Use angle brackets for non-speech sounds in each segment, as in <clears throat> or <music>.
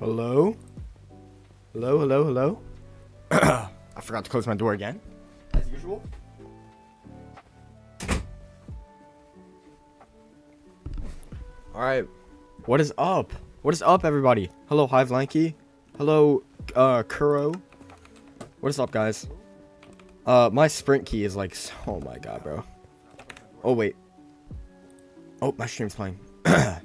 Hello? Hello, hello, hello? <clears throat> I forgot to close my door again. As usual. Alright. What is up? What is up, everybody? Hello, Hive Lanky. Hello, uh, Kuro. What is up, guys? Uh, my sprint key is like, oh my god, bro. Oh, wait. Oh, my stream's playing. <clears throat>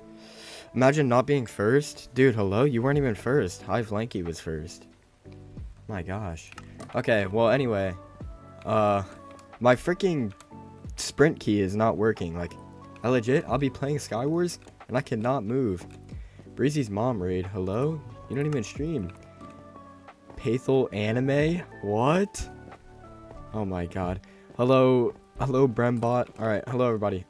Imagine not being first. Dude, hello? You weren't even first. Hive Lanky was first. My gosh. Okay, well, anyway. Uh, my freaking sprint key is not working. Like, I legit, I'll be playing Skywars, and I cannot move. Breezy's mom raid. Hello? You don't even stream. Paithal anime? What? Oh my god. Hello, hello Brembot. Alright, hello everybody.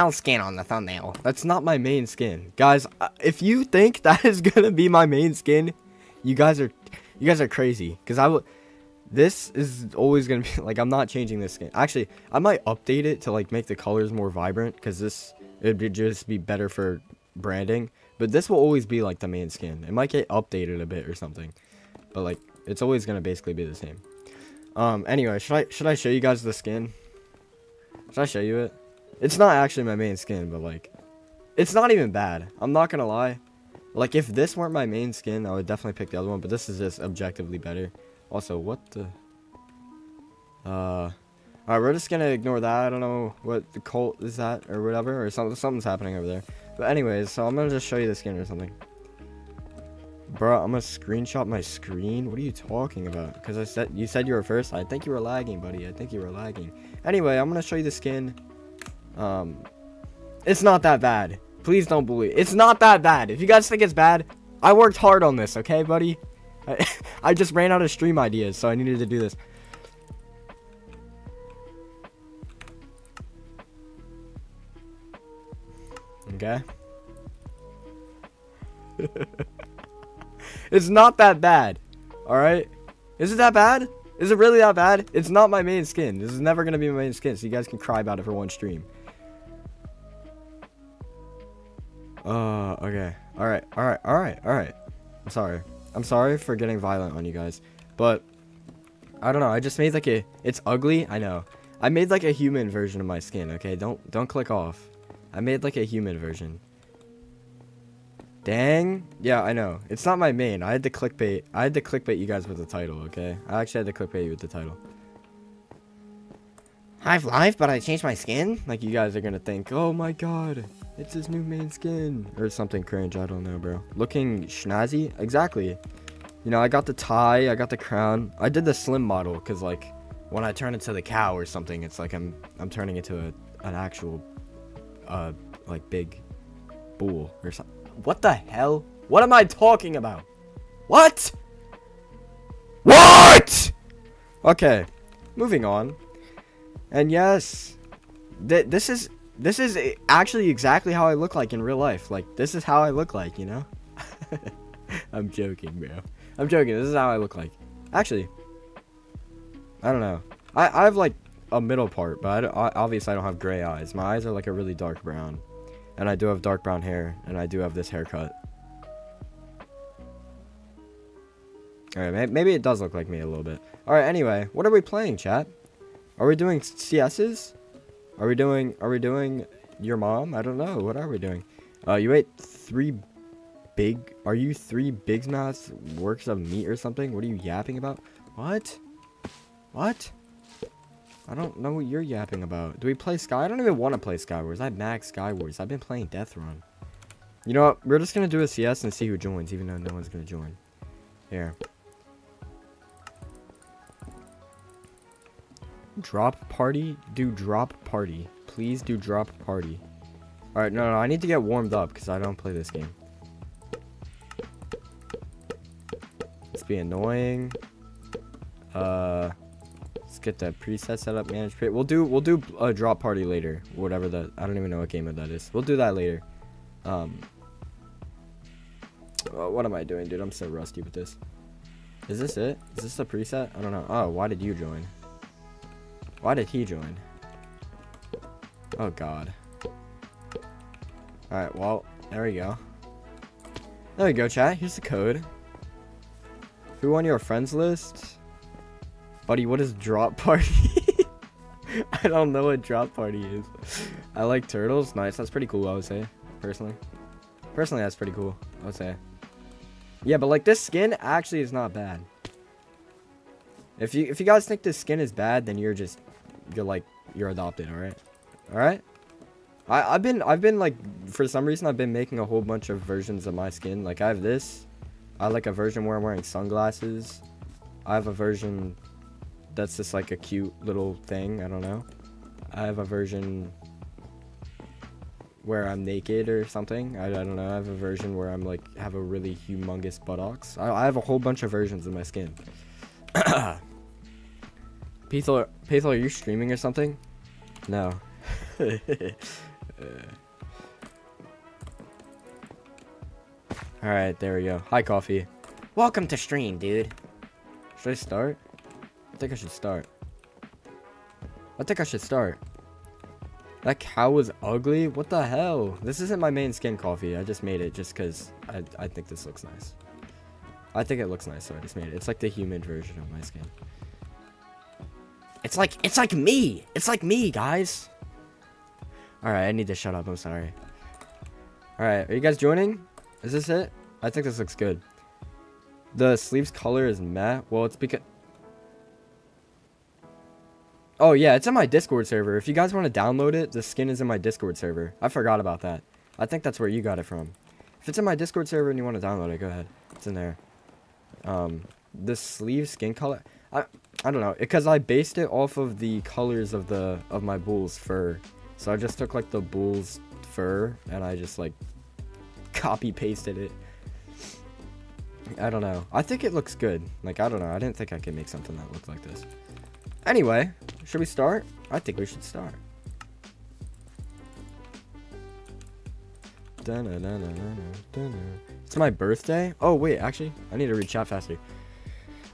L skin on the thumbnail. That's not my main skin. Guys, uh, if you think <laughs> that is gonna be my main skin, you guys are, you guys are crazy. Cause I will, this is always gonna be, <laughs> like, I'm not changing this skin. Actually, I might update it to like make the colors more vibrant. Cause this, it'd just be better for branding. But this will always be like the main skin. It might get updated a bit or something. But like, it's always gonna basically be the same. Um, anyway, should I, should I show you guys the skin? Should I show you it? It's not actually my main skin, but like, it's not even bad. I'm not gonna lie. Like, if this weren't my main skin, I would definitely pick the other one, but this is just objectively better. Also, what the... Uh... Alright, we're just gonna ignore that. I don't know what the cult is that, or whatever, or something, something's happening over there. But anyways, so I'm gonna just show you the skin or something. Bro, I'm gonna screenshot my screen? What are you talking about? Because I said, you said you were first? I think you were lagging, buddy. I think you were lagging. Anyway, I'm gonna show you the skin. Um, it's not that bad. Please don't believe. It's not that bad. If you guys think it's bad, I worked hard on this, okay, buddy? I, <laughs> I just ran out of stream ideas, so I needed to do this. Okay. <laughs> it's not that bad. Alright? Is it that bad? Is it really that bad? It's not my main skin. This is never going to be my main skin, so you guys can cry about it for one stream. Uh, okay. Alright, alright, alright, alright. I'm sorry. I'm sorry for getting violent on you guys. But, I don't know. I just made like a... It's ugly, I know. I made like a human version of my skin, okay? Don't, don't click off. I made like a human version. Dang. Yeah, I know. It's not my main. I had to clickbait. I had to clickbait you guys with the title, okay? I actually had to clickbait you with the title. Hive Live, but I changed my skin? Like, you guys are gonna think, oh my god, it's his new main skin. Or something cringe, I don't know, bro. Looking schnazzy? Exactly. You know, I got the tie, I got the crown. I did the slim model, because, like, when I turn into the cow or something, it's like I'm I'm turning into a, an actual, uh, like, big bull or something. What the hell? What am I talking about? What? What? Okay, moving on. And yes, th this is this is actually exactly how I look like in real life. Like this is how I look like, you know? <laughs> I'm joking, bro. I'm joking. This is how I look like. Actually, I don't know. I I have like a middle part, but I, I, obviously I don't have gray eyes. My eyes are like a really dark brown, and I do have dark brown hair, and I do have this haircut. Alright, maybe it does look like me a little bit. Alright, anyway, what are we playing, chat? Are we doing CS's? Are we doing, are we doing your mom? I don't know. What are we doing? Uh, you ate three big, are you three Big Smash works of meat or something? What are you yapping about? What? What? I don't know what you're yapping about. Do we play Sky? I don't even want to play Skywars. I max Skywars. I've been playing Death Run. You know what? We're just going to do a CS and see who joins, even though no one's going to join. Here. Drop party? Do drop party. Please do drop party. Alright, no, no, I need to get warmed up because I don't play this game. Let's be annoying. Uh, let's get the preset set up, manage pre We'll do, we'll do a drop party later. Whatever that, I don't even know what game that is. We'll do that later. Um, what am I doing, dude? I'm so rusty with this. Is this it? Is this a preset? I don't know. Oh, why did you join? Why did he join? Oh, God. Alright, well, there we go. There we go, chat. Here's the code. Who on your friends list? Buddy, what is drop party? <laughs> I don't know what drop party is. I like turtles. Nice. That's pretty cool, I would say. Personally. Personally, that's pretty cool. I would say. Yeah, but like this skin actually is not bad. If you if you guys think this skin is bad, then you're just you're like you're adopted, alright? Alright? I, I've been I've been like for some reason I've been making a whole bunch of versions of my skin. Like I have this. I like a version where I'm wearing sunglasses. I have a version that's just like a cute little thing. I don't know. I have a version where I'm naked or something. I, I don't know. I have a version where I'm like have a really humongous buttocks. I, I have a whole bunch of versions of my skin. <clears throat> Pethel, Pethel, are you streaming or something? No. <laughs> Alright, there we go. Hi, Coffee. Welcome to stream, dude. Should I start? I think I should start. I think I should start. That cow was ugly? What the hell? This isn't my main skin coffee. I just made it just because I, I think this looks nice. I think it looks nice, so I just made it. It's like the human version of my skin. It's like, it's like me! It's like me, guys! Alright, I need to shut up. I'm sorry. Alright, are you guys joining? Is this it? I think this looks good. The sleeves color is matte. Well, it's because... Oh, yeah, it's in my Discord server. If you guys want to download it, the skin is in my Discord server. I forgot about that. I think that's where you got it from. If it's in my Discord server and you want to download it, go ahead. It's in there. Um, the sleeve skin color... I, I don't know. Because I based it off of the colors of the of my bull's fur. So I just took, like, the bull's fur, and I just, like, copy-pasted it. I don't know. I think it looks good. Like, I don't know. I didn't think I could make something that looked like this. Anyway, should we start? I think we should start. It's my birthday? Oh, wait, actually, I need to read chat faster.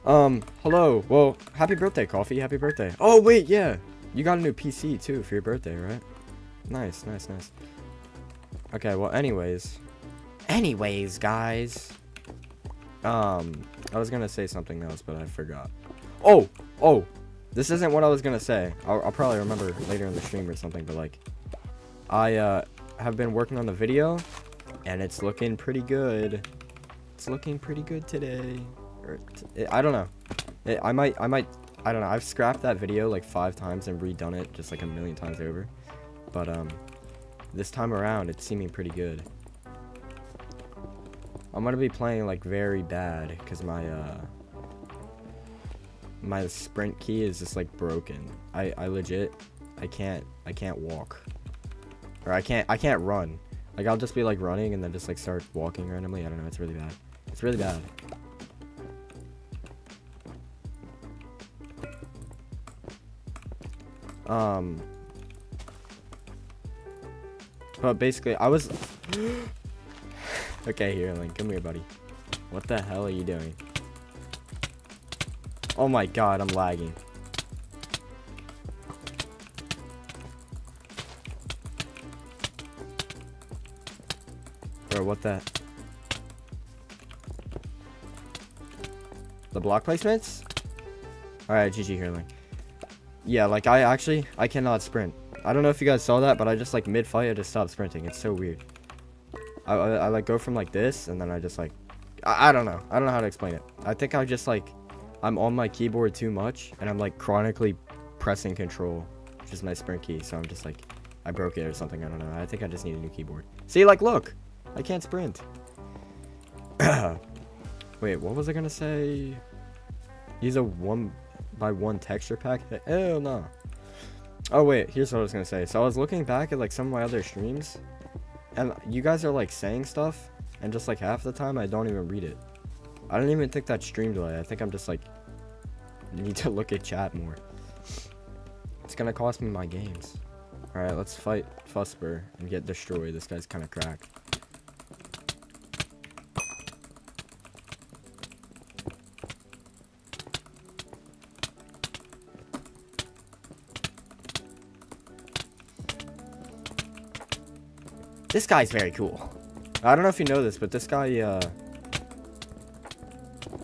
Um, hello. Well, happy birthday, Coffee. Happy birthday. Oh, wait, yeah. You got a new PC, too, for your birthday, right? Nice, nice, nice. Okay, well, anyways. Anyways, guys. Um, I was gonna say something else, but I forgot. Oh, oh, this isn't what I was gonna say. I'll, I'll, probably remember later in the stream or something, but like, I uh, have been working on the video, and it's looking pretty good. It's looking pretty good today. Or I don't know. It, I might, I might, I don't know. I've scrapped that video like five times and redone it just like a million times over. But um, this time around, it's seeming pretty good. I'm gonna be playing like very bad because my uh my sprint key is just like broken. I I legit I can't I can't walk or I can't I can't run. Like I'll just be like running and then just like start walking randomly. I don't know. It's really bad. It's really bad. Um. But basically, I was. <gasps> Okay, here, Link. Come here, buddy. What the hell are you doing? Oh my god, I'm lagging. Bro, what the... The block placements? Alright, GG here, Link. Yeah, like, I actually, I cannot sprint. I don't know if you guys saw that, but I just, like, mid-fight, I just stopped sprinting. It's so weird. I, I, I, like go from like this and then I just like I, I don't know. I don't know how to explain it. I think I just like I'm on my keyboard too much and I'm like chronically pressing control which is my sprint key so I'm just like I broke it or something. I don't know. I think I just need a new keyboard. See like look! I can't sprint. <coughs> Wait what was I gonna say? He's a one by one texture pack hell no oh wait here's what I was gonna say so I was looking back at like some of my other streams and you guys are like saying stuff, and just like half the time I don't even read it. I don't even think that's stream delay. I think I'm just like need to <laughs> look at chat more. It's gonna cost me my games. Alright, let's fight Fusper and get destroyed. This guy's kinda cracked. This guy's very cool. I don't know if you know this, but this guy, uh...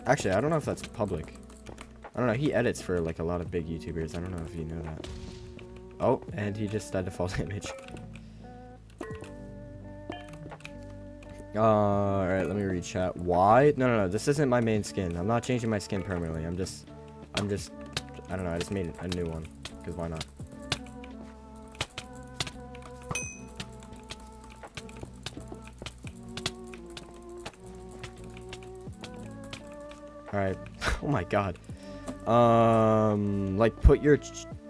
Actually, I don't know if that's public. I don't know, he edits for, like, a lot of big YouTubers. I don't know if you know that. Oh, and he just died a false <laughs> image. Uh, alright, let me read chat. Why? No, no, no, this isn't my main skin. I'm not changing my skin permanently. I'm just, I'm just, I don't know, I just made a new one. Because why not? Alright. <laughs> oh my god. Um, like put your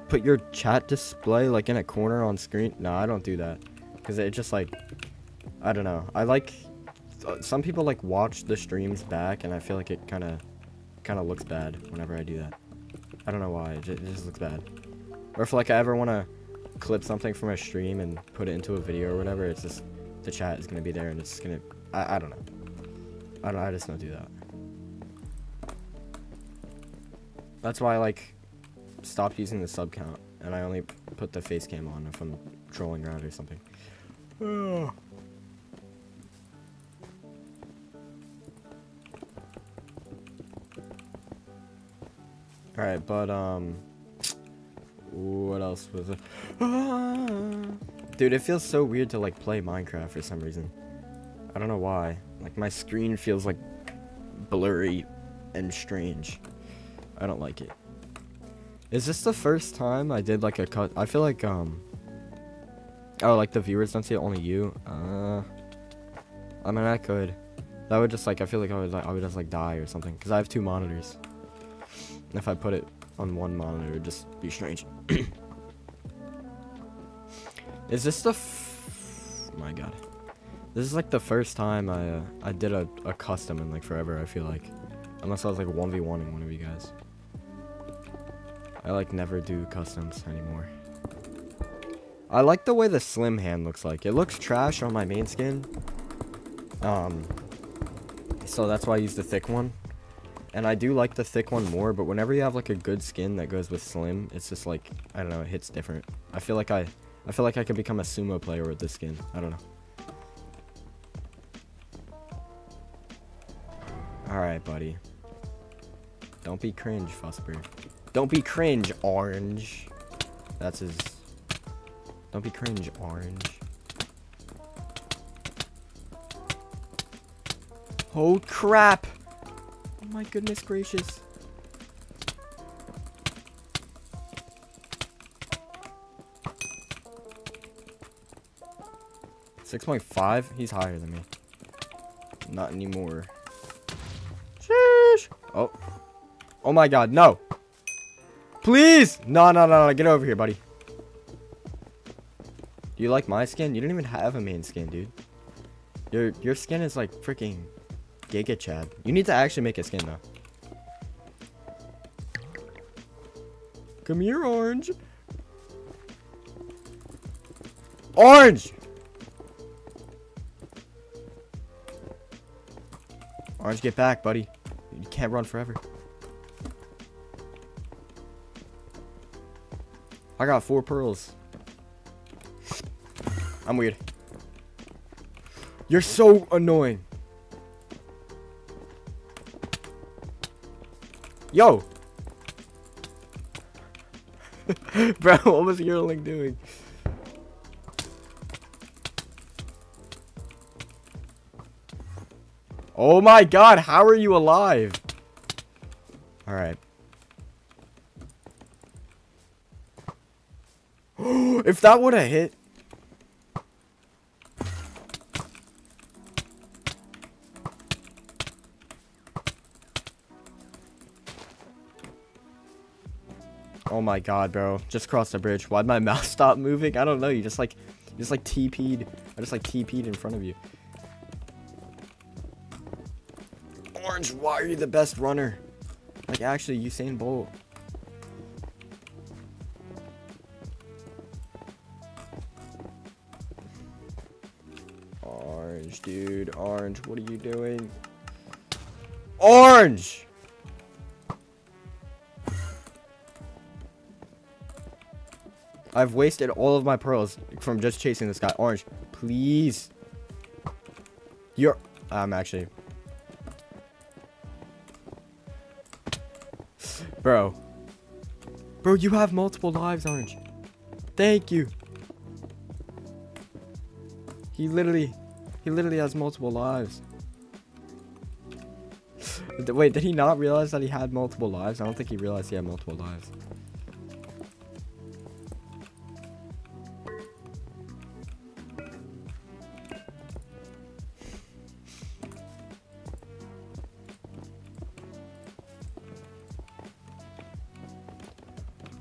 put your chat display like in a corner on screen. No, I don't do that because it just like I don't know. I like uh, some people like watch the streams back, and I feel like it kind of kind of looks bad whenever I do that. I don't know why. It just, it just looks bad. Or if like I ever want to clip something from a stream and put it into a video or whatever, it's just the chat is gonna be there and it's gonna. I I don't know. I don't. I just don't do that. That's why I like stopped using the sub count and I only put the face cam on if I'm trolling around or something. <sighs> Alright, but um what else was it? <sighs> Dude, it feels so weird to like play Minecraft for some reason. I don't know why. Like my screen feels like blurry and strange. I don't like it. Is this the first time I did like a cut? I feel like, um... Oh, like the viewers don't see it, only you? Uh... I mean, I could. That would just like, I feel like I would like, I would just like die or something. Because I have two monitors. And if I put it on one monitor, it'd just be strange. <coughs> is this the f my god. This is like the first time I, uh, I did a, a custom in like forever, I feel like. Unless I was like 1v1ing one of you guys. I like never do customs anymore. I like the way the slim hand looks like. It looks trash on my main skin. Um, so that's why I use the thick one. And I do like the thick one more, but whenever you have like a good skin that goes with slim, it's just like, I don't know, it hits different. I feel like I, I feel like I could become a sumo player with this skin. I don't know. Alright, buddy. Don't be cringe, Fusper. Don't be cringe, Orange. That's his... Don't be cringe, Orange. Oh, crap! Oh my goodness gracious. Six point five? He's higher than me. Not anymore. Sheesh. Oh. Oh my god, no. Please! No, no, no, no, get over here, buddy. Do you like my skin? You don't even have a main skin, dude. Your your skin is like freaking Giga Chad. You need to actually make a skin though. Come here, Orange. Orange! Orange, get back, buddy. You can't run forever. I got four pearls. I'm weird. You're so annoying. Yo! <laughs> Bro, <laughs> what was your link doing? Oh my god, how are you alive? Alright. <gasps> if that would have hit. Oh my god, bro. Just crossed the bridge. Why'd my <laughs> mouse stop moving? I don't know. You just like, you just like TP'd. I just like TP'd in front of you. Orange, why are you the best runner? Like, actually, Usain Bolt. Orange, dude. Orange, what are you doing? Orange! I've wasted all of my pearls from just chasing this guy. Orange, please. You're... I'm actually... Bro. Bro, you have multiple lives, Orange. Thank you. He literally... He literally has multiple lives. Wait, did he not realize that he had multiple lives? I don't think he realized he had multiple lives.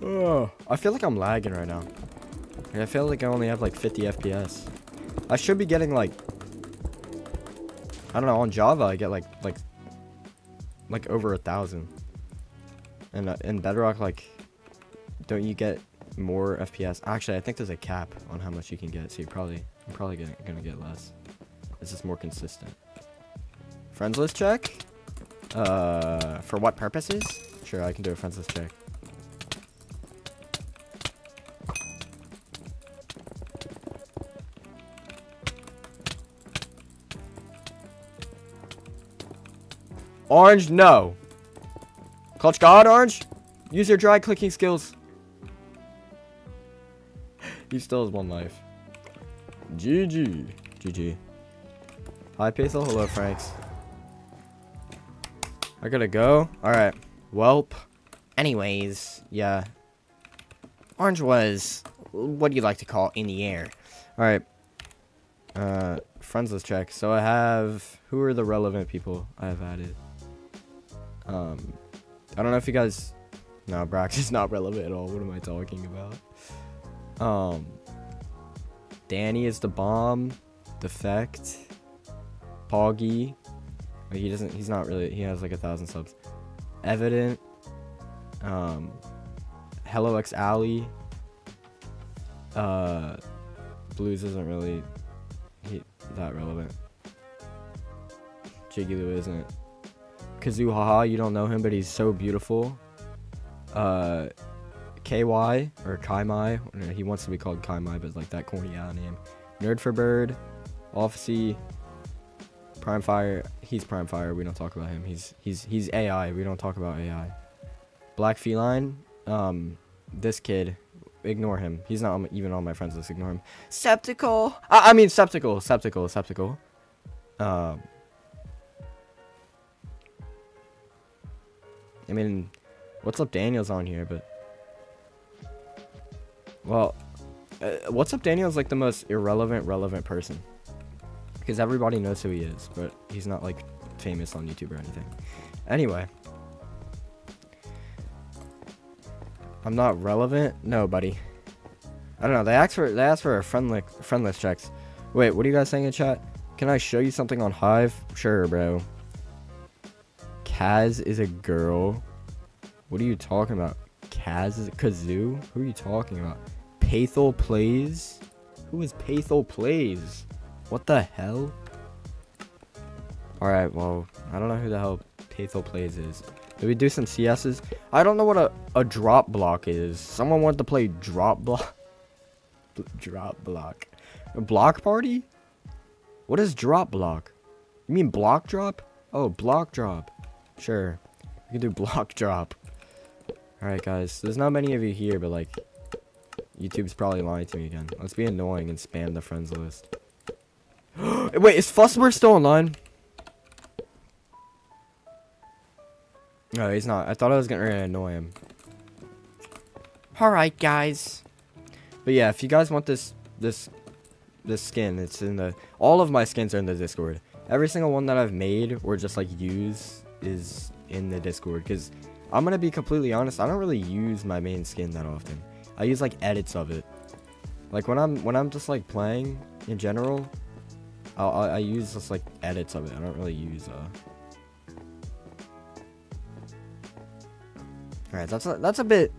Oh, I feel like I'm lagging right now. I feel like I only have like 50 FPS. I should be getting like I don't know, on Java I get like like like over a thousand. And uh, in Bedrock like don't you get more FPS? Actually, I think there's a cap on how much you can get, so you probably you're probably gonna, gonna get less. It's just more consistent. Friends list check? Uh, for what purposes? Sure, I can do a friends list check. Orange, no. Clutch God, Orange. Use your dry clicking skills. he still has one life. GG. GG. Hi, Paithal. Hello, Franks. I gotta go. Alright. Welp. Anyways, yeah. Orange was, what do you like to call, in the air. Alright. Uh, friends list check. So I have, who are the relevant people I have added? Um, I don't know if you guys. No, Brax <laughs> is not relevant at all. What am I talking about? Um, Danny is the bomb. Defect. Poggy. he doesn't. He's not really. He has like a thousand subs. Evident. Um, Hello X Alley. Uh, Blues isn't really he, that relevant. Jiggy Lou isn't. Kazuhaha, you don't know him, but he's so beautiful. Uh, KY, or Kaimai, he wants to be called Kaimai, but like that corny out name. Nerd for Bird, Officy, Prime Fire, he's Prime Fire, we don't talk about him. He's he's he's AI, we don't talk about AI. Black Feline, um, this kid, ignore him. He's not even on my friends list, ignore him. Septical, I, I mean Septical, Septical, Septical. Um, I mean, what's up Daniel's on here, but... Well, uh, what's up Daniel's like the most irrelevant, relevant person. Because everybody knows who he is, but he's not like famous on YouTube or anything. Anyway. I'm not relevant? No, buddy. I don't know. They asked for they asked for a friendly friendless checks. Wait, what are you guys saying in chat? Can I show you something on Hive? Sure, bro. Kaz is a girl. What are you talking about? Kaz is Kazoo? Who are you talking about? Pathol plays? Who is Pathol plays? What the hell? Alright, well, I don't know who the hell Pathol plays is. Did we do some CS's? I don't know what a, a drop block is. Someone wanted to play drop block. <laughs> drop block. A block party? What is drop block? You mean block drop? Oh, block drop. Sure. We can do <laughs> block drop. Alright, guys. There's not many of you here, but, like, YouTube's probably lying to me again. Let's be annoying and spam the friends list. <gasps> Wait, is Fussmer still online? No, he's not. I thought I was gonna really annoy him. Alright, guys. But yeah, if you guys want this, this, this skin, it's in the, all of my skins are in the Discord. Every single one that I've made or just, like, use is in the Discord because I'm gonna be completely honest. I don't really use my main skin that often. I use like edits of it. Like when I'm when I'm just like playing in general, I, I use just like edits of it. I don't really use uh. All right, that's a, that's a bit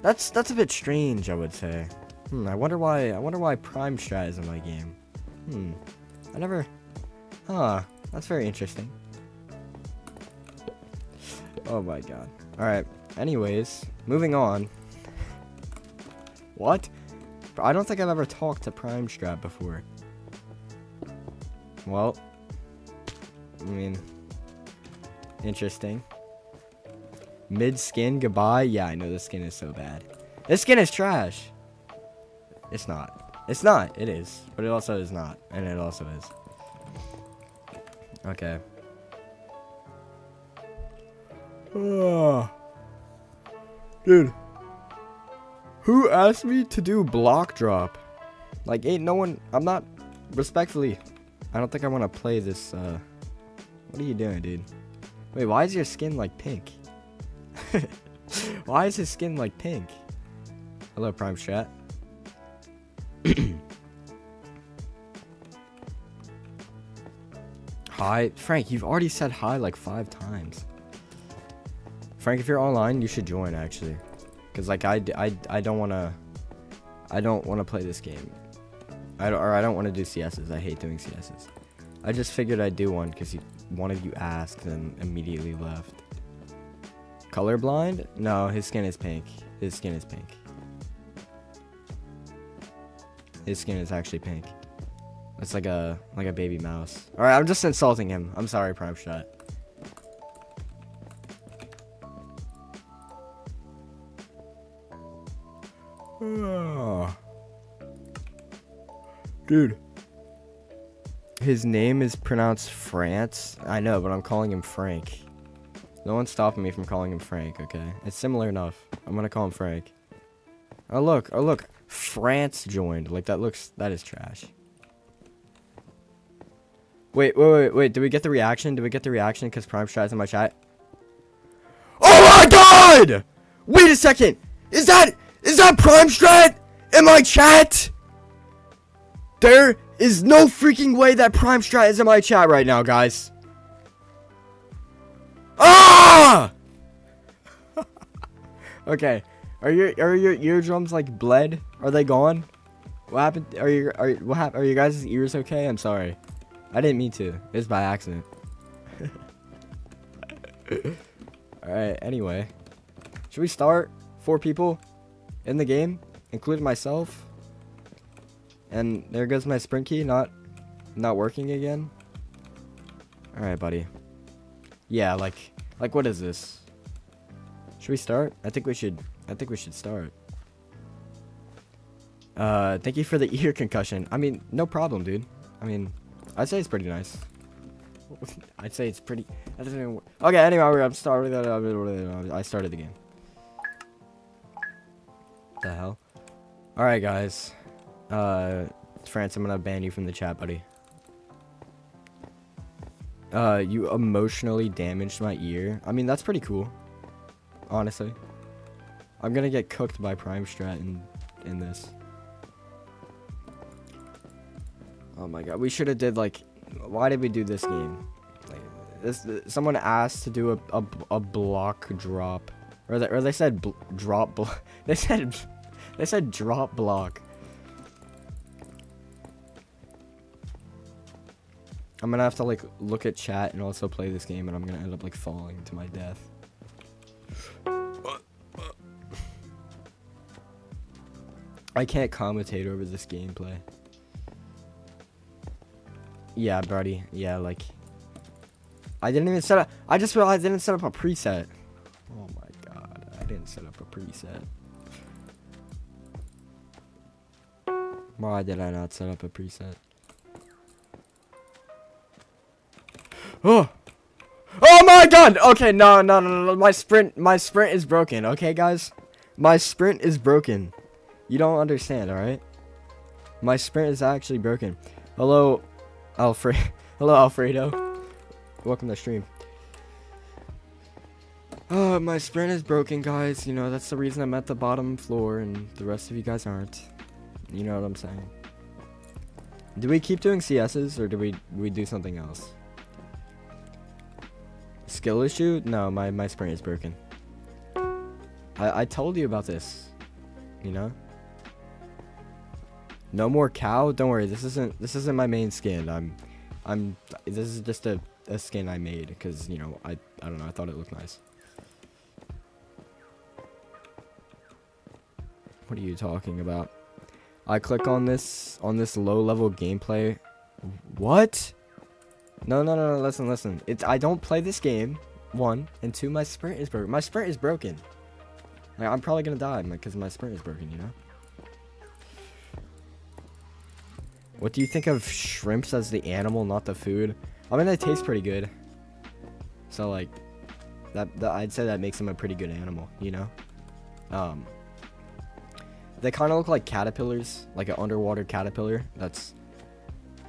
that's that's a bit strange, I would say. Hmm, I wonder why I wonder why Prime Strat is in my game. Hmm. I never Huh, that's very interesting. Oh my god. Alright. Anyways, moving on. what? I don't think I've ever talked to Prime Strat before. Well, I mean, interesting. Mid skin, goodbye. Yeah, I know this skin is so bad. This skin is trash. It's not. It's not. It is. But it also is not. And it also is. Okay. Dude. Who asked me to do block drop? Like, ain't no one... I'm not... Respectfully. I don't think I want to play this, uh... What are you doing, dude? Wait, why is your skin, like, pink? <laughs> why is his skin, like, pink? Hello, Prime Chat. <clears throat> hi. Frank, you've already said hi, like, five times. Frank, if you're online, you should join, actually. Because, like, I, I, I don't want to... I don't want to play this game. I don't, or I don't want to do CSs. I hate doing CSs. I just figured I'd do one because one of you asked and immediately left. Colorblind? No, his skin is pink. His skin is pink. His skin is actually pink. It's like a like a baby mouse. Alright, I'm just insulting him. I'm sorry, Prime Shot. Dude. His name is pronounced France. I know, but I'm calling him Frank. No one's stopping me from calling him Frank, okay? It's similar enough. I'm gonna call him Frank. Oh, look. Oh, look. France joined. Like, that looks... That is trash. Wait, wait, wait, wait. Did we get the reaction? Did we get the reaction because Prime Strat's in my chat? Oh my god! Wait a second! Is that... That Prime Strat in my chat? There is no freaking way that Prime Strat is in my chat right now, guys. Ah! <laughs> okay. Are your are your eardrums like bled? Are they gone? What happened? Are you are what happened? Are you guys' ears okay? I'm sorry. I didn't mean to. It's by accident. <laughs> All right. Anyway, should we start? Four people in the game, including myself. And there goes my sprint key, not not working again. Alright, buddy. Yeah, like like what is this? Should we start? I think we should I think we should start. Uh thank you for the <laughs> ear concussion. I mean, no problem, dude. I mean, I'd say it's pretty nice. <laughs> I'd say it's pretty That doesn't work. Okay, anyway, I'm starting I started the game. The hell? Alright, guys. Uh, France, I'm gonna ban you from the chat, buddy. Uh, you emotionally damaged my ear. I mean, that's pretty cool. Honestly. I'm gonna get cooked by Prime Strat in, in this. Oh my god, we should have did, like... Why did we do this game? Like, this, someone asked to do a, a, a block drop. Or they, or they said drop... <laughs> they said... They said drop block. I'm gonna have to like look at chat and also play this game and I'm gonna end up like falling to my death. I can't commentate over this gameplay. Yeah, buddy. Yeah, like I didn't even set up I just realized I didn't set up a preset. Oh my didn't set up a preset. Why did I not set up a preset? <gasps> Oh. Oh my god! Okay, no, no, no, no, my sprint, my sprint is broken, okay, guys? My sprint is broken. You don't understand, alright? My sprint is actually broken. Hello, Alfred. <laughs> Hello, Alfredo. Welcome to the stream. Oh, my sprint is broken, guys. You know, that's the reason I'm at the bottom floor and the rest of you guys aren't. You know what I'm saying? Do we keep doing CSs or do we, we do something else? Skill issue? No, my, my sprint is broken. I, I told you about this. You know? No more cow? Don't worry, this isn't this isn't my main skin. I'm I'm this is just a, a skin I made because, you know, I I don't know, I thought it looked nice. What are you talking about? I click on this on this low level gameplay. What? No, no, no, no, listen, listen. It's I don't play this game. One and two, my sprint is broken. My sprint is broken. Like, I'm probably gonna die because my sprint is broken. You know. What do you think of shrimps as the animal, not the food? I mean, they taste pretty good. So like, that, that I'd say that makes them a pretty good animal. You know. Um. They kind of look like caterpillars, like an underwater caterpillar. That's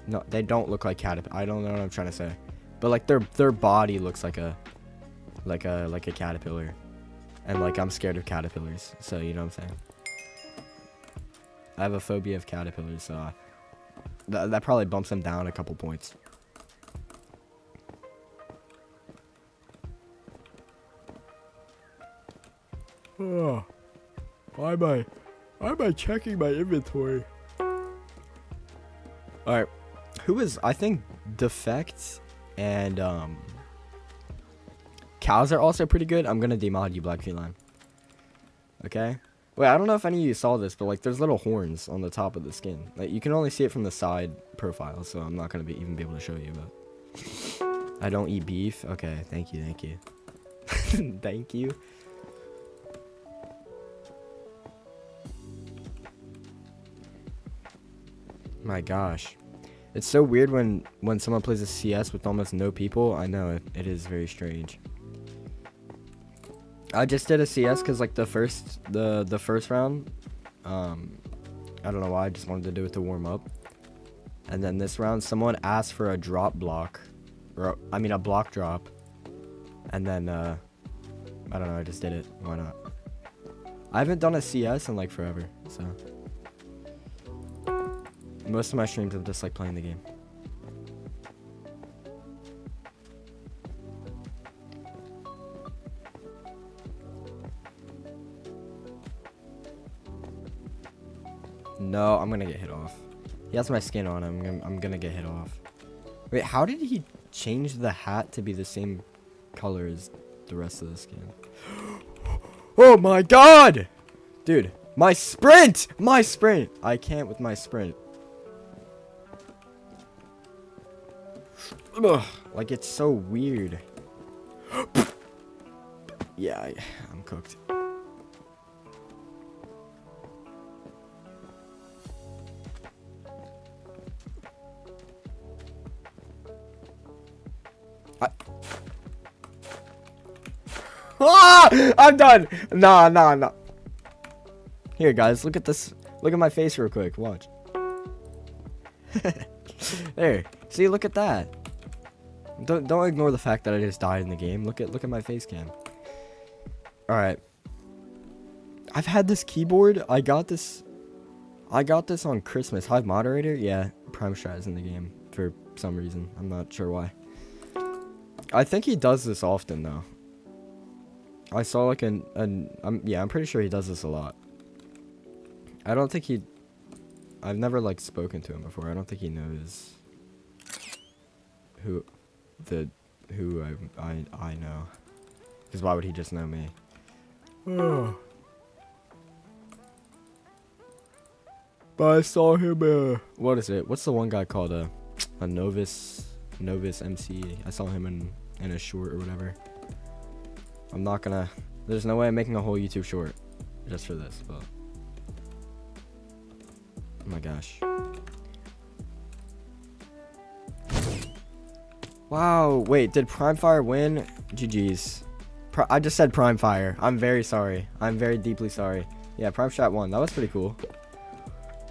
no, they don't look like caterpillar. I don't know what I'm trying to say, but like their their body looks like a like a like a caterpillar, and like I'm scared of caterpillars. So you know what I'm saying. I have a phobia of caterpillars, so uh, th that probably bumps them down a couple points. Oh, am I, why am I checking my inventory? All right, who is I think defect and um cows are also pretty good. I'm gonna demod you, Black Feline. Okay. Wait, I don't know if any of you saw this, but like there's little horns on the top of the skin. Like you can only see it from the side profile, so I'm not gonna be even be able to show you. But I don't eat beef. Okay, thank you, thank you, <laughs> thank you. My gosh. It's so weird when when someone plays a CS with almost no people. I know it, it is very strange. I just did a CS because like the first the the first round, um, I don't know why I just wanted to do it to warm up, and then this round someone asked for a drop block, or I mean a block drop, and then uh, I don't know I just did it. Why not? I haven't done a CS in like forever, so. Most of my streams I'm just like playing the game. No, I'm gonna get hit off. He has my skin on him. I'm, I'm gonna get hit off. Wait, how did he change the hat to be the same color as the rest of the skin? <gasps> oh my god! Dude, my sprint! My sprint! I can't with my sprint. Ugh, like it's so weird. <gasps> yeah, I, I'm cooked. I <laughs> ah! I'm done. Nah, nah, nah. Here, guys, look at this. Look at my face real quick. Watch. <laughs> there. See, look at that. Don't don't ignore the fact that I just died in the game. Look at look at my face cam. All right. I've had this keyboard. I got this. I got this on Christmas. Hive moderator. Yeah, Prime Strat is in the game for some reason. I'm not sure why. I think he does this often though. I saw like an an um, yeah. I'm pretty sure he does this a lot. I don't think he. I've never like spoken to him before. I don't think he knows who the who I I, I know. Because why would he just know me? but I saw him. Uh, what is it? What's the one guy called? Uh, a novice novice MC. I saw him in in a short or whatever. I'm not gonna. There's no way I'm making a whole YouTube short just for this, but. Oh my gosh. Wow, wait, did Prime Fire win? GG's. Pri I just said Prime Fire. I'm very sorry. I'm very deeply sorry. Yeah, Prime Shot won. That was pretty cool.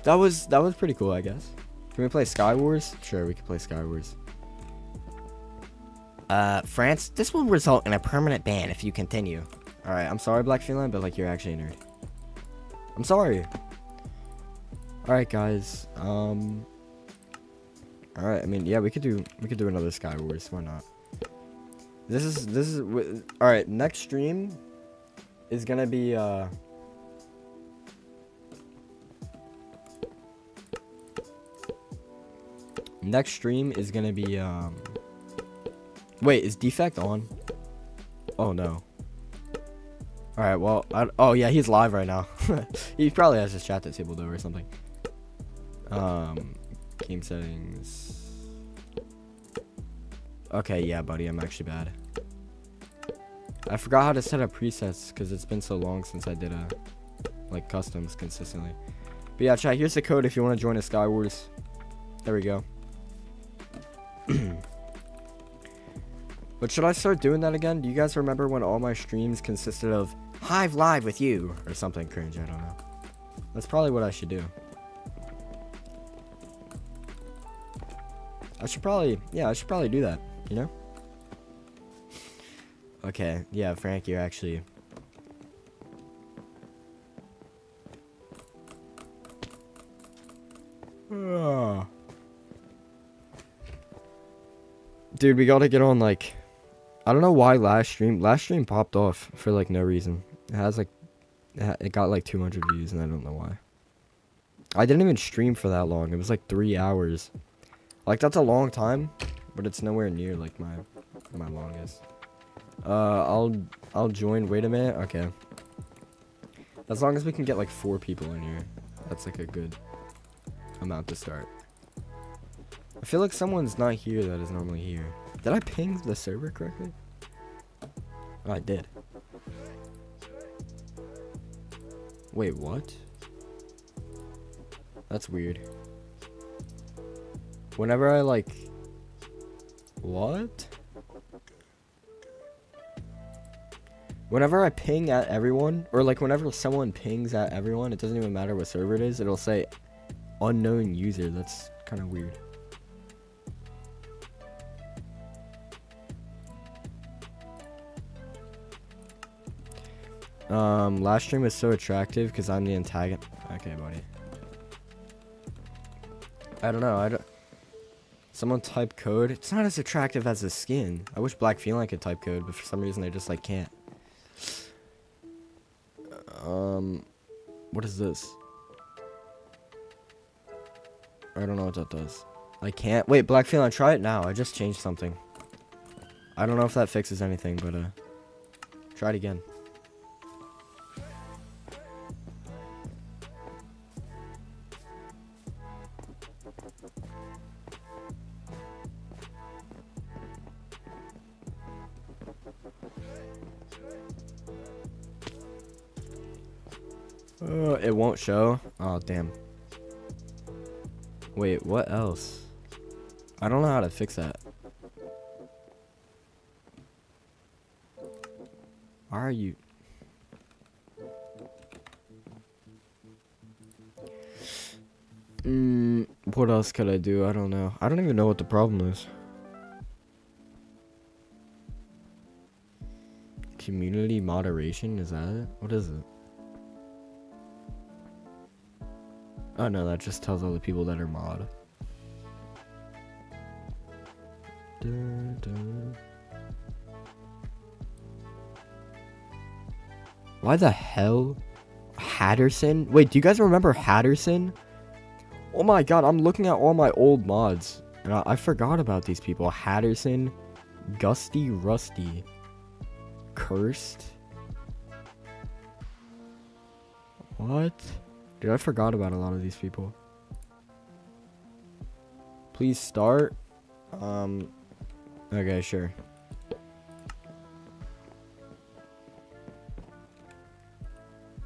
That was that was pretty cool, I guess. Can we play Sky Wars? Sure, we can play Sky Wars. Uh, France, this will result in a permanent ban if you continue. Alright, I'm sorry, Black Feline, but like you're actually a nerd. I'm sorry. Alright, guys. Um, all right. I mean, yeah, we could do we could do another Sky Wars. Why not? This is this is all right. Next stream is gonna be uh. Next stream is gonna be um. Wait, is defect on? Oh no. All right. Well, I, oh yeah, he's live right now. <laughs> he probably has his chat disabled over or something. Um, game settings. Okay, yeah, buddy, I'm actually bad. I forgot how to set up presets because it's been so long since I did a like customs consistently. But yeah, chat, here's the code if you want to join a Skywars. There we go. <clears throat> but should I start doing that again? Do you guys remember when all my streams consisted of Hive Live with you or something cringe? I don't know. That's probably what I should do. I should probably, yeah, I should probably do that, you know? Okay, yeah, Frank, you're actually... <sighs> Dude, we gotta get on, like... I don't know why last stream... Last stream popped off for, like, no reason. It has, like... It got, like, 200 views, and I don't know why. I didn't even stream for that long. It was, like, three hours. Like, that's a long time, but it's nowhere near, like, my... My longest. Uh, I'll I'll join. Wait a minute. Okay. As long as we can get like four people in here, that's like a good amount to start. I feel like someone's not here that is normally here. Did I ping the server correctly? Oh, I did. Wait, what? That's weird. Whenever I like... What? Whenever I ping at everyone, or like whenever someone pings at everyone, it doesn't even matter what server it is, it'll say unknown user. That's kind of weird. Um, last stream was so attractive because I'm the antagonist. Okay, buddy. I don't know. I don't. Someone type code. It's not as attractive as the skin. I wish Black Feline could type code, but for some reason they just like can't. Um, what is this? I don't know what that does. I can't. Wait, Black Feline, try it now. I just changed something. I don't know if that fixes anything, but uh, try it again. Uh, it won't show. Oh, damn. Wait, what else? I don't know how to fix that. Why are you... Mm, what else could I do? I don't know. I don't even know what the problem is. Community moderation? Is that it? What is it? Oh no, that just tells all the people that are mod. Dun, dun. Why the hell? Hatterson? Wait, do you guys remember Hatterson? Oh my god, I'm looking at all my old mods. And I, I forgot about these people. Hatterson, Gusty Rusty, Cursed. What? Dude, I forgot about a lot of these people. Please start. Um, okay, sure.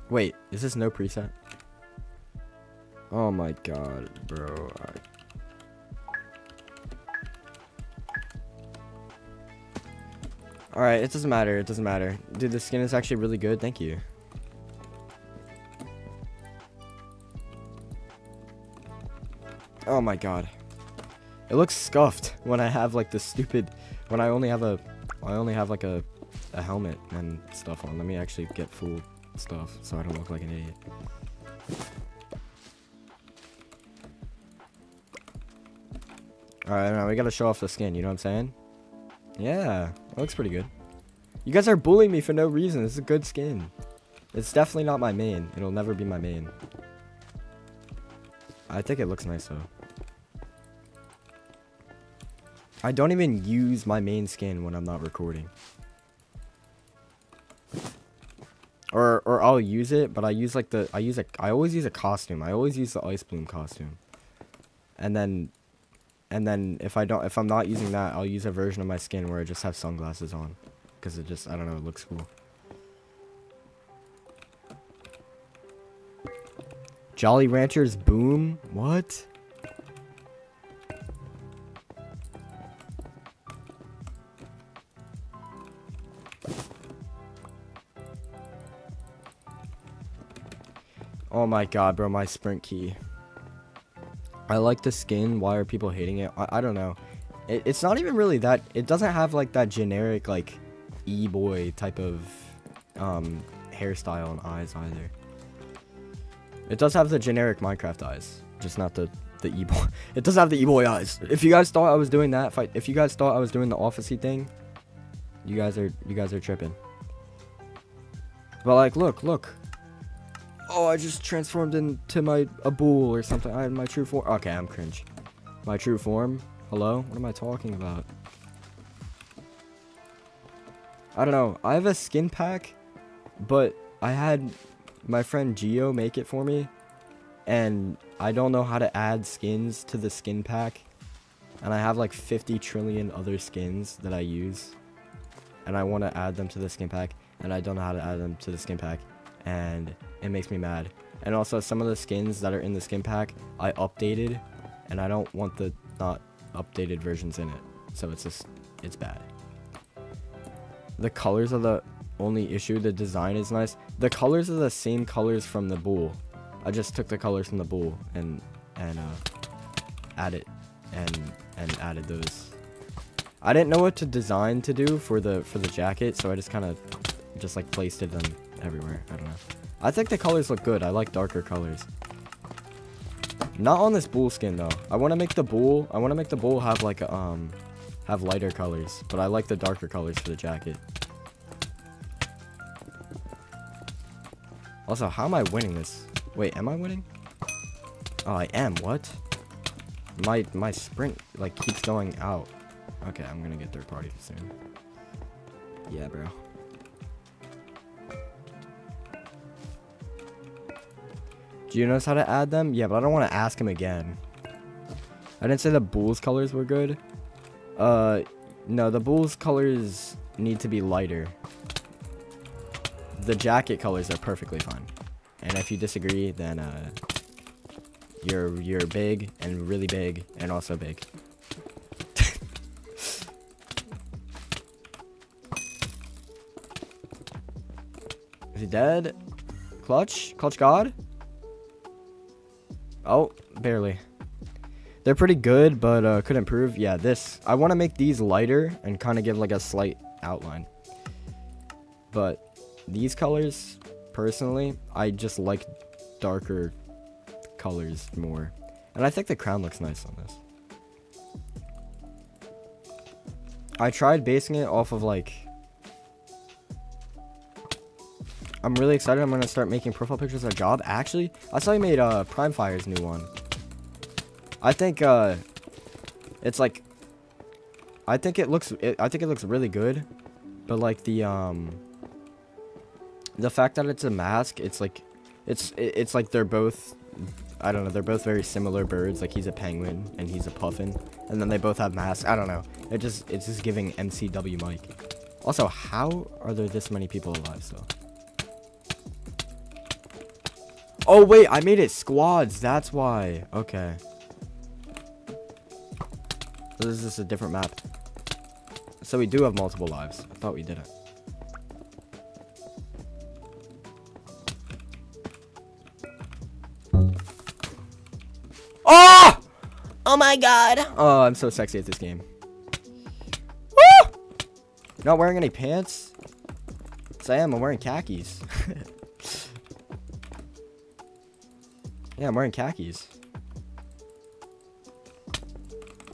Wait, is this no preset? Oh my god, bro. I... Alright, it doesn't matter. It doesn't matter. Dude, the skin is actually really good. Thank you. Oh my god. It looks scuffed when I have like the stupid when I only have a I only have like a a helmet and stuff on. Let me actually get full stuff so I don't look like an idiot. Alright, now we gotta show off the skin, you know what I'm saying? Yeah, it looks pretty good. You guys are bullying me for no reason. This is a good skin. It's definitely not my main. It'll never be my main. I think it looks nice though. I don't even use my main skin when I'm not recording. Or or I'll use it, but I use like the I use a I always use a costume. I always use the ice bloom costume. And then and then if I don't, if I'm not using that, I'll use a version of my skin where I just have sunglasses on, because it just, I don't know, it looks cool. Jolly Ranchers Boom? What? Oh my god, bro, my sprint key. I like the skin. Why are people hating it? I, I don't know. It, it's not even really that. It doesn't have like that generic like e-boy type of um, hairstyle and eyes either. It does have the generic Minecraft eyes, just not the the e-boy. <laughs> It does have the e-boy eyes. If you guys thought I was doing that, if, I, if you guys thought I was doing the officey thing, you guys are you guys are tripping. But like, look, look. Oh, I just transformed into my a bull or something. I my true form. Okay, I'm cringe. My true form. Hello? What am I talking about? I don't know. I have a skin pack, but I had my friend Geo make it for me, and I don't know how to add skins to the skin pack. And I have like 50 trillion other skins that I use, and I want to add them to the skin pack, and I don't know how to add them to the skin pack, and it makes me mad. And also some of the skins that are in the skin pack, I updated, and I don't want the not updated versions in it. So it's just, it's bad. The colors are the only issue. The design is nice. The colors are the same colors from the bull. I just took the colors from the bull and and uh, added and and added those. I didn't know what to design to do for the for the jacket, so I just kind of just like placed it them everywhere. I don't know. I think the colors look good. I like darker colors. Not on this bull skin though. I want to make the bull. I want to make the bull have like um have lighter colors, but I like the darker colors for the jacket. Also, how am I winning this? Wait, am I winning? Oh, I am. What? My my sprint like keeps going out. Okay, I'm gonna get third party soon. Yeah, bro. Do you notice how to add them? Yeah, but I don't want to ask him again. I didn't say the Bulls colors were good. Uh, no, the Bulls colors need to be lighter. The jacket colors are perfectly fine. And if you disagree, then uh, you're you're big and really big and also big. <laughs> Is he dead? Clutch? Clutch God? Oh, barely. They're pretty good, but uh, could improve. Yeah, this. I want to make these lighter and kind of give like a slight outline. But these colors, personally, I just like darker colors more. And I think the crown looks nice on this. I tried basing it off of like I'm really excited. I'm gonna start making profile pictures of job. Actually, I saw you made uh Prime Fire's new one. I think uh, it's like, I think it looks, it, I think it looks really good, but like the um, the fact that it's a mask, it's like, it's it, it's like they're both, I don't know, they're both very similar birds. Like he's a penguin and he's a puffin, and then they both have masks. I don't know. It just it's just giving MCW Mike. Also, how are there this many people alive still? Oh, wait, I made it squads. That's why. Okay. So this is a different map. So we do have multiple lives. I thought we didn't. Oh! Ah! Oh my god. Oh, I'm so sexy at this game. Woo! Not wearing any pants? Yes, I am. I'm wearing khakis. <laughs> Yeah, I'm wearing khakis.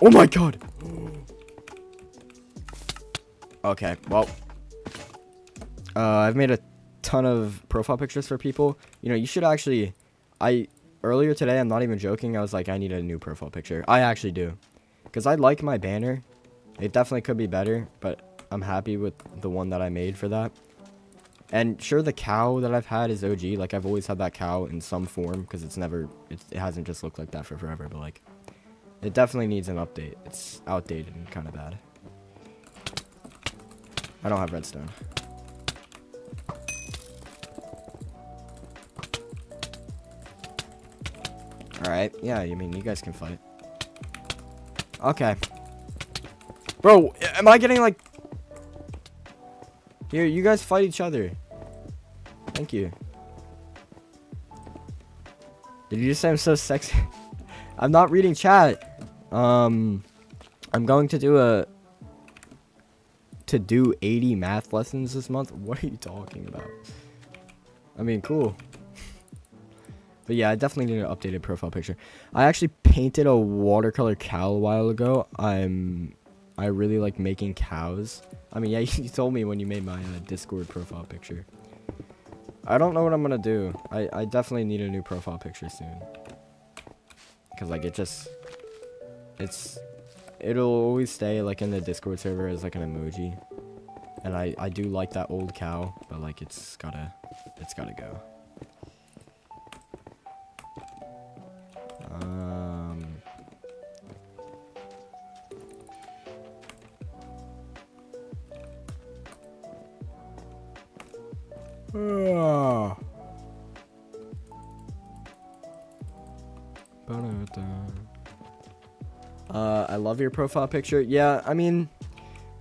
Oh my god! okay, well. Uh, I've made a ton of profile pictures for people. You know, you should actually... I... Earlier today, I'm not even joking, I was like, I need a new profile picture. I actually do. Because I like my banner. It definitely could be better, but I'm happy with the one that I made for that. And sure, the cow that I've had is OG. Like, I've always had that cow in some form because it's never, it, it hasn't just looked like that for forever. But, like, It definitely needs an update. It's outdated and kind of bad. I don't have redstone. Alright, yeah, you mean you guys can fight. Okay. Bro, am I getting like... Here, you guys fight each other. Thank you. Did you just say I'm so sexy? <laughs> I'm not reading chat. Um, I'm going to do a... To do 80 math lessons this month? <laughs> What are you talking about? I mean, cool. <laughs> But yeah, I definitely need an updated profile picture. I actually painted a watercolor cow a while ago. I'm... I really like making cows. I mean, yeah, <laughs> you told me when you made my uh, Discord profile picture. I don't know what I'm gonna do. I, I definitely need a new profile picture soon. Because, like, it just... It's... It'll always stay, like, in the Discord server as, like, an emoji. And I, I do like that old cow, but, like, it's gotta... It's gotta go. Um... Uh, I love your profile picture. Yeah, I mean,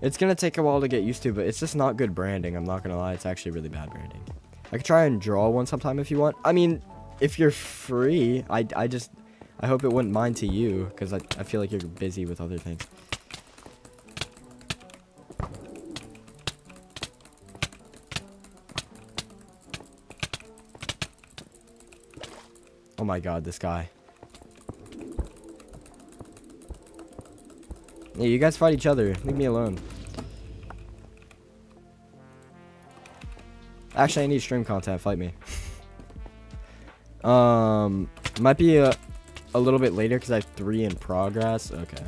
it's gonna take a while to get used to, but it's just not good branding. I'm not gonna lie, it's actually really bad branding. I could try and draw one sometime if you want. I mean, if you're free, I, I just, I hope it wouldn't mind to you, because I, I feel like you're busy with other things. My god, this guy. Yeah, you guys fight each other. Leave me alone. Actually, I need stream content. Fight me. <laughs> um, might be a, a little bit later because I have three in progress. Okay.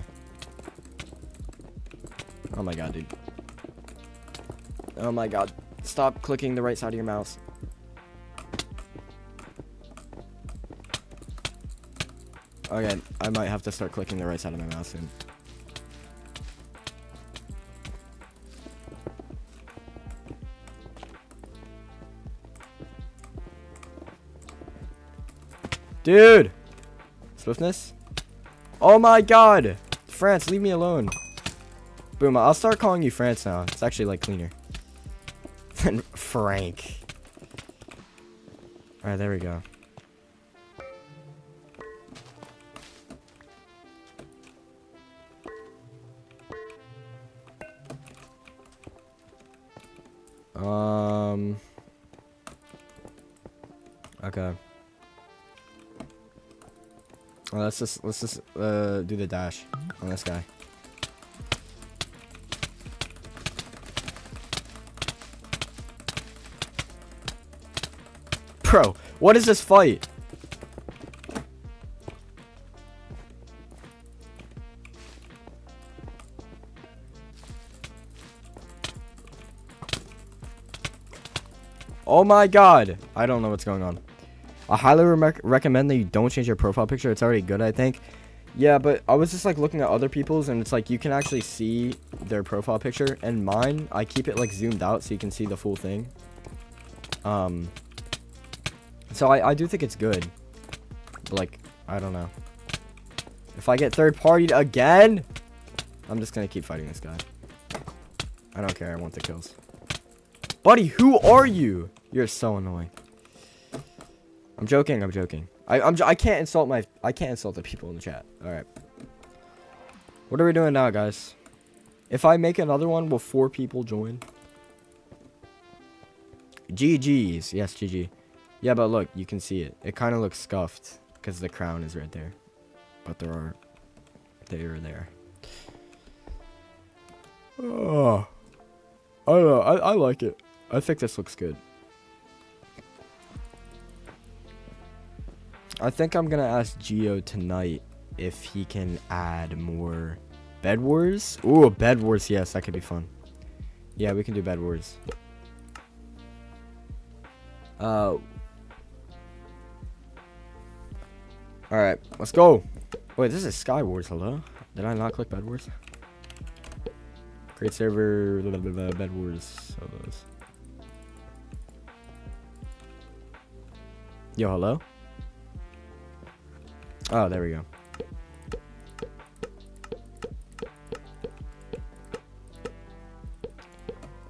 Oh my god, dude. Oh my god. Stop clicking the right side of your mouse. Okay, I might have to start clicking the right side of my mouse soon. Dude! Swiftness? Oh my god! France, leave me alone. Boom, I'll start calling you France now. It's actually like cleaner. <laughs> Than Frank. Alright, there we go. Um. Okay. Well, let's just let's just uh, do the dash on this guy. Bro, what is this fight? Oh my god. I don't know what's going on. I highly re recommend that you don't change your profile picture. It's already good, I think. Yeah, but I was just like looking at other people's and it's like you can actually see their profile picture. And mine, I keep it like zoomed out so you can see the full thing. Um, so I, I do think it's good. But like, I don't know. If I get third partied again, I'm just to keep fighting this guy. I don't care. I want the kills. Buddy, who are you? You're so annoying. I'm joking. I'm joking. I I'm I can't insult my I can't insult the people in the chat. All right. What are we doing now, guys? If I make another one, will four people join? GG's. Yes, GG. Yeah, but look, you can see it. It kind of looks scuffed because the crown is right there. But there are... They are there. Oh. I don't know. I, I like it. I think this looks good. I think I'm gonna ask Geo tonight if he can add more Bed Wars. Ooh, Bed Wars, yes, that could be fun. Yeah, we can do Bed Wars. Uh. Alright, let's go. Wait, this is Sky Wars. Hello? Did I not click Bed Wars? Great server. Blah, blah, blah, Bed Wars. Yo, hello? Oh, there we go.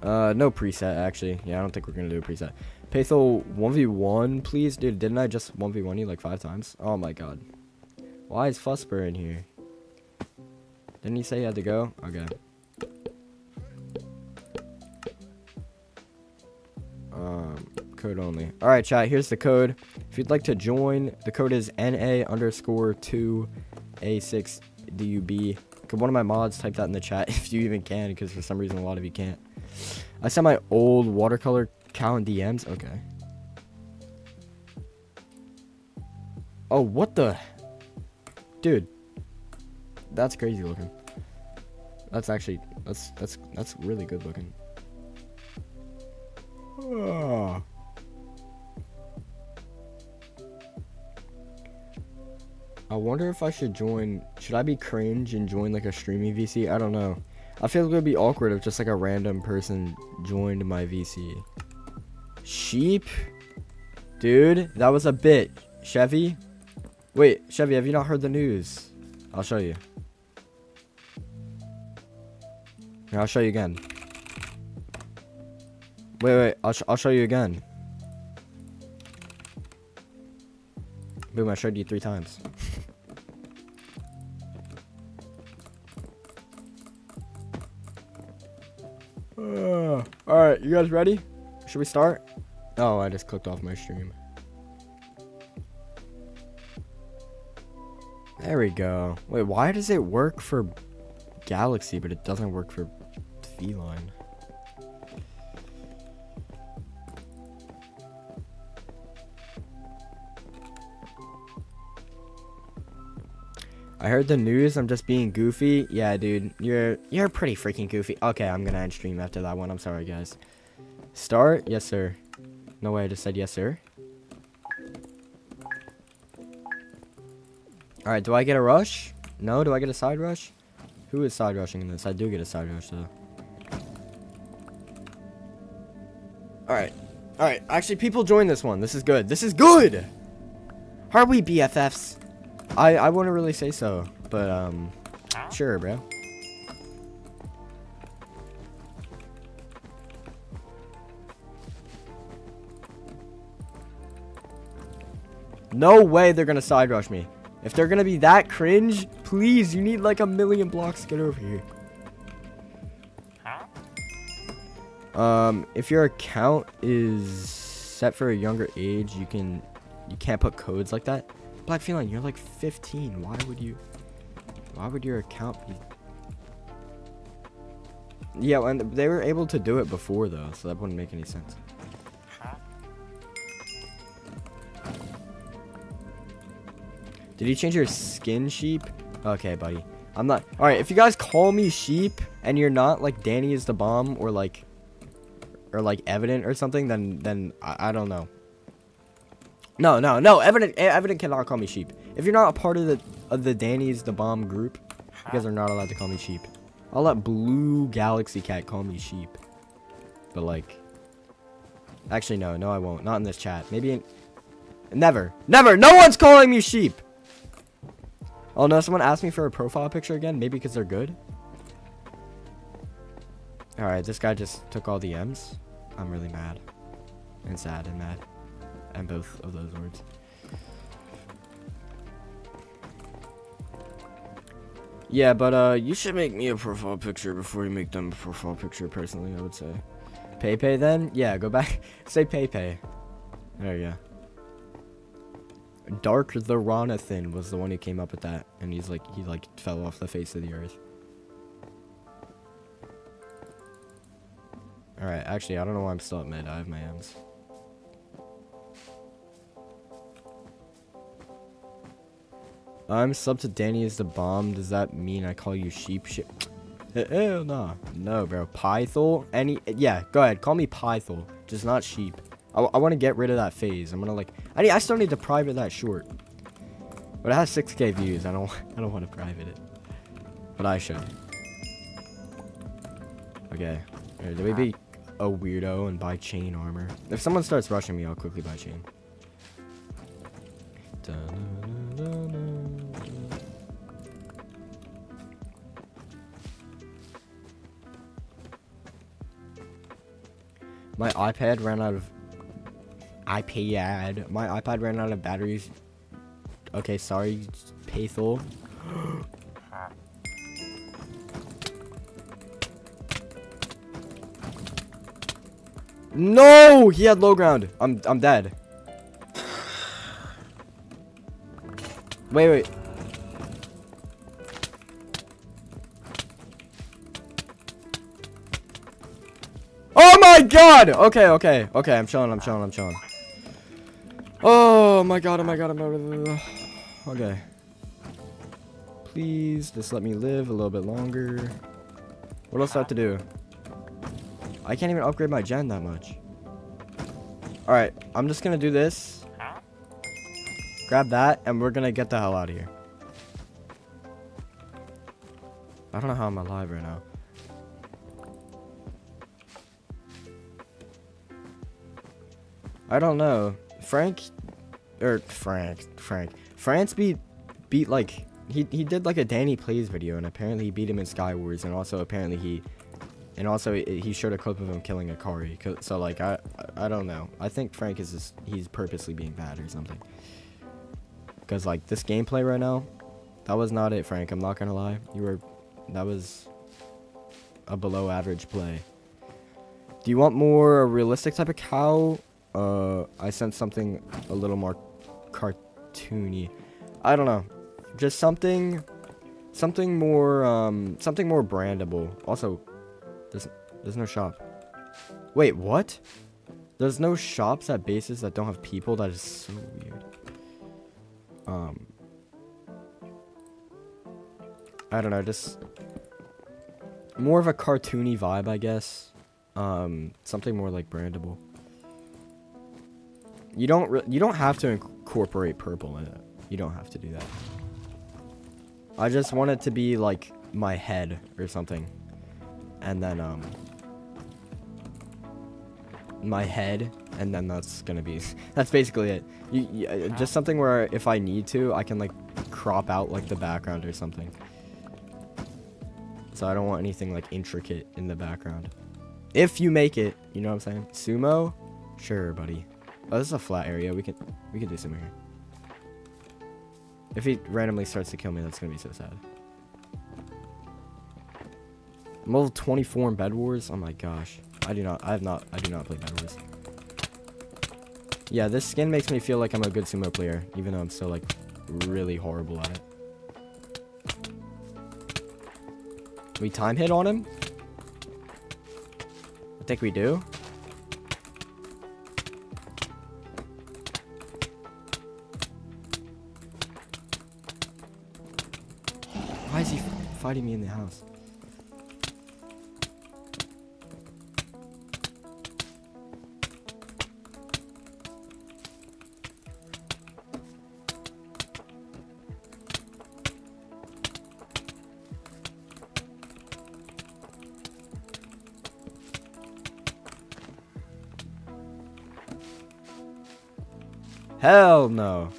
Uh, no preset, actually. Yeah, I don't think we're gonna do a preset. Paithal 1v1, please? Dude, didn't I just 1v1 you like five times? Oh my god. Why is Fussper in here? Didn't he say he had to go? Okay. Code only. Alright, chat, here's the code. If you'd like to join, the code is NA underscore 2A6DUB. Could one of my mods type that in the chat <laughs> if you even can, because for some reason a lot of you can't. I sent my old watercolor cow in DMs. Okay. Oh, what the? Dude. That's crazy looking. That's actually, that's, that's, that's really good looking. Oh. I wonder if I should join, should I be cringe and join like a streaming VC? I don't know. I feel like it would be awkward if just like a random person joined my VC. Sheep? Dude, that was a bit. Chevy? Wait, Chevy, have you not heard the news? I'll show you. I'll show you again. Wait, wait, I'll, sh I'll show you again. Boom, I showed you three times. <sighs> Uh, Alright, you guys ready? Should we start? Oh, I just clicked off my stream. There we go. Wait, why does it work for Galaxy, but it doesn't work for Feline? I heard the news. I'm just being goofy. Yeah, dude, you're you're pretty freaking goofy. Okay, I'm gonna end stream after that one. I'm sorry, guys. Start? Yes, sir. No way. I just said yes, sir. All right. Do I get a rush? No. Do I get a side rush? Who is side rushing in this? I do get a side rush though. All right. All right. Actually, people join this one. This is good. This is good. Are we BFFs? I I wouldn't really say so, but um, sure, bro. No way they're gonna side rush me. If they're gonna be that cringe, please, you need like a million blocks to get over here. Um, if your account is set for a younger age, you can, you can't put codes like that. Black Feline, you're like 15. Why would you? Why would your account be? Yeah, and they were able to do it before though, so that wouldn't make any sense. Did you change your skin, sheep? Okay, buddy. I'm not. All right, if you guys call me sheep and you're not like Danny is the bomb or like, or like evident or something, then then I, I don't know. No, no, no. Evident, evident cannot call me sheep. If you're not a part of the of the Danny's the bomb group, you guys are not allowed to call me sheep. I'll let Blue Galaxy Cat call me sheep. But like, actually no, no I won't. Not in this chat. Maybe in, never, never. No one's calling me sheep. Oh no, someone asked me for a profile picture again. Maybe because they're good. All right, this guy just took all the M's. I'm really mad and sad and mad and both of those words. Yeah, but uh, you should make me a profile picture before you make them a profile picture. Personally, I would say. Pepe then? Yeah, go back. <laughs> Say Pepe. There you go. Dark the Ronathan was the one who came up with that, and he's like he like fell off the face of the earth. All right, actually, I don't know why I'm still at mid. I have my M's. I'm sub to Danny is the bomb. Does that mean I call you sheep shit? <tsk> Hell no. No, bro. Paithal? Any? Yeah, go ahead. Call me Paithal. Just not sheep. I, I want to get rid of that phase. I'm going to like... I, need, I still need to private that short. But it has 6k views. I don't <laughs> I don't want to private it. But I should. Okay. Did we be a weirdo and buy chain armor? If someone starts rushing me, I'll quickly buy chain. My iPad ran out of iPad. My iPad ran out of batteries. Okay, sorry, Paithal. no, he had low ground. I'm I'm dead. <sighs> Wait, wait. My god! Okay, okay, okay, I'm chilling, I'm chilling, I'm chilling. Oh my god, oh my god, oh I'm Okay. Please, just let me live a little bit longer. What else do I have to do? I can't even upgrade my gen that much. Alright, I'm just gonna do this. Grab that, and we're gonna get the hell out of here. I don't know how I'm alive right now. I don't know. Frank, or Frank, Frank, France beat, beat like, he, he did like a Danny Plays video and apparently he beat him in Sky Wars and also apparently he, and also he showed a clip of him killing Akari. So like, I, I don't know. I think Frank is just, he's purposely being bad or something. Because like this gameplay right now, that was not it, Frank. I'm not gonna lie. You were, that was a below average play. Do you want more realistic type of cow uh, I sent something a little more cartoony. I don't know. Just something, something more, um, something more brandable. Also, there's, there's no shop. Wait, what? There's no shops at bases that don't have people? That is so weird. Um, I don't know, just more of a cartoony vibe, I guess. Um, something more like brandable. You don't you don't have to incorporate purple in it. You don't have to do that. I just want it to be like my head or something. And then um my head and then that's gonna be <laughs> that's basically it. You, you, uh, just something where if i need to i can like crop out like the background or something. So i don't want anything like intricate in the background. If you make it you know what i'm saying? Sumo? Sure buddy Oh, this is a flat area. We can we can do some here. If he randomly starts to kill me, that's gonna be so sad. I'm level 24 in Bed Wars. Oh my gosh. I do not I have not I do not play Bed Wars. Yeah, this skin makes me feel like I'm a good sumo player, even though I'm still like really horrible at it. We time hit on him? I think we do. Fighting me in the house? Hell no.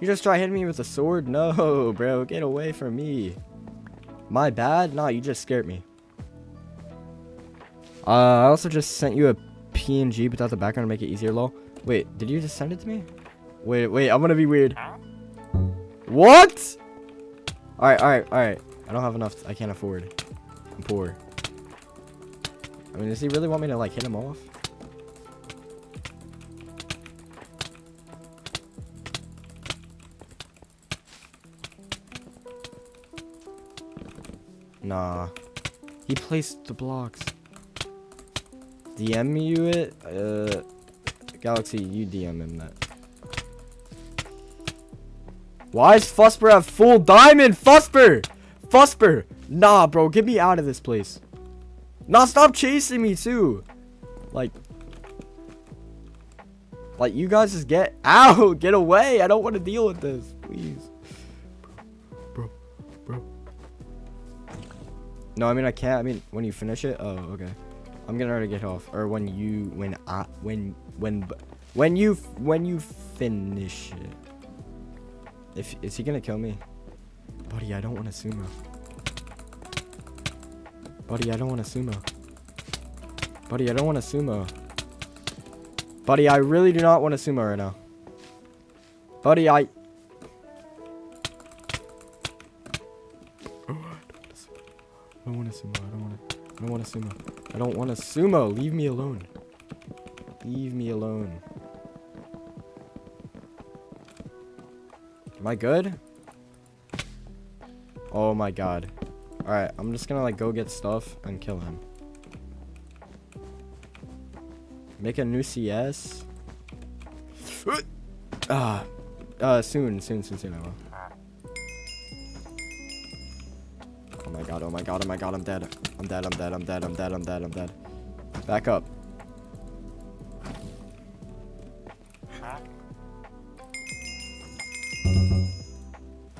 You just try hitting me with a sword? No, <laughs> bro. Get away from me. My bad? Nah, you just scared me. Uh, I also just sent you a PNG without the background to make it easier, lol. Wait, did you just send it to me? Wait, wait, I'm gonna be weird. What? Alright, alright, alright. I don't have enough. I can't afford. I'm poor. I mean, does he really want me to, like, hit him off? Nah. He placed the blocks. DM you it? Uh, Galaxy, you DM him that. Why is Fusper have full diamond? Fusper! Fusper! Nah, bro, get me out of this place. Nah, stop chasing me, too. Like, like, you guys just get <laughs> out. Get away. I don't want to deal with this. Please. No, I mean I can't. I mean when you finish it. Oh, okay. I'm gonna already get off. Or when you when I when when when you when you finish it. If is he gonna kill me? Buddy, I don't want to sumo. Buddy, I don't want to sumo. Buddy, I don't want to sumo. Buddy, I really do not want to sumo right now. Buddy, I... I don't want to sumo. I don't want to... I don't want to sumo. I don't want to sumo. Leave me alone. Leave me alone. Am I good? Oh my god. Alright, I'm just gonna like go get stuff and kill him. Make a new CS. ah, uh, soon, soon, soon, soon I will. Oh my god, oh my god, oh my god, I'm dead. I'm dead, I'm dead, I'm dead, I'm dead, I'm dead, I'm dead. Back up.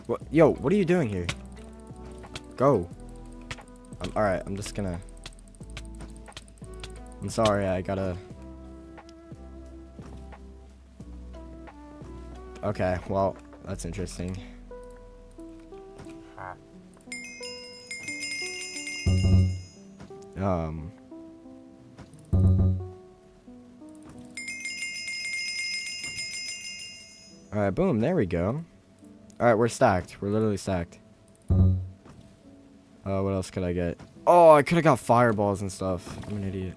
What? Yo, what are you doing here? Go. I'm alright, I'm just gonna... I'm sorry, I gotta... Okay, well, that's interesting. Um... Alright, boom, there we go. Alright, we're stacked. We're literally stacked. Uh, what else could I get? Oh, I could have got fireballs and stuff. I'm an idiot.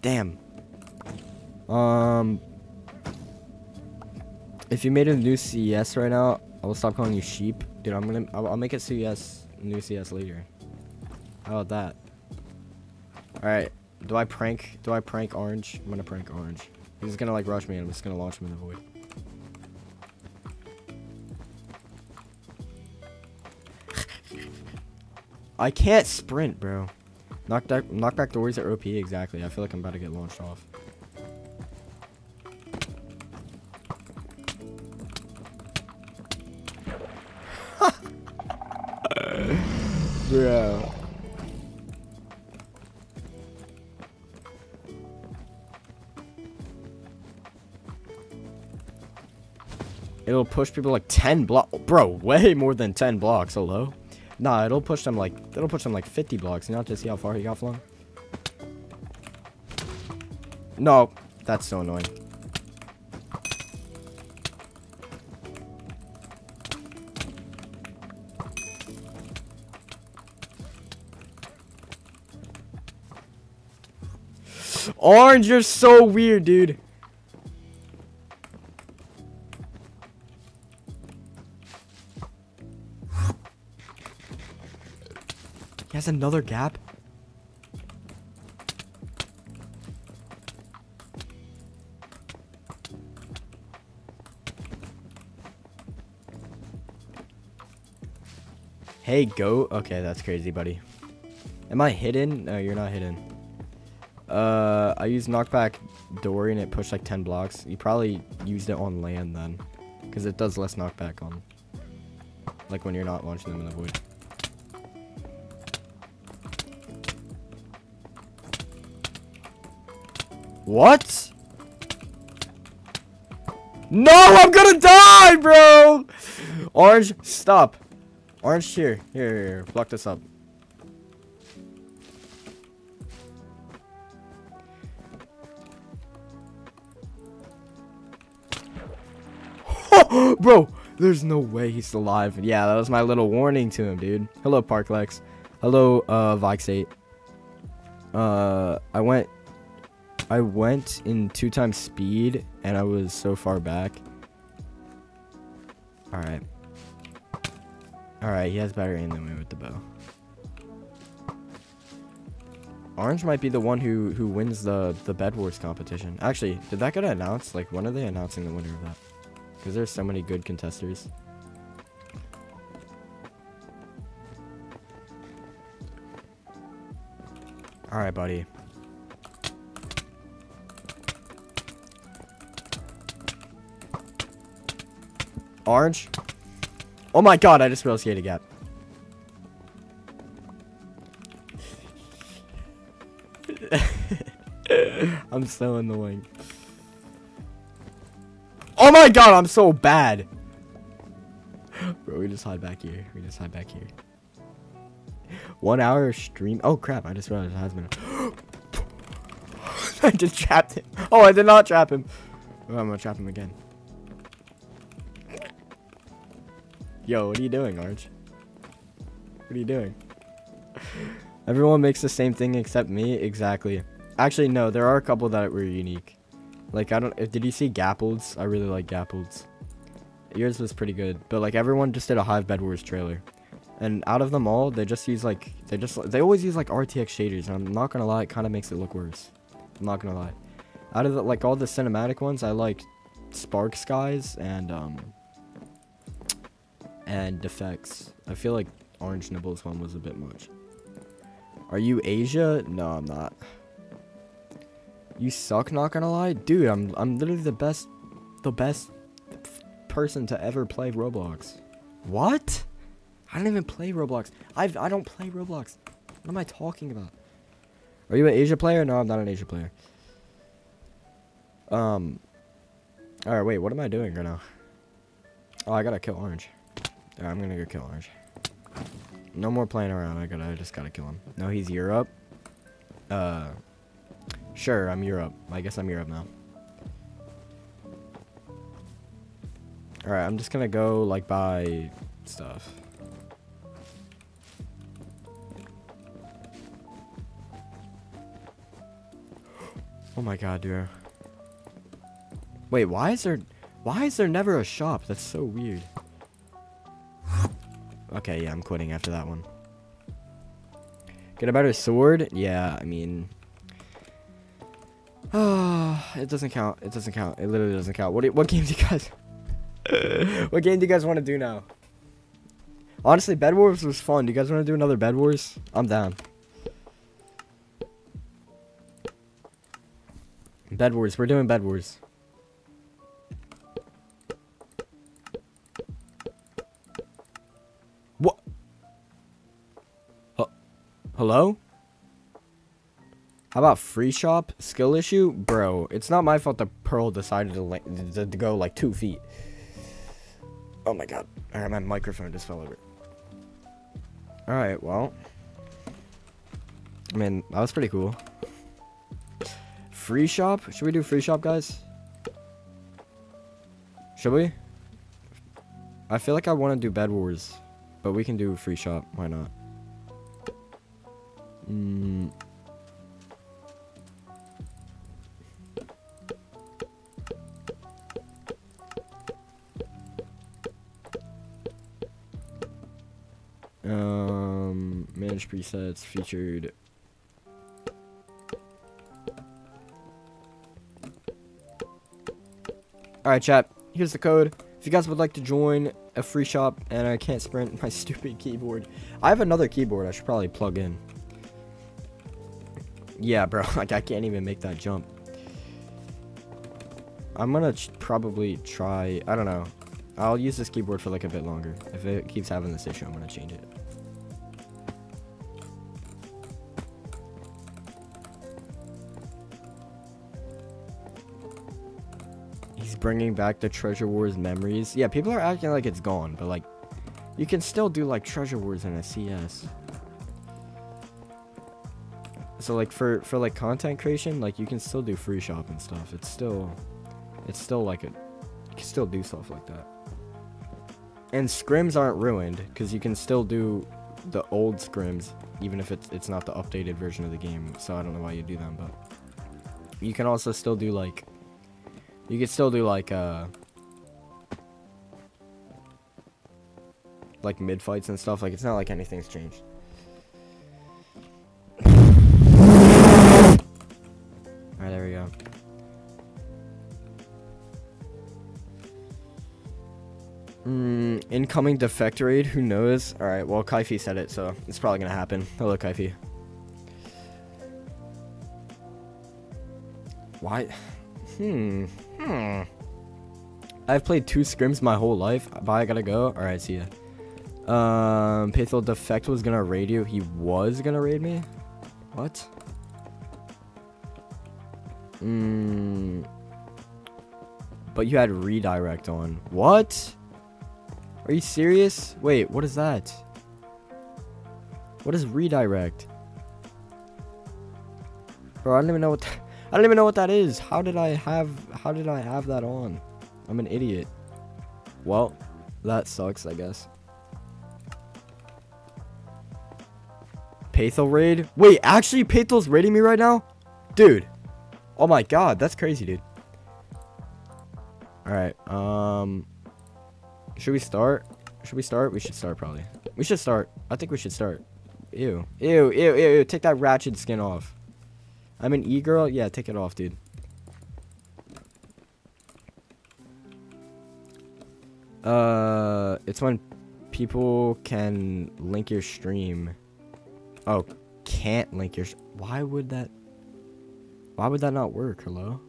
Damn. Um, if you made a new CS right now, I will stop calling you sheep. Dude, I'm gonna, I'll, I'll make it CS, new CS leader. How about that? Alright, do I prank, do I prank Orange? I'm gonna prank Orange. He's gonna like rush me and I'm just gonna launch him in the void. <laughs> I can't sprint, bro. Knock back, knock back doors are OP, exactly. I feel like I'm about to get launched off. Bro. It'll push people like 10 blocks. Bro, way more than 10 blocks. Hello? Nah, it'll push them like it'll push them like 50 blocks. Know, to see how far he got flung. No, that's so annoying. Orange, you're so weird, dude. He has another gap? Hey, goat. Okay, that's crazy, buddy. Am I hidden? No, you're not hidden. Uh, I used knockback Dory and it pushed like 10 blocks. You probably used it on land then. Because it does less knockback on... Like when you're not launching them in the void. What? No, I'm gonna die, bro! Orange, stop. Orange, here. Here, here, here. Block this up. <gasps> bro, there's no way he's alive. Yeah, that was my little warning to him, dude. Hello, Parklex. Hello, uh, Vox8. Uh, I went I went in two times speed and I was so far back. Alright. Alright, he has better aim than me with the bow. Orange might be the one who who wins the the Bed Wars competition. Actually, did that get announced? Like, when are they announcing the winner of that? Because there's so many good contesters. Alright, buddy. Orange? Oh my god, I just realized skated had a gap. <laughs> I'm so annoying. Oh my god, I'm so bad. Bro, we just hide back here. We just hide back here. One hour stream. Oh crap! I just realized it has been. <gasps> I just trapped him. Oh, I did not trap him. Oh, I'm gonna trap him again. Yo, what are you doing, Arch? What are you doing? Everyone makes the same thing except me. Exactly. Actually, no. There are a couple that were unique. Like I don't. Did you see Gapples? I really like Gapples. Yours was pretty good, but like everyone just did a Hive Bed Wars trailer. And out of them all, they just use like they just they always use like RTX shaders. And I'm not gonna lie, it kind of makes it look worse. I'm not gonna lie. Out of the, like all the cinematic ones, I like Spark Skies and um and Defects. I feel like Orange Nibbles one was a bit much. Are you Asia? No, I'm not. You suck, not gonna lie, dude. I'm I'm literally the best, the best person to ever play Roblox. What? I don't even play Roblox. I've, I don't play Roblox. What am I talking about? Are you an Asia player? No, I'm not an Asia player. Um. Alright, wait, what am I doing right now? Oh, I gotta kill Orange. Right, I'm gonna go kill Orange. No more playing around. I gotta, I just gotta kill him. No, he's Europe. Uh. Sure, I'm Europe. I guess I'm Europe now. Alright, I'm just gonna go, like, buy stuff. Oh my god, dude. Wait, why is there... Why is there never a shop? That's so weird. Okay, yeah, I'm quitting after that one. Get a better sword? Yeah, I mean... Ah, <sighs> it doesn't count. It doesn't count. It literally doesn't count. What do, <laughs> <laughs> what game do you guys... what game do you guys want to do now? Honestly, Bed Wars was fun. Do you guys want to do another Bed Wars? I'm down. Bed Wars. We're doing Bed Wars. What? Uh, hello? How about free shop? Skill issue? Bro, it's not my fault the Pearl decided to, to, to go like two feet. Oh my god. Alright, my microphone just fell over. Alright, well. I mean, that was pretty cool. Free shop? Should we do free shop, guys? Should we? I feel like I want to do Bed Wars. But we can do free shop. Why not? Mm. Um, manage presets featured Alright, chat. Here's the code. If you guys would like to join a free shop and I can't sprint <laughs> my stupid keyboard. I have another keyboard I should probably plug in. Yeah, bro. <laughs> Like, I can't even make that jump. I'm gonna probably try... I don't know. I'll use this keyboard for like a bit longer. If it keeps having this issue, I'm gonna change it. Bringing back the Treasure Wars memories. Yeah, people are acting like it's gone, but like, you can still do like Treasure Wars in a CS. So like for for like content creation, like you can still do free shop and stuff. It's still, it's still like a, you can still do stuff like that. And scrims aren't ruined because you can still do the old scrims even if it's it's not the updated version of the game. So I don't know why you do them, but you can also still do like you could still do like uh like mid fights and stuff. Like it's not like anything's changed. Alright, there we go. Mm, incoming defect raid, who knows? Alright, well Kaifi said it, so it's probably gonna happen. Hello Kaifi. Why? Hmm. Hmm. I've played two scrims my whole life. Bye, I gotta go. Alright, see ya. Um, Paithal Defect was gonna raid you. He was gonna raid me? What? Mm. But you had redirect on. What? Are you serious? Wait, what is that? What is redirect? Bro, I don't even know what I don't even know what that is. How did I have how did I have that on? I'm an idiot. Well, that sucks, I guess. Paithal raid? Wait, actually Paithal's raiding me right now? Dude. Oh my god, that's crazy, dude. Alright, um... Should we start? Should we start? We should start, probably. We should start. I think we should start. Ew. Ew, ew, ew, ew. Take that ratchet skin off. I'm an e-girl? Yeah, take it off, dude. Uh, it's when people can link your stream. Oh, can't link your... Why would that... Why would that not work? Hello?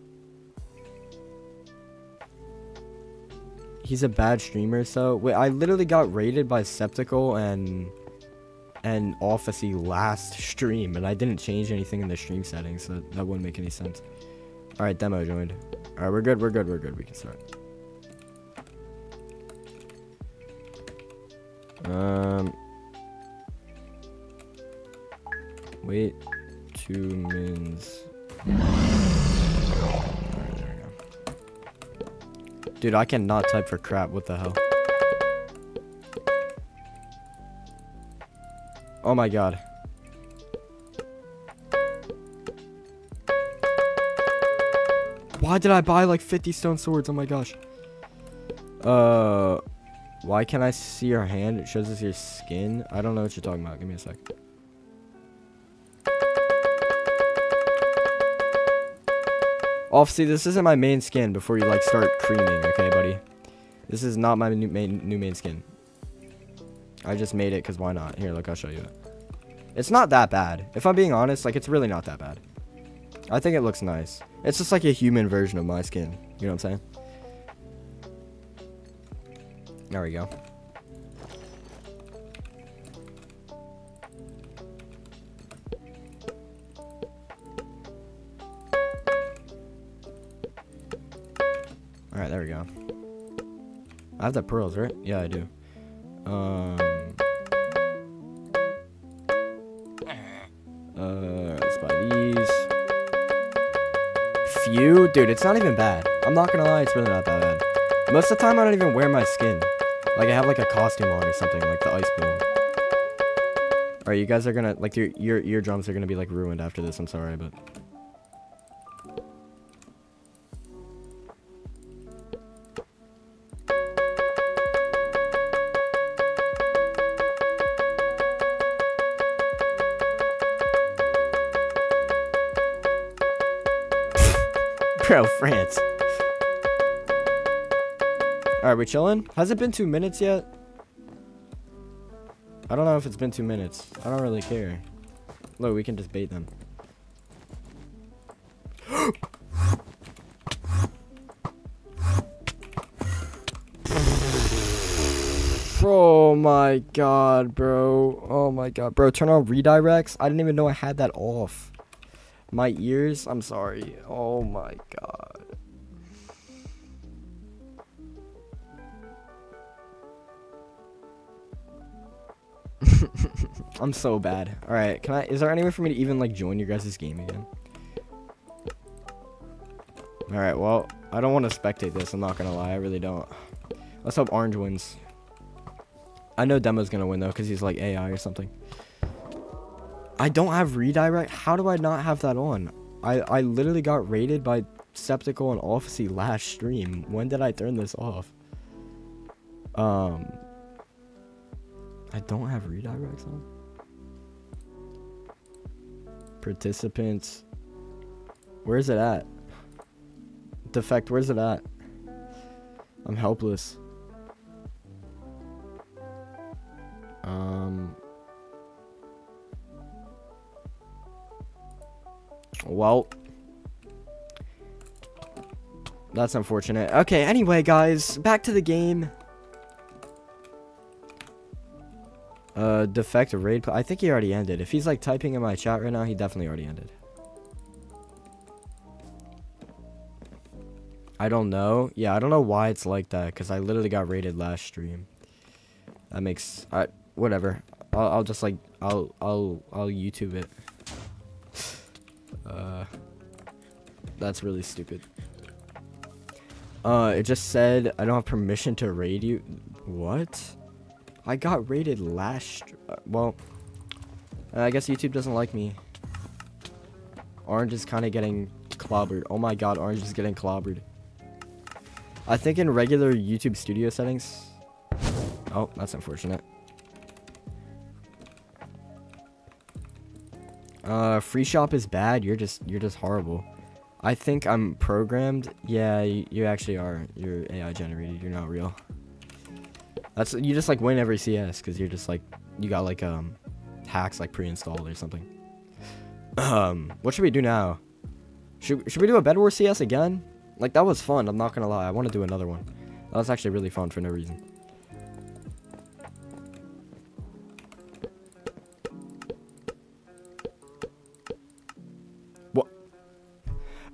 He's a bad streamer, so... Wait, I literally got raided by Skeptical and... And Officy last stream, and I didn't change anything in the stream settings, so that wouldn't make any sense. Alright, demo joined. Alright, we're good, we're good, we're good. We can start. Um... Wait two mins. Dude, I cannot type for crap. What the hell? Oh my god. Why did I buy like 50 stone swords? Oh my gosh. Uh, why can't I see your hand? It shows us your skin. I don't know what you're talking about. Give me a sec. Obviously, this isn't my main skin before you, like, start creaming, okay, buddy? This is not my new main, new main skin. I just made it because why not? Here, look, I'll show you it. It's not that bad. If I'm being honest, like, it's really not that bad. I think it looks nice. It's just like a human version of my skin. You know what I'm saying? There we go. Alright, there we go. I have the pearls, right? Yeah, I do. Um... Few? Dude, it's not even bad. I'm not gonna lie, it's really not that bad. Most of the time, I don't even wear my skin. Like, I have, like, a costume on or something, like the Ice Bloom. Alright, you guys are gonna, like, your, your eardrums are gonna be, like, ruined after this. I'm sorry, but... France. Alright, we chilling? Has it been two minutes yet? I don't know if it's been two minutes. I don't really care. Look, we can just bait them. <gasps> oh my god, bro. Oh my god. Bro, turn on redirects. I didn't even know I had that off. My ears? I'm sorry. Oh my god. <laughs> I'm so bad. Alright, can I is there any way for me to even like join your guys' game again? Alright, well, I don't want to spectate this, I'm not gonna lie, I really don't. Let's hope orange wins. I know Demo's gonna win though, because he's like AI or something. I don't have redirect. How do I not have that on? I, I literally got raided by Skeptical and Officy last stream. When did I turn this off? Um, I don't have redirects on. Participants. Where's it at? Defect, where's it at? I'm helpless. Um... Well. That's unfortunate. Okay, anyway, guys. Back to the game. Uh, defect raid. I think he already ended. If he's like typing in my chat right now, he definitely already ended. I don't know. Yeah, I don't know why it's like that, because I literally got raided last stream. That makes... I, whatever. I'll, I'll just, like, I'll, I'll, I'll YouTube it. Uh, that's really stupid. Uh, it just said I don't have permission to raid you. What? I got raided last... Uh, well, I guess YouTube doesn't like me. Orange is kind of getting clobbered. Oh my god, Orange is getting clobbered. I think in regular YouTube studio settings... Oh, that's unfortunate. Uh, free shop is bad. You're just, you're just horrible. I think I'm programmed. Yeah, you, you actually are. You're AI generated. You're not real. That's, you just like win every CS because you're just like, you got like, um, hacks like pre-installed or something. Um, what should we do now? Should, should we do a Bed Wars CS again? Like, that was fun, I'm not gonna lie. I want to do another one. That was actually really fun for no reason.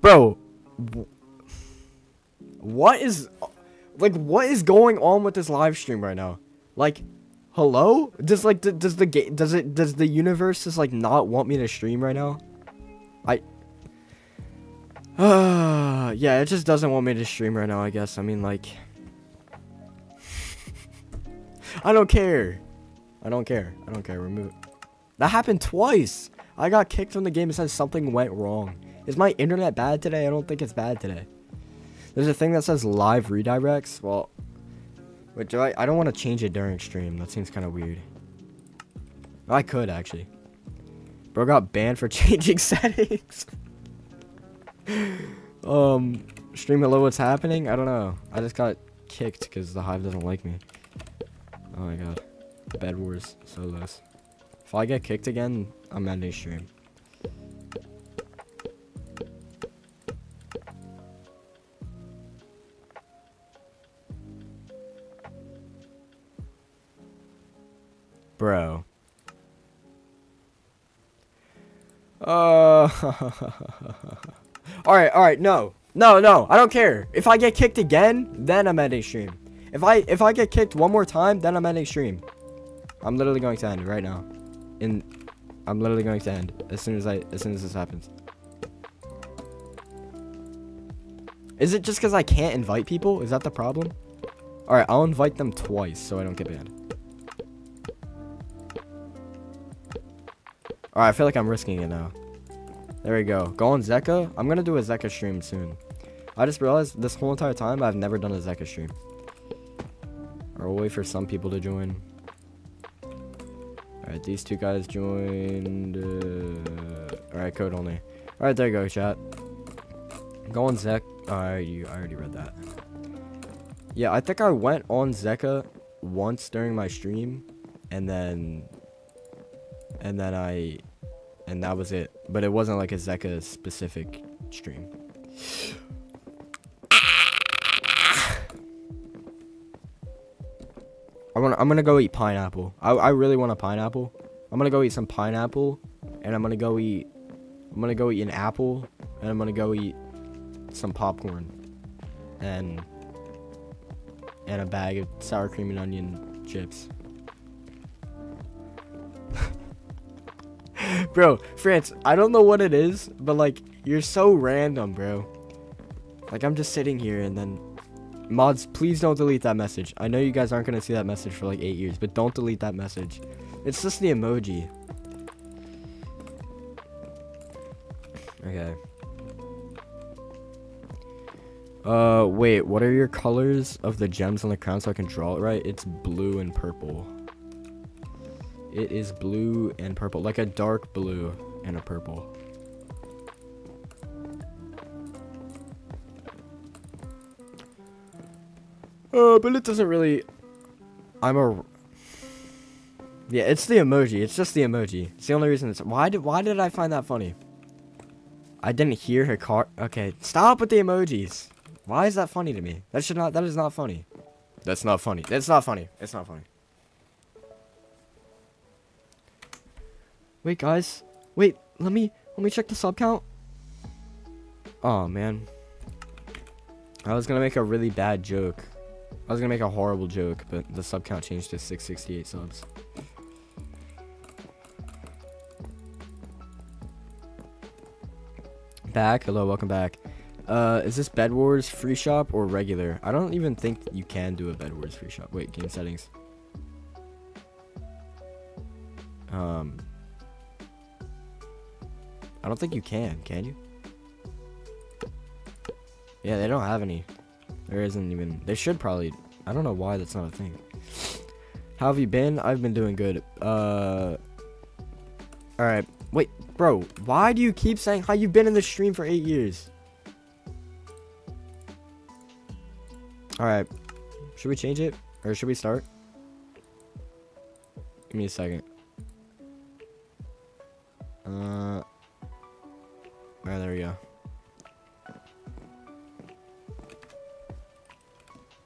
Bro. What is... Like, what is going on with this live stream right now? Like, hello? Does, like, does the game... Does it... Does the universe just, like, not want me to stream right now? I... Uh, <sighs> yeah, it just doesn't want me to stream right now, I guess. I mean, like... <laughs> I don't care. I don't care. I don't care. Remove it. That happened twice. I got kicked from the game and said something went wrong. Is my internet bad today? I don't think it's bad today. There's a thing that says live redirects. Well, wait, do I? I don't want to change it during stream. That seems kind of weird. I could, actually. Bro got banned for <laughs> changing settings. <laughs> um, stream hello, what's happening? I don't know. I just got kicked because the hive doesn't like me. Oh my god. Bed Wars solos. If I get kicked again, I'm ending stream. Bro. Uh. <laughs> alright, alright, no. No, no, I don't care. If I get kicked again, then I'm ending stream. If I if I get kicked one more time, then I'm ending stream. I'm literally going to end right now. In I'm literally going to end as soon as I as soon as this happens. Is it just because I can't invite people? Is that the problem? Alright, I'll invite them twice so I don't get banned. Alright, I feel like I'm risking it now. There we go. Go on. I'm going to do a Zeqa stream soon. I just realized this whole entire time I've never done a Zeqa stream. Or we'll wait for some people to join. Alright, these two guys joined. Uh, Alright, code only. Alright, there you go, chat. Go on Zek. Alright, you. I already read that. Yeah, I think I went on Zeqa once during my stream, and then and then I, and that was it. But it wasn't like a Zeqa specific stream. I want. I'm gonna go eat pineapple. I I really want a pineapple. I'm gonna go eat some pineapple, and I'm gonna go eat. I'm gonna go eat an apple, and I'm gonna go eat some popcorn, and and a bag of sour cream and onion chips. <laughs> bro, France, I don't know what it is, but like, you're so random, bro. Like, I'm just sitting here and then. Mods, please don't delete that message. I know you guys aren't going to see that message for like eight years, but don't delete that message. It's just the emoji. Okay. Uh, wait, what are your colors of the gems on the crown so I can draw it right? It's blue and purple. It is blue and purple, like a dark blue and a purple. Uh, but it doesn't really... I'm a... Yeah, it's the emoji. It's just the emoji. It's the only reason it's... Why did, why did I find that funny? I didn't hear her car... Okay, stop with the emojis. Why is that funny to me? That should not... That is not funny. That's not funny. That's not funny. It's not funny. Wait, guys. Wait, let me let me check the sub count. Oh man. I was gonna make a really bad joke. I was gonna make a horrible joke, but the sub count changed to 668 subs. Back. Hello, welcome back. Uh, is this Bed Wars free shop or regular? I don't even think you can do a Bed Wars free shop. Wait, game settings. Um, I don't think you can. Can you? Yeah, they don't have any. There isn't even. They should probably. I don't know why that's not a thing. How have you been? I've been doing good. Uh. All right. Wait, bro. Why do you keep saying how you've been in the stream for eight years? All right. Should we change it or should we start? Give me a second. Uh. Alright, there we go.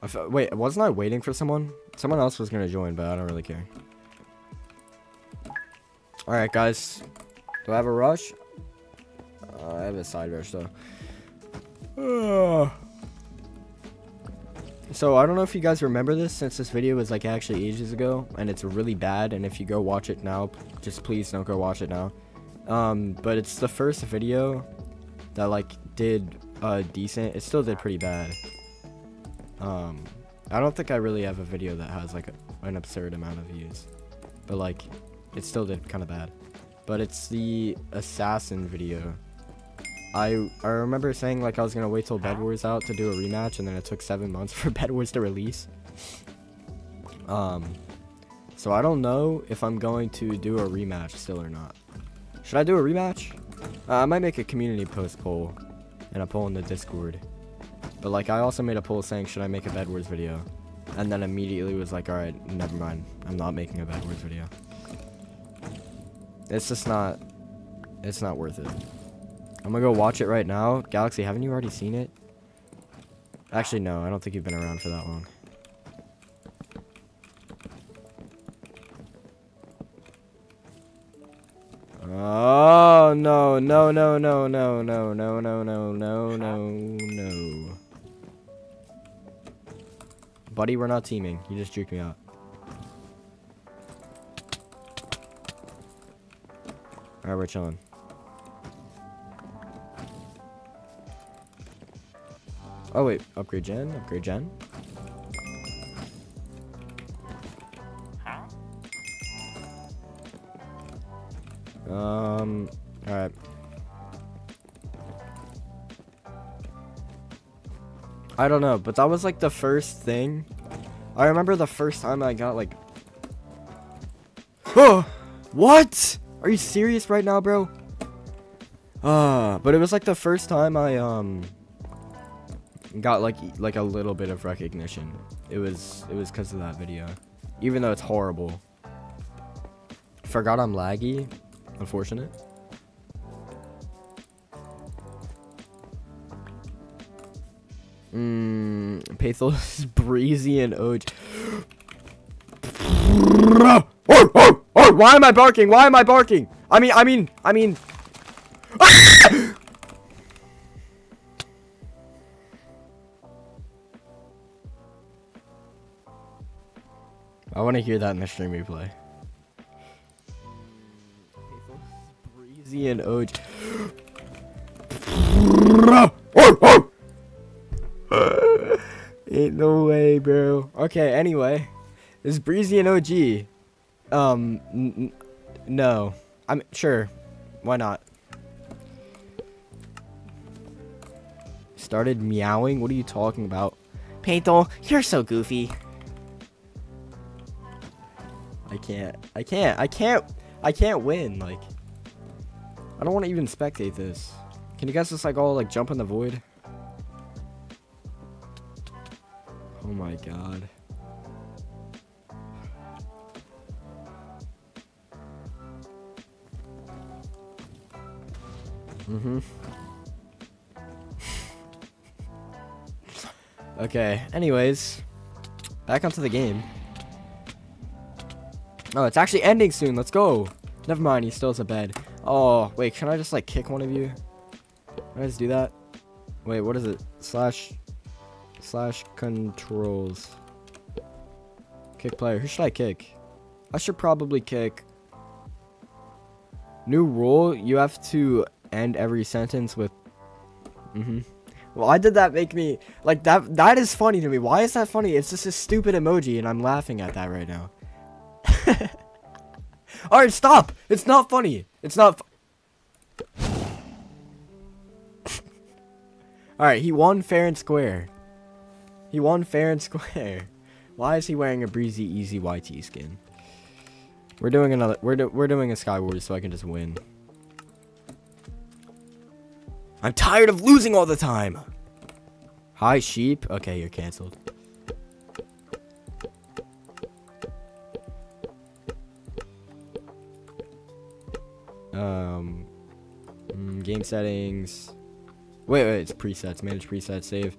I wait, wasn't I waiting for someone? Someone else was gonna join, but I don't really care. Alright, guys. Do I have a rush? Uh, I have a side rush, though. <sighs> so, I don't know if you guys remember this, since this video was, like, actually ages ago, and it's really bad, and if you go watch it now, just please don't go watch it now. Um, but it's the first video that like did uh decent. It still did pretty bad. Um, I don't think I really have a video that has like a, an absurd amount of views, but like it still did kind of bad. But it's the assassin video. I I remember saying like I was gonna wait till Bed Wars out to do a rematch, and then it took seven months <laughs> for Bed Wars to release. Um, so I don't know if I'm going to do a rematch still or not. Should I do a rematch? Uh, I might make a community post poll and a poll in the Discord. But like I also made a poll saying should I make a Bed Wars video? And then immediately was like, alright, never mind. I'm not making a Bed Wars video. It's just not it's not worth it. I'm gonna go watch it right now. Galaxy, haven't you already seen it? Actually no, I don't think you've been around for that long. Oh no no no no no no no no no no no no. Buddy, we're not teaming. You just juked me out. Alright, we're chilling. Oh wait, upgrade gen, upgrade gen. Um, alright. I don't know, but that was like the first thing. I remember the first time I got like... what? Are you serious right now, bro? Uh, but it was like the first time I, um... Got like like a little bit of recognition. It was it was because of that video. Even though it's horrible. Forgot I'm laggy. Unfortunate. Mmm, Pathos, Breezy, and OG. oh, oh, oh, why am I barking? Why am I barking? I mean, I mean, I mean. <laughs> I want to hear that in the stream replay. And OG. Ain't no way, bro. Okay, anyway. This Breezy and OG. Um, no. I'm sure. Why not? Started meowing? What are you talking about? Paithal, you're so goofy. I can't. I can't. I can't. I can't win. Like. I don't want to even spectate this. Can you guys just like all like jump in the void? Oh my god. Mm-hmm. <laughs> okay, anyways. Back onto the game. Oh, it's actually ending soon. Let's go. Never mind, he still has a bed. Oh, wait, can I just, like, kick one of you? Can I just do that? Wait, what is it? Slash... slash controls. Kick player. Who should I kick? I should probably kick. New rule, you have to end every sentence with mm-hmm. Why did that make me like that that is funny to me. Why is that funny? It's just a stupid emoji and I'm laughing at that right now. <laughs> Alright, stop! It's not funny. It's not Alright, he won fair and square. He won fair and square. <laughs> Why is he wearing a breezy easy YT skin? We're doing another we're do, we're doing a Skywars so I can just win. I'm tired of losing all the time. Hi sheep. Okay, you're canceled. Um mm, game settings. Wait, wait, it's presets. Manage presets, save.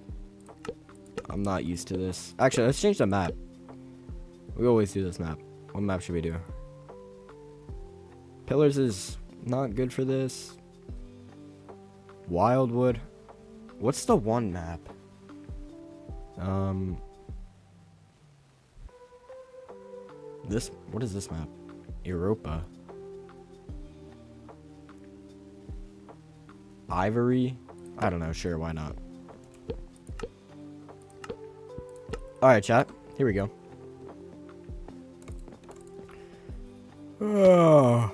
I'm not used to this. Actually, let's change the map. We always do this map. What map should we do? Pillars is not good for this. Wildwood. What's the one map? Um. This, what is this map? Europa. Ivory? I don't know, sure, why not? Alright, chat. Here we go. <sighs> Oh.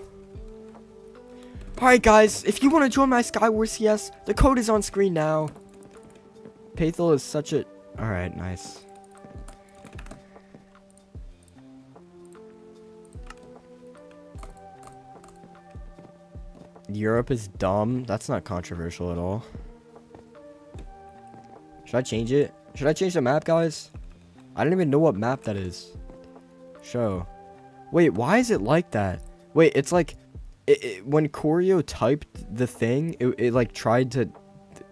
Alright guys, if you want to join my Skywars CS, the code is on screen now. Paithal is such a... Alright, nice. Europe is dumb. That's not controversial at all. Should I change it? Should I change the map, guys? I don't even know what map that is. Show. Wait, why is it like that? Wait, it's like it, it, when Corio typed the thing, it, it like tried to,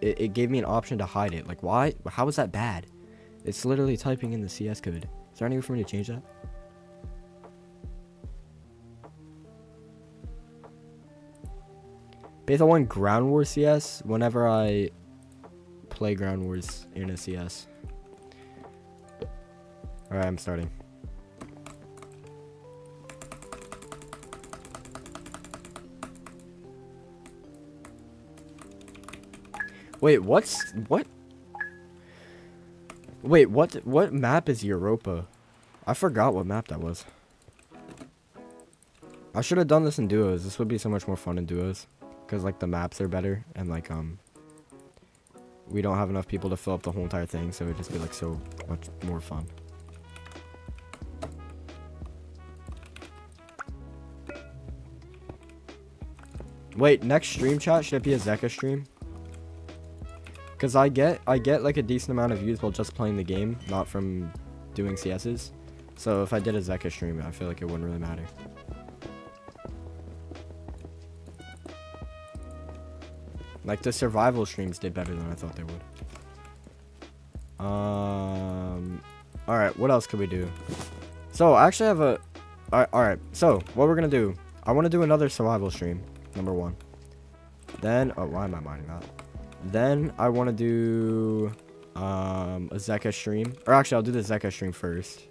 it, it gave me an option to hide it. Like, why? How is that bad? It's literally typing in the CS code. Is there any way for me to change that? Beta 1 Ground War CS whenever I play Ground Wars in a CS. Alright, I'm starting. Wait, what's what? Wait, what what map is Europa? I forgot what map that was. I should have done this in duos. This would be so much more fun in duos cuz like the maps are better and like um we don't have enough people to fill up the whole entire thing, so it would just be like so much more fun. Wait, next stream chat should it be a Zeqa stream? Because I get I get like a decent amount of views while just playing the game, not from doing CSs. So if I did a Zeka stream, I feel like it wouldn't really matter. Like the survival streams did better than I thought they would. Um, all right, what else could we do? So I actually have a. All right, all right. So what we're gonna do? I want to do another survival stream. Number one. Then, oh, why am I mining that? Then I want to do um, a Zeqa stream. Or actually, I'll do the Zeqa stream first.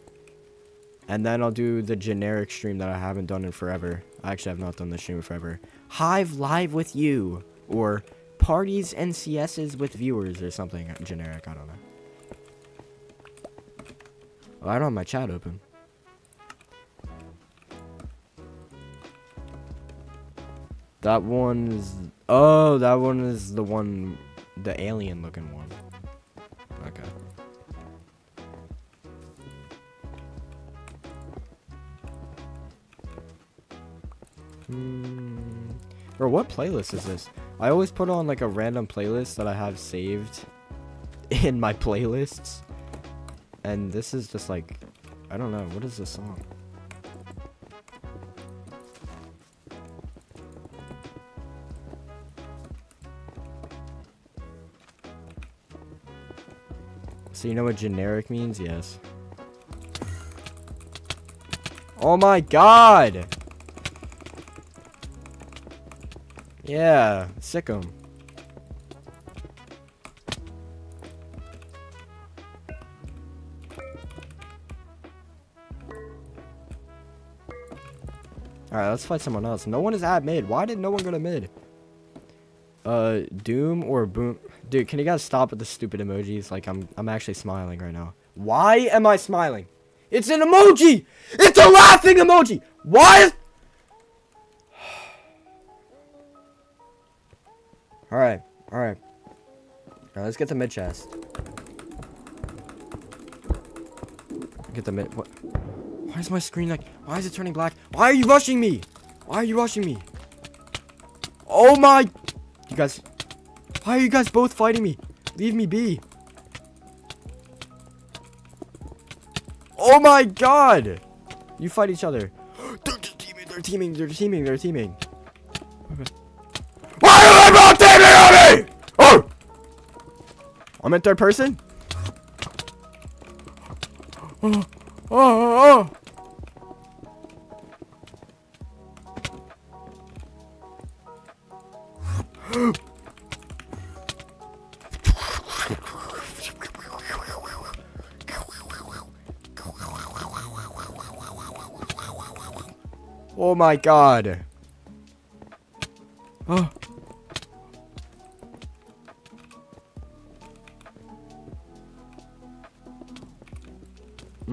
And then I'll do the generic stream that I haven't done in forever. I actually have not done the stream in forever. Hive live with you. Or parties and CSs with viewers or something generic. I don't know. Well, I don't have my chat open. That one is... Oh, that one is the one... The alien looking one. Okay. Hmm. Or what playlist is this? I always put on like a random playlist that I have saved <laughs> in my playlists. And this is just like... I don't know. What is this song? So you know what generic means? Yes. Oh my god! Yeah, sick 'em. Alright, let's fight someone else. No one is at mid. Why did no one go to mid? Uh, Doom or Boom? Dude, can you guys stop with the stupid emojis? Like, I'm, I'm actually smiling right now. Why am I smiling? It's an emoji! It's a laughing emoji! Why is? Alright, alright. Alright, let's get the mid chest. Get the mid. What? Why is my screen like. Why is it turning black? Why are you rushing me? Why are you rushing me? Oh my. You guys. Why are you guys both fighting me? Leave me be. Oh my god! You fight each other. <gasps> they're teaming, they're teaming, they're teaming, they're teaming. I'm in third person? Oh, oh, oh, oh. My god. Oh.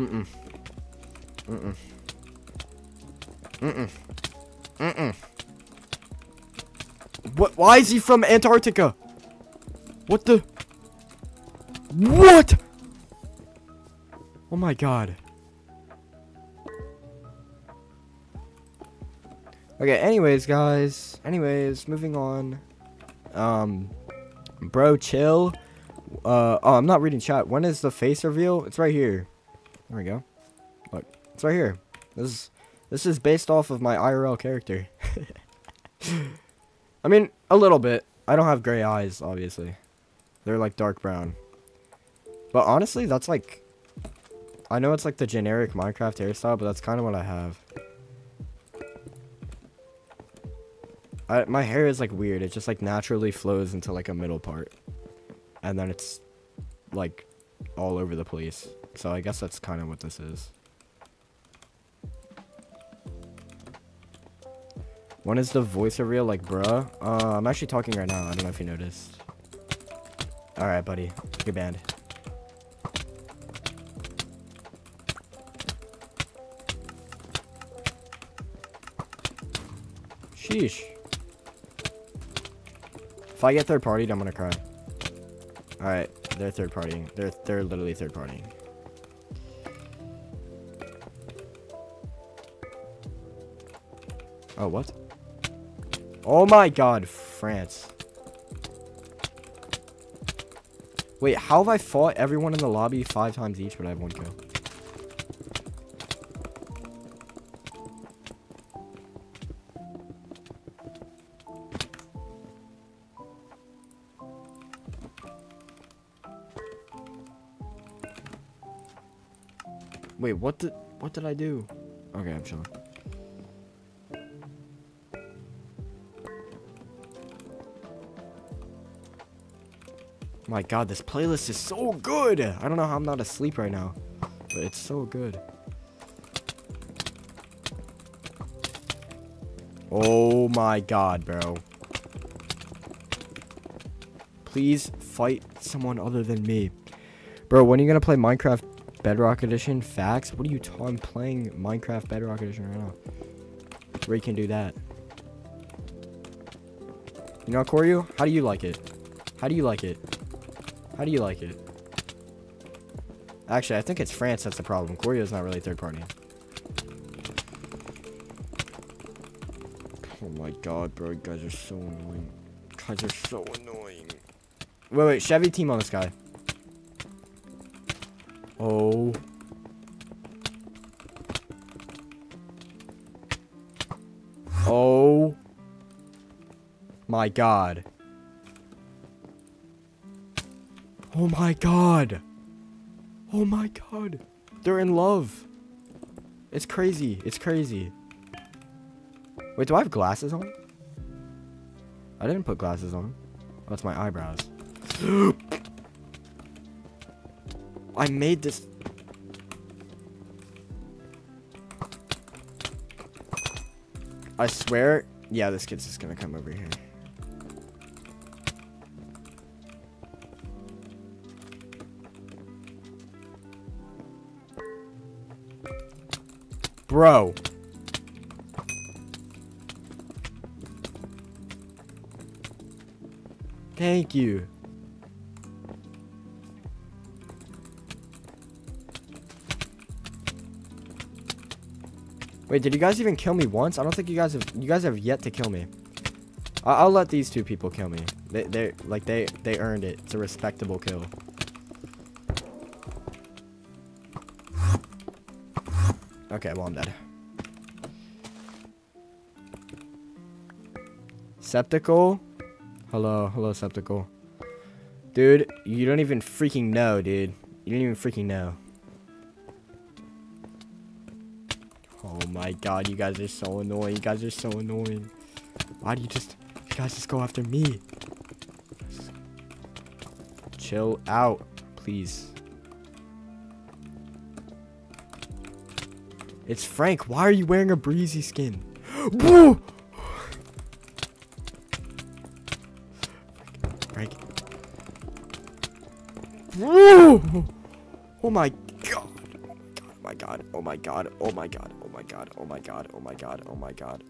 Mm-mm. Mm-mm. Mm-mm. Mm-mm. What? Why is he from Antarctica? What the? What? Oh my god. Okay, anyways, guys. Anyways, moving on. Um, bro, chill. Uh, oh, I'm not reading chat. When is the face reveal? It's right here. There we go. Look, it's right here. This is this is based off of my IRL character. <laughs> I mean, a little bit. I don't have gray eyes, obviously. They're like dark brown. But honestly, that's like... I know it's like the generic Minecraft hairstyle, but that's kind of what I have. I, my hair is like weird. It just like naturally flows into like a middle part. And then it's like all over the place. So I guess that's kind of what this is. When is the voice real? like bruh? Uh, I'm actually talking right now. I don't know if you noticed. Alright, buddy. You're banned. Sheesh. If I get third partied, I'm gonna cry. Alright, they're third partying. They're they're literally third partying. Oh, what? Oh my god, France. Wait, how have I fought everyone in the lobby five times each, but I have one kill? Wait, what did what did I do? Okay, I'm chilling. My god, this playlist is so good! I don't know how I'm not asleep right now, but it's so good. Oh my god, bro. Please fight someone other than me. Bro, when are you gonna play Minecraft Bedrock Edition? Facts? What are you talking? I'm playing Minecraft Bedrock Edition right now. Where you can do that. You know, Koryu? How do you like it? How do you like it? How do you like it? Actually, I think it's France that's the problem. Koryo's not really third party. Oh my god, bro. You guys are so annoying. You guys are so annoying. Wait, wait. Chevy team on this guy. Oh. Oh. My god. Oh my god. Oh my god. They're in love. It's crazy. It's crazy. Wait, do I have glasses on? I didn't put glasses on. Oh, that's my eyebrows. <gasps> I made this. I swear. Yeah, this kid's just gonna come over here. Bro. Thank you. Wait, did you guys even kill me once? I don't think you guys have. You guys have yet to kill me. I I'll let these two people kill me. They they like they they earned it. It's a respectable kill. Okay, well I'm dead. Septical. Hello, hello, Septical. Dude, you don't even freaking know, dude. You don't even freaking know. Oh my god, you guys are so annoying. You guys are so annoying. Why do you just... You guys just go after me? Chill out, please. It's Frank. Why are you wearing a breezy skin? Whoa! <gasps> Frank. <gasps> Oh my god. Oh my god. Oh my god. Oh my god. Oh my god. Oh my god. Oh my god. Oh my god.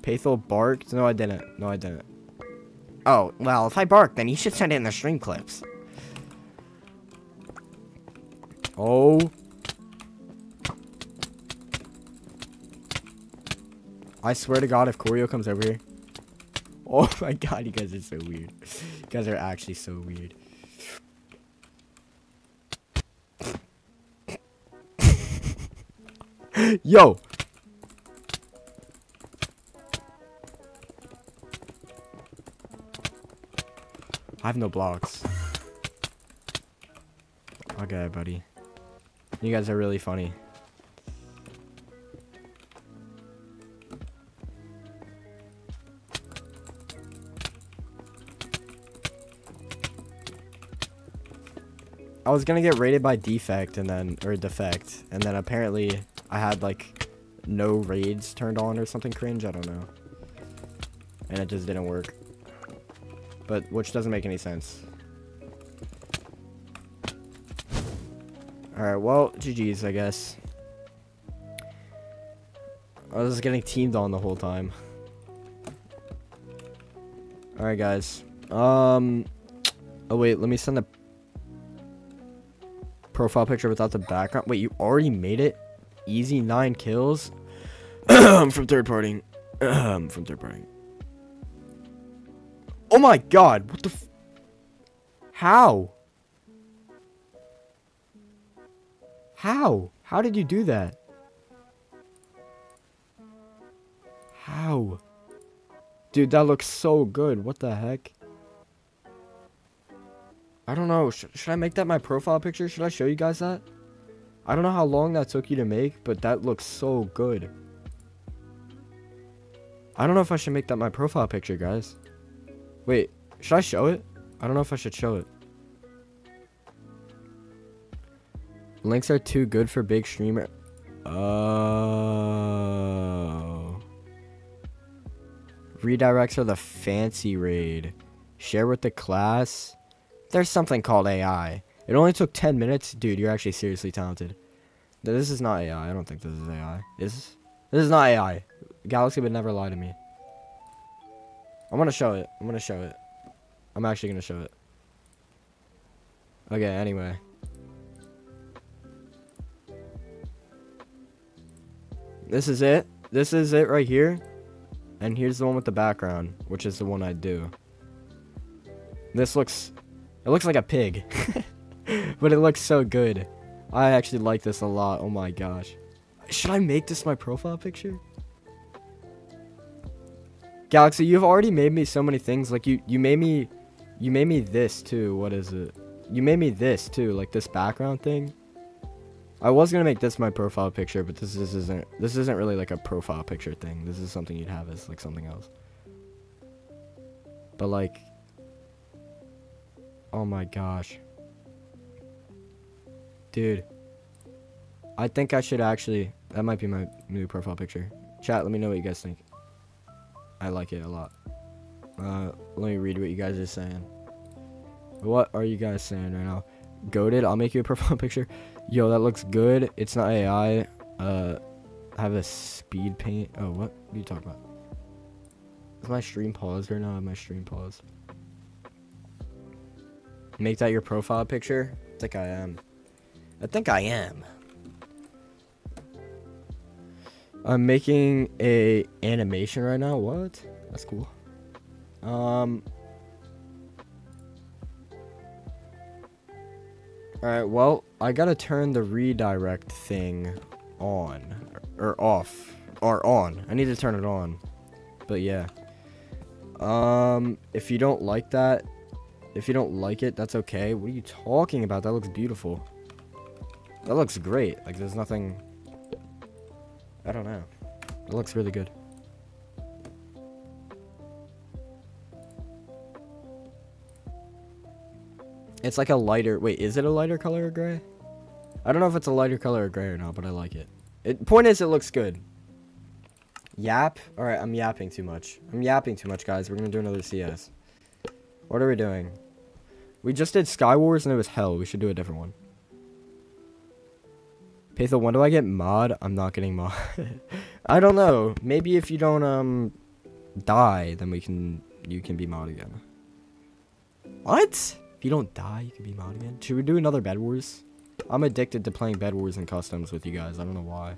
Paithal barked? No, I didn't. No, I didn't. Oh, well, if I barked, then you should send in the stream clips. Oh. I swear to God, if Corio comes over here. Oh <laughs> my God, you guys are so weird. You guys are actually so weird. <laughs> Yo! I have no blocks. Okay, buddy. You guys are really funny. I was gonna get raided by defect and then, or defect, and then apparently I had like no raids turned on or something cringe, I don't know. And it just didn't work. But, which doesn't make any sense. Alright, well, GG's, I guess. I was getting teamed on the whole time. Alright, guys. Um... Oh, wait, let me send the profile picture without the background. Wait, you already made it? Easy 9 kills? <clears throat> from third party. <clears throat> from third party. Oh my god, what the How? How? How did you do that? How? Dude, that looks so good. What the heck? I don't know. Sh should I make that my profile picture? Should I show you guys that? I don't know how long that took you to make, but that looks so good. I don't know if I should make that my profile picture, guys. Wait, should I show it? I don't know if I should show it. Links are too good for big streamer. Oh. Redirects are the fancy raid. Share with the class. There's something called AI. It only took 10 minutes. Dude, you're actually seriously talented. This is not AI. I don't think this is AI. Is this is not AI. Galaxy would never lie to me. I'm gonna show it. I'm gonna show it. I'm actually gonna show it. Okay, anyway. This is it. This is it right here. And here's the one with the background, which is the one I do. This looks... It looks like a pig. <laughs> but it looks so good. I actually like this a lot. Oh my gosh. Should I make this my profile picture? Galaxy, you've already made me so many things. Like, you, you made me... You made me this, too. What is it? You made me this, too. Like, this background thing. I was gonna make this my profile picture, but this, this isn't this isn't really like a profile picture thing. This is something you'd have as like something else. But like Oh my gosh. Dude. I think I should actually That might be my new profile picture. Chat, let me know what you guys think. I like it a lot. Uh, let me read what you guys are saying. What are you guys saying right now? Goaded, I'll make you a <laughs> profile picture. Yo, that looks good. It's not AI. Uh, I have a speed paint. Oh, what? What are you talking about? Is my stream paused right now? My stream paused. Make that your profile picture? I think I am. I think I am. I'm making a animation right now. What? That's cool. Um. Alright, well, I gotta turn the redirect thing on. Or off. Or on. I need to turn it on. But yeah. Um, if you don't like that, if you don't like it, that's okay. What are you talking about? That looks beautiful. That looks great. Like, there's nothing... I don't know. It looks really good. It's like a lighter... Wait, is it a lighter color or gray? I don't know if it's a lighter color or gray or not, but I like it. it point is, it looks good. Yap? Alright, I'm yapping too much. I'm yapping too much, guys. We're gonna do another CS. What are we doing? We just did Sky Wars and it was hell. We should do a different one. Patho, when do I get mod? I'm not getting mod. <laughs> I don't know. Maybe if you don't um die, then we can you can be mod again. What? If you don't die, you can be mod again. Should we do another Bed Wars? I'm addicted to playing Bed Wars and customs with you guys. I don't know why.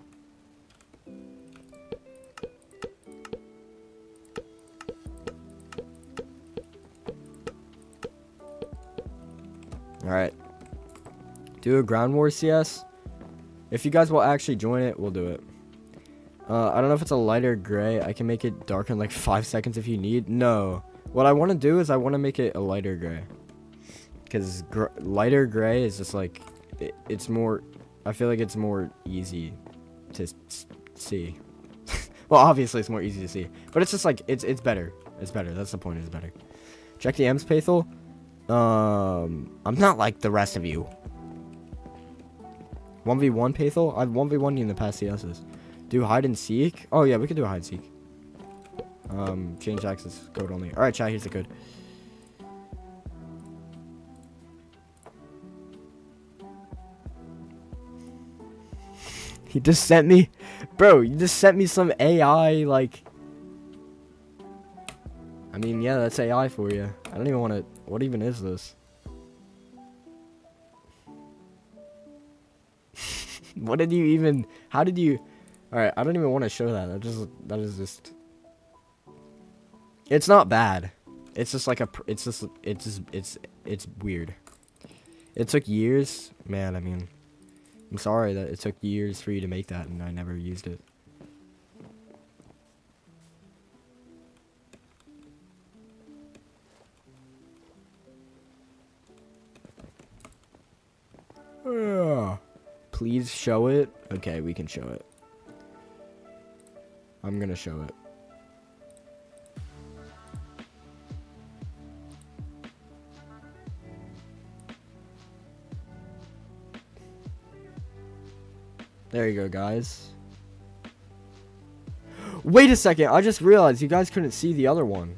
Alright. Do a Ground War CS. If you guys will actually join it, we'll do it. Uh, I don't know if it's a lighter gray. I can make it darker in like <laughs> 5 seconds if you need. No. What I want to do is I want to make it a lighter gray. Because gr lighter gray is just like... It, it's more... I feel like it's more easy to see. <laughs> well, obviously it's more easy to see. But it's just like... It's it's better. It's better. That's the point. It's better. Check the M's, Paithal. Um, I'm not like the rest of you. 1v1 Paithal? I've 1v1 you in the past CSs. Do hide and seek? Oh yeah, we could do a hide and seek. Um, change access code only. Alright, chat, here's the code. He just sent me, bro, you just sent me some AI, like, I mean, yeah, that's AI for you. I don't even want to, what even is this? <laughs> what did you even, how did you, alright, I don't even want to show that, that just, that is just, it's not bad. It's just like a, it's just, it's just, it's, it's weird. It took years, man, I mean, I'm sorry that it took years for you to make that and I never used it. Please show it. Okay, we can show it. I'm gonna show it. There you go, guys. Wait a second, I just realized you guys couldn't see the other one.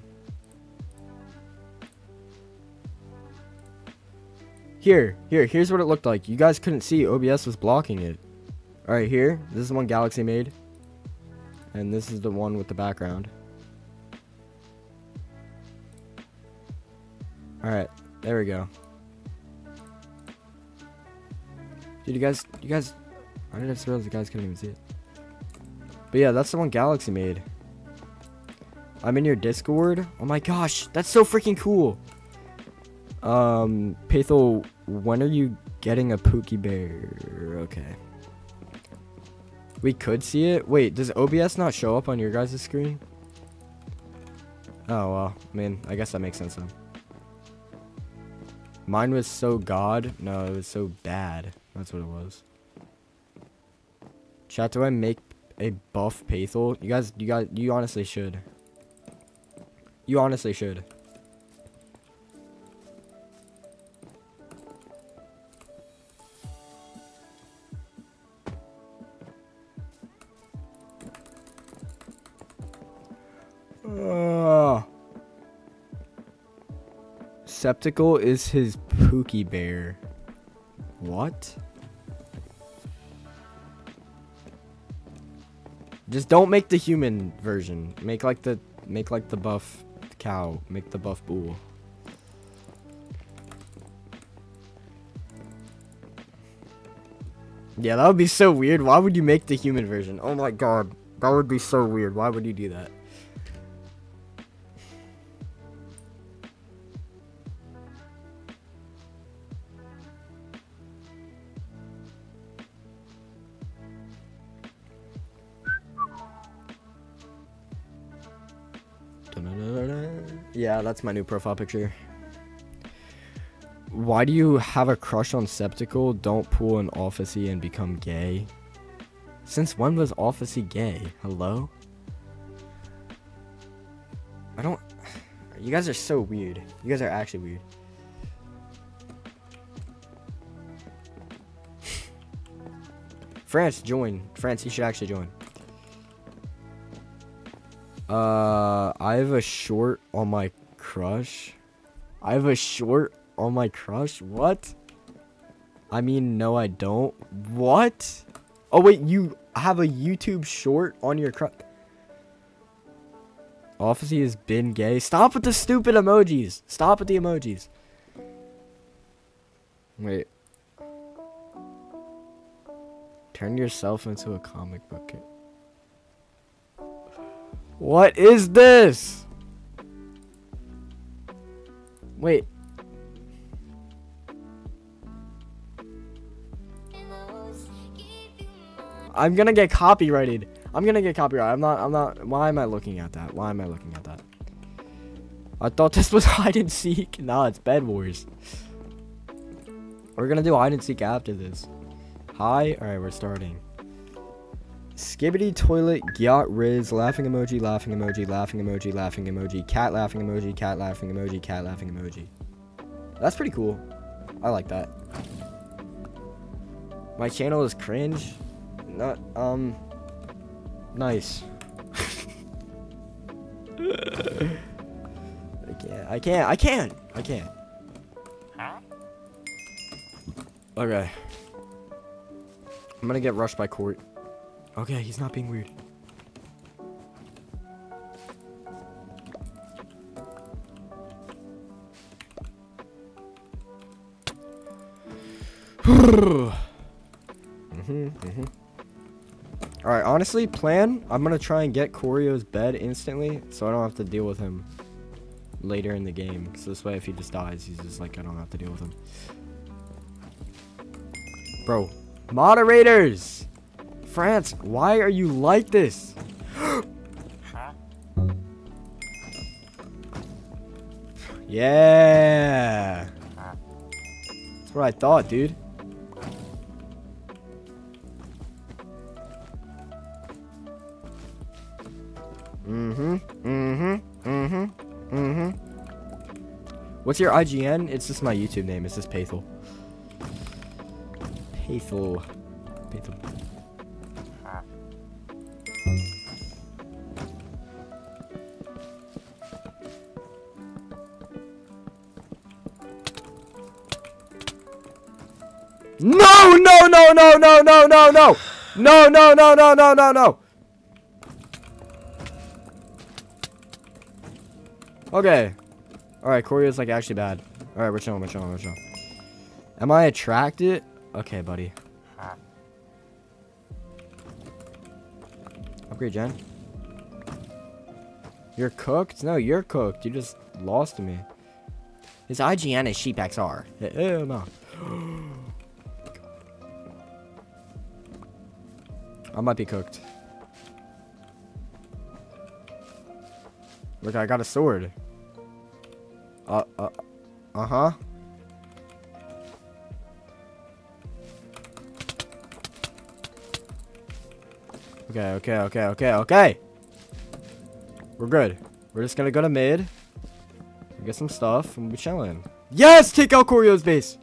Here, here, here's what it looked like. You guys couldn't see, OBS was blocking it. Alright, here, this is one Galaxy made. And this is the one with the background. Alright, there we go. Dude, you guys, you guys, I didn't realize the guys couldn't even see it. But yeah, that's the one Galaxy made. I'm in your Discord. Oh my gosh, that's so freaking cool. Um, Paithal, when are you getting a Pookie Bear? Okay. We could see it. Wait, does OBS not show up on your guys' screen? Oh, well. I mean, I guess that makes sense then. Mine was so god. No, it was so bad. That's what it was. Should I, do I make a buff Paithal? You guys, you guys, you honestly should. You honestly should. Uh, Sceptical is his Pookie Bear. What? Just don't make the human version. Make like the make like the buff cow. Make the buff bull. Yeah, that would be so weird. Why would you make the human version? Oh my god. That would be so weird. Why would you do that? Yeah, that's my new profile picture. Why do you have a crush on Septical? Don't pull an officey and become gay. Since when was officey gay? Hello? I don't... You guys are so weird. You guys are actually weird. <laughs> France, join. France, you should actually join. Uh, I have a short on my crush. I have a short on my crush? What? I mean, no, I don't. What? Oh, wait, you have a YouTube short on your crush? Officy has been gay. Stop with the stupid emojis. Stop with the emojis. Wait. Turn yourself into a comic book. What is this? Wait. I'm gonna get copyrighted. I'm gonna get copyrighted. I'm not, I'm not, why am I looking at that? Why am I looking at that? I thought this <laughs> was hide and seek. Nah, it's Bed Wars. We're gonna do hide and seek after this. Hi? Alright, we're starting. Skibidi toilet gyat riz laughing emoji laughing emoji laughing emoji laughing emoji cat laughing emoji cat laughing emoji cat laughing emoji. That's pretty cool. I like that. My channel is cringe. Not um nice. I can't. I can't. I can't. I can't. Okay. I'm gonna get rushed by court. Okay, he's not being weird. <sighs> mm -hmm, mm -hmm. Alright, honestly, plan, I'm gonna try and get Corio's bed instantly, so I don't have to deal with him later in the game. So this way, if he just dies, he's just like, I don't have to deal with him. Bro, moderators! France, why are you like this? <gasps> yeah. That's what I thought, dude. Mm-hmm. Mm-hmm. Mm-hmm. Mm-hmm. What's your IGN? It's just my YouTube name. It's just Paithal. Paithal. Paithal. No, no, no, no, no, no, no, no. No, no, no, no, no, no, no. Okay. Alright, Corio's like actually bad. Alright, we're chilling, we're chilling, we're chilling. Am I attracted? Okay, buddy. Upgrade gen. You're cooked? No, you're cooked. You just lost to me. His IGN is Sheep XR. Hell no. I might be cooked. Look, I got a sword. Uh, uh, uh-huh. Okay, okay, okay, okay, okay. We're good. We're just gonna go to mid. Get some stuff, and we'll be chilling. Yes! Take out Corio's base!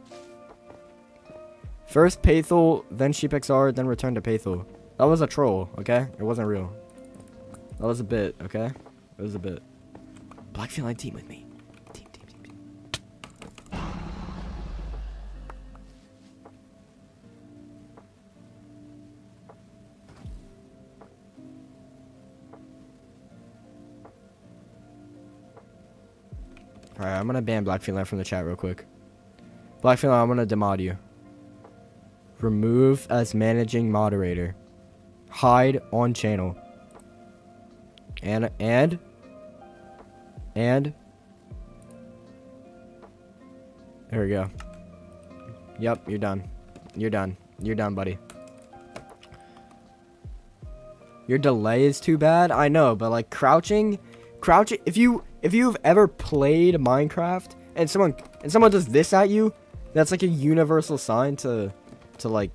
First Paithal, then Sheep XR, then return to Paithal. That was a troll, okay? It wasn't real. That was a bit, okay? It was a bit. Black feline team with me. Team, team, team, team. Alright, I'm gonna ban Black Feline from the chat real quick. Black Feline, I'm gonna demod you. Remove as managing moderator. Hide on channel. And and and there we go. Yep, you're done. You're done. You're done, buddy. Your delay is too bad. I know, but like crouching, crouching. If you if you've ever played Minecraft and someone and someone does this at you, that's like a universal sign to to like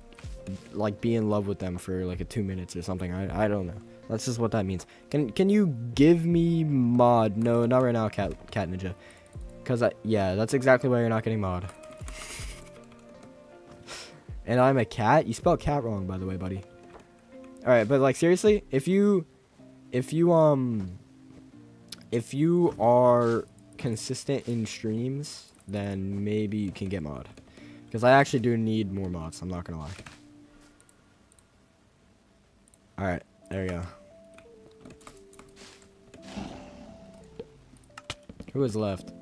like be in love with them for like a two minutes or something. I I don't know. That's just what that means. Can can you give me mod? No, not right now, cat cat ninja. Cause I yeah, that's exactly why you're not getting mod. <laughs> and I'm a cat. You spelled cat wrong, by the way, buddy. All right, but like seriously, if you if you um if you are consistent in streams, then maybe you can get mod. Because I actually do need more mods, I'm not gonna lie. Alright, there we go. Who is left?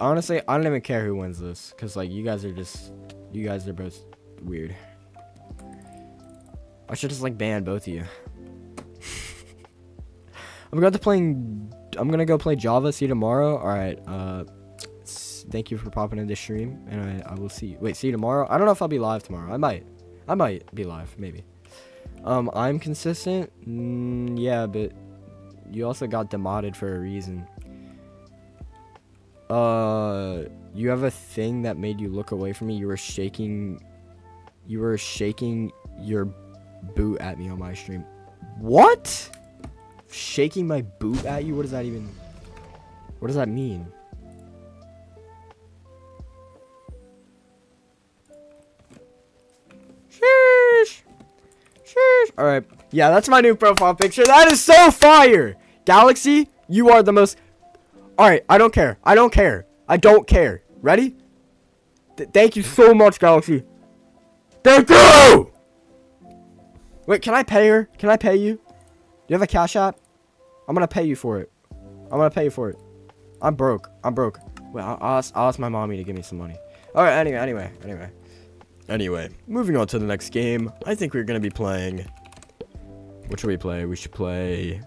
Honestly, I don't even care who wins this. Because, like, you guys are just... You guys are both weird. I should just, like, ban both of you. <laughs> I'm going to playing... I'm going to go play Java. See you tomorrow. Alright, uh... Thank you for popping in the stream. And I, I will see you. Wait, see you tomorrow? I don't know if I'll be live tomorrow. I might. I might be live. Maybe. Um, I'm consistent? Mm, yeah, but you also got demodded for a reason. Uh, you have a thing that made you look away from me. You were shaking, you were shaking your boot at me on my stream. What? Shaking my boot at you? What does that even, what does that mean? Sheesh. Sheesh. Alright. Yeah, that's my new profile picture. That is so fire! Galaxy, you are the most... Alright, I don't care. I don't care. I don't care. Ready? Th thank you so much, Galaxy. Thank you! Wait, can I pay her? Can I pay you? Do you have a cash app? I'm gonna pay you for it. I'm gonna pay you for it. I'm broke. I'm broke. Wait, I'll, I'll, ask, I'll ask my mommy to give me some money. Alright, anyway, anyway, anyway. Anyway, moving on to the next game. I think we're gonna be playing... What should we play? We should play...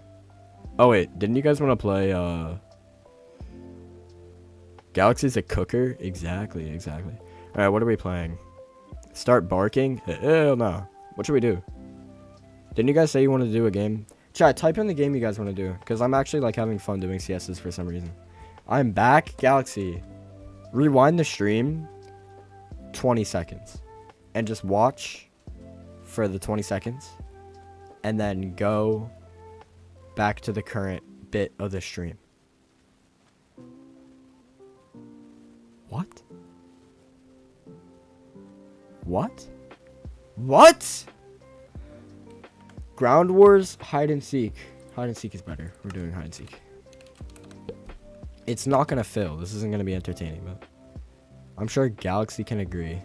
Oh wait, didn't you guys want to play, uh... Galaxy's a cooker? Exactly, exactly. Alright, what are we playing? Start barking? Hell no. What should we do? Didn't you guys say you wanted to do a game? Chat, type in the game you guys want to do. Because I'm actually, like, having fun doing CSs for some reason. I'm back, Galaxy. Rewind the stream. 20 seconds. And just watch for the 20 seconds. And then go back to the current bit of the stream. What? What? What? Ground Wars, hide and seek. Hide and seek is better. We're doing hide and seek. It's not gonna fill. This isn't gonna be entertaining, but I'm sure Galaxy can agree.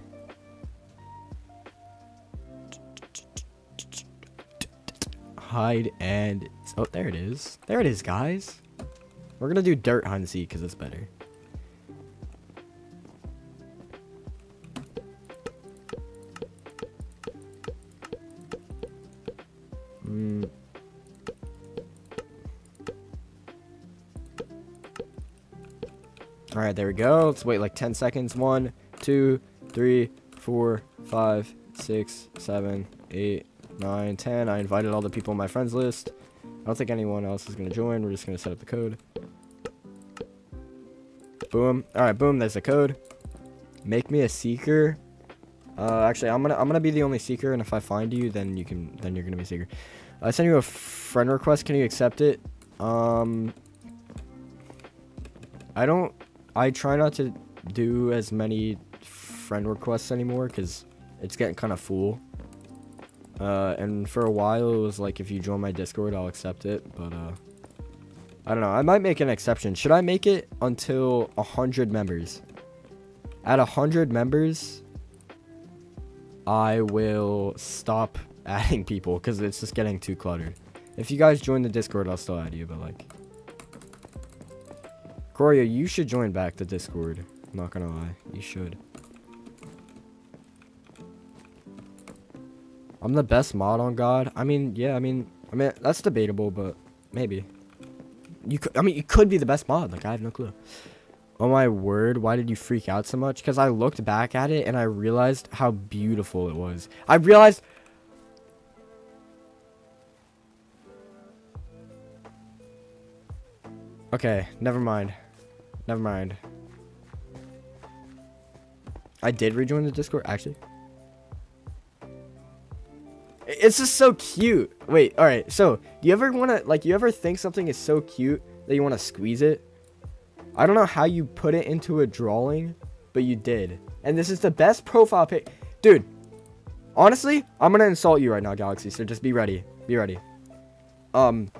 Hide and oh, there it is. There it is, guys. We're gonna do dirt hide because it's better. Mm. All right, there we go. Let's wait like 10 seconds. One, two, three, four, five, six, seven, eight, nine, ten. I invited all the people on my friends list. I don't think anyone else is going to join. We're just going to set up the code. Boom. All right, boom. There's the code. Make me a seeker. Uh, actually, I'm gonna I'm gonna be the only seeker, and if I find you, then you can then you're gonna be seeker. I sent you a friend request. Can you accept it? Um, I don't. I try not to do as many friend requests anymore because it's getting kind of full. Uh, and for a while it was like if you join my Discord, I'll accept it. But uh, I don't know. I might make an exception. Should I make it until a hundred members? At a hundred members, I will stop <laughs> adding people because it's just getting too cluttered. If you guys join the Discord, I'll still add you, but like... Corio, you should join back the Discord. I'm not gonna lie. You should. I'm the best mod on God. I mean, yeah, I mean, I mean, that's debatable, but maybe. You could, I mean, you could be the best mod. Like, I have no clue. Oh my word, why did you freak out so much? Because I looked back at it and I realized how beautiful it was. I realized... Okay, never mind. Never mind. I did rejoin the Discord, actually. It's just so cute. Wait, alright, so, do you ever want to, like, you ever think something is so cute that you want to squeeze it? I don't know how you put it into a drawing, but you did. And this is the best profile pic. Dude, honestly, I'm going to insult you right now, Galaxy. So just be ready. Be ready. Um,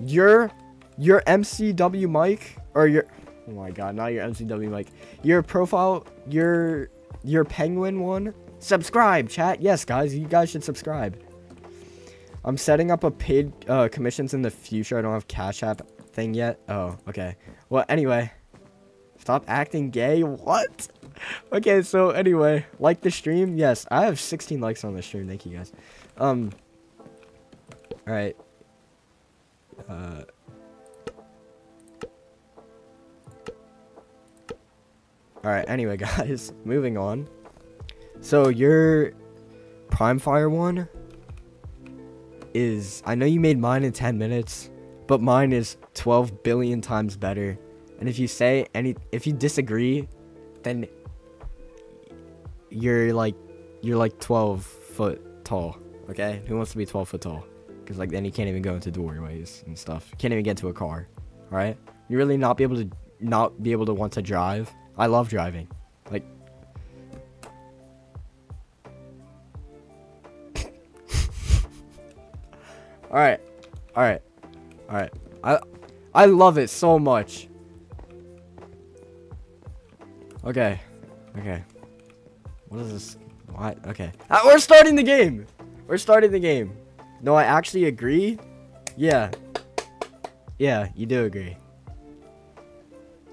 your, your MCW mic, or your, oh my god, not your MCW mic. Your profile, your, your penguin one. Subscribe, chat. Yes, guys, you guys should subscribe. I'm setting up a paid uh, commissions in the future. I don't have Cash App thing yet? Oh, okay. Well, anyway. Stop acting gay? What? okay, so anyway, like the stream? Yes, I have 16 likes on the stream. Thank you, guys. Um, alright. Uh... Alright, anyway, <laughs> guys, moving on. So, your Prime Fire one is... I know you made mine in 10 minutes, but mine is 12 billion times better. And if you say any, if you disagree, then you're like, you're like 12 foot tall. Okay, who wants to be 12 foot tall? Because like then you can't even go into doorways and stuff. You can't even get to a car. All right, you really not be able to not be able to want to drive. I love driving. Like. All right, all right. Alright. I I love it so much. Okay. Okay. What is this? What? Okay. Uh, we're starting the game! We're starting the game. No, I actually agree. Yeah. Yeah, you do agree.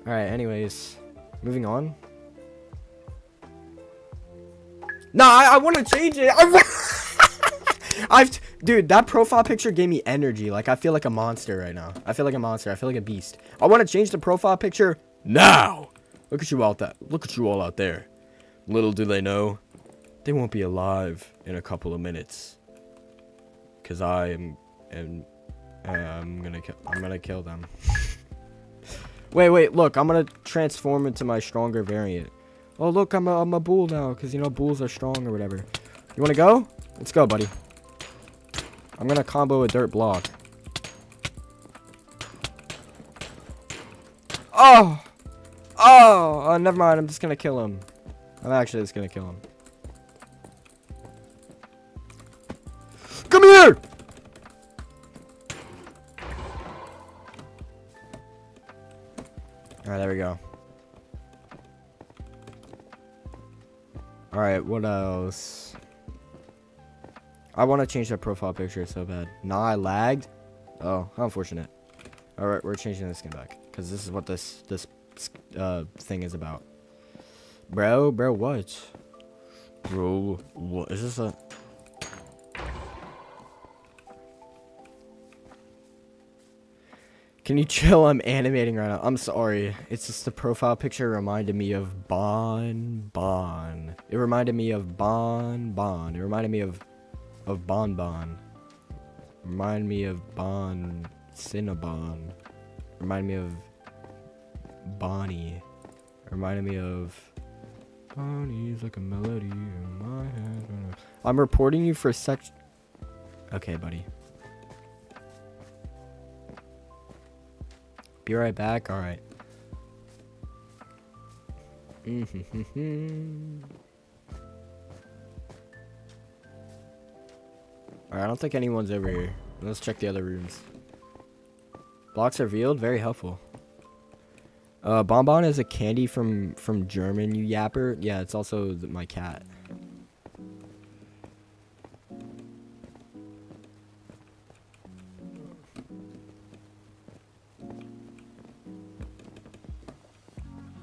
Alright, anyways. Moving on. No, I, I want to change it. <laughs> I've, dude, that profile picture gave me energy. Like, I feel like a monster right now. I feel like a monster. I feel like a beast. I want to change the profile picture now. Look at you all that. Look at you all out there. Little do they know, they won't be alive in a couple of minutes. Cause I am, and I'm gonna, kill, I'm gonna kill them. <laughs> wait, wait, look, I'm gonna transform into my stronger variant. Oh, look, I'm a, I'm a bull now, cause you know bulls are strong or whatever. You wanna go? Let's go, buddy. I'm gonna combo a dirt block. Oh! Oh! Uh, never mind. I'm just gonna kill him. I'm actually just gonna kill him. Come here! Alright, there we go. Alright, what else? I want to change that profile picture so bad. Nah, I lagged. Oh, how unfortunate. All right, we're changing the skin back because this is what this this uh thing is about. Bro, bro, what? Bro, what is this a? Can you chill? I'm animating right now. I'm sorry. It's just the profile picture reminded me of Bon Bon. It reminded me of Bon Bon. It reminded me of of Bon Bon. Remind me of Bon Cinnabon. Remind me of Bonnie. Reminded me of Bonnie's like a melody in my head. I'm reporting you for sex. Okay, buddy. Be right back. All right. <laughs> Alright, I don't think anyone's over here. Let's check the other rooms. Blocks revealed, very helpful. Uh, Bonbon is a candy from from German, you yapper. Yeah, it's also my cat.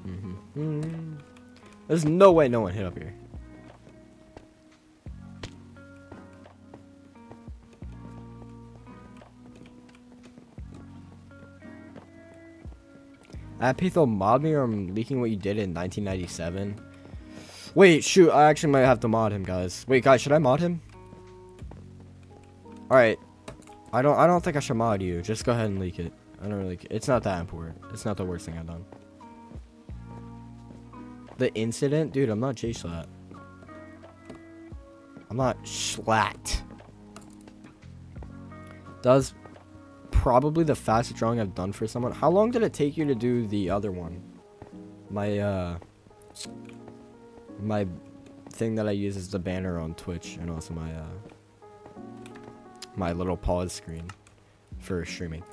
Mm-hmm. There's no way no one hit up here. At Pitho mod me or I'm leaking what you did in 1997. Wait, shoot, I actually might have to mod him, guys. Wait, guys, should I mod him? Alright. I don't I don't think I should mod you. Just go ahead and leak it. I don't really it's not that important. It's not the worst thing I've done. The incident? Dude, I'm not J Schlatt. I'm not Schlatt. Does probably the fastest drawing I've done for someone. How long did it take you to do the other one? My, uh... My thing that I use as the banner on Twitch and also my, uh... My little pause screen for streaming.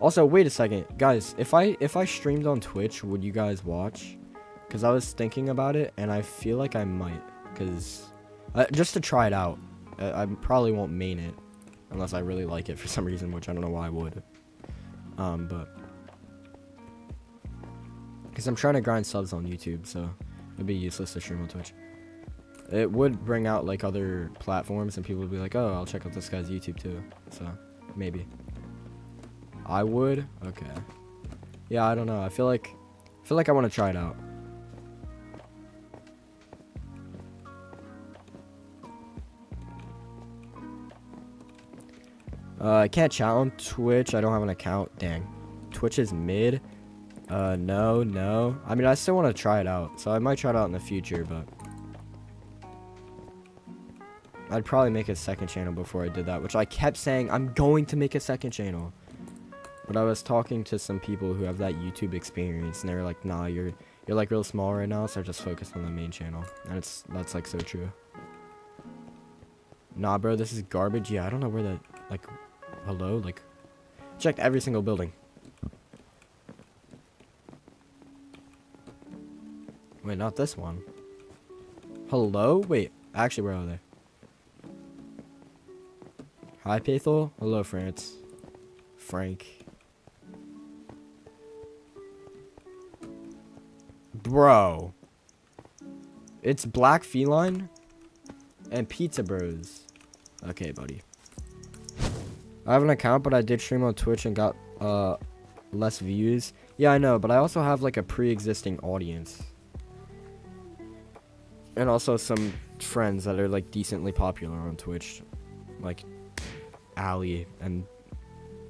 Also, wait a second. Guys, if I if I streamed on Twitch, would you guys watch? Because I was thinking about it, and I feel like I might. Because... Uh, just to try it out. Uh, I probably won't main it. Unless I really like it for <laughs> some reason, which I don't know why I would. Um, but... Because I'm trying to grind subs on YouTube, so it'd be useless to stream on Twitch. It would bring out, like, other platforms, and people would be like, oh, I'll check out this guy's YouTube, too. So, maybe. I would? Okay. Yeah, I don't know. I feel like... I feel like I want to try it out. Uh, I can't chat on Twitch. I don't have an account. Dang. Twitch is mid. Uh, no, no. I mean, I still want to try it out. So I might try it out in the future, but... I'd probably make a second channel before I did that, which I kept saying, I'm going to make a second channel. But I was talking to some people who have that YouTube experience, and they were like, nah, you're, you're like real small right now, so just focus on the main channel. And it's, that's like so true. Nah, bro, this is garbage. Yeah, I don't know where that, like, Hello? Like, checked every single building. Wait, not this one. Hello? Wait, actually, where are they? Hi, Paithal. Hello, France. Frank. Bro. It's Black Feline and Pizza Bros. Okay, buddy. I have an account, but I did stream on Twitch and got uh less views. Yeah, I know, but I also have like a pre-existing audience. And also some friends that are like decently popular on Twitch. Like Ali and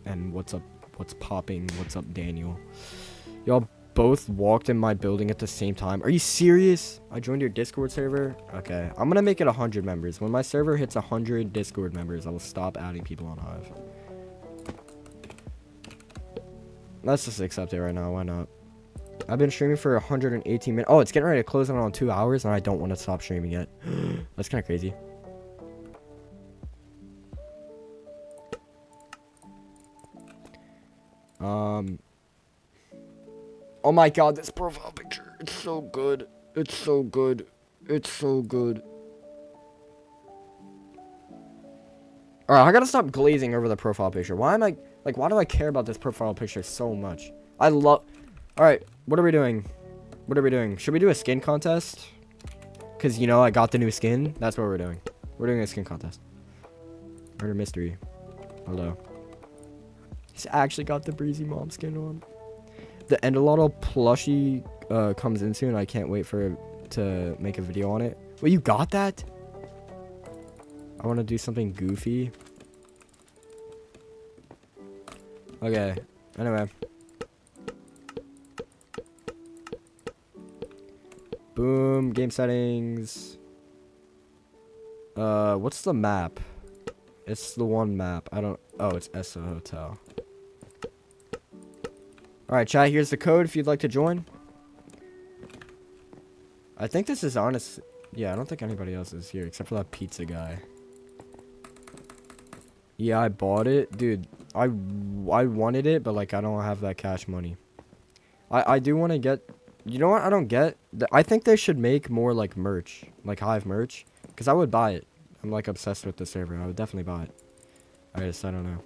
and what's up what's popping, what's up Daniel. Y'all both walked in my building at the same time. Are you serious? I joined your Discord server? Okay. I'm going to make it 100 members. When my server hits 100 Discord members, I will stop adding people on Hive. Let's just accept it right now. Why not? I've been streaming for 118 minutes. Oh, it's getting ready to close in on two hours, and I don't want to stop streaming yet. <gasps> That's kind of crazy. Um, Oh my god, this profile picture. It's so good. It's so good. It's so good. Alright, I gotta stop glazing over the profile picture. Why am I... Like, why do I care about this profile picture so much? I love... Alright, what are we doing? What are we doing? Should we do a skin contest? Because, you know, I got the new skin. That's what we're doing. We're doing a skin contest. Murder mystery. Hello. He's actually got the breezy mom skin on the Endolotl plushie uh, comes in soon. I can't wait for to make a video on it. Wait, you got that? I want to do something goofy. Okay. Anyway. Boom. Game settings. Uh, what's the map? It's the one map. I don't... Oh, it's Esso Hotel. Alright, chat, here's the code if you'd like to join. I think this is honest. Yeah, I don't think anybody else is here except for that pizza guy. Yeah, I bought it. Dude, I, I wanted it, but, like, I don't have that cash money. I, I do want to get... You know what I don't get? I think they should make more, like, merch. Like, Hive merch. Because I would buy it. I'm, like, obsessed with the server. I would definitely buy it. I just, I don't know.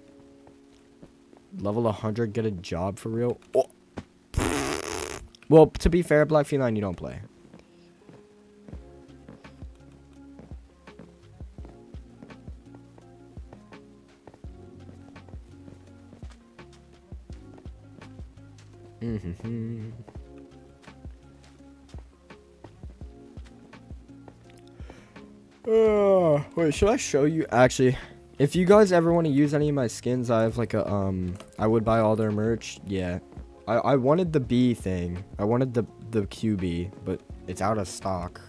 Level 100, get a job for real. Oh. Well, to be fair, Black Feline, you don't play. Uh, <sighs> wait, should I show you? Actually, if you guys ever want to use any of my skins, I have like a, um, I would buy all their merch. Yeah. I, I wanted the B thing. I wanted the, the QB, but it's out of stock.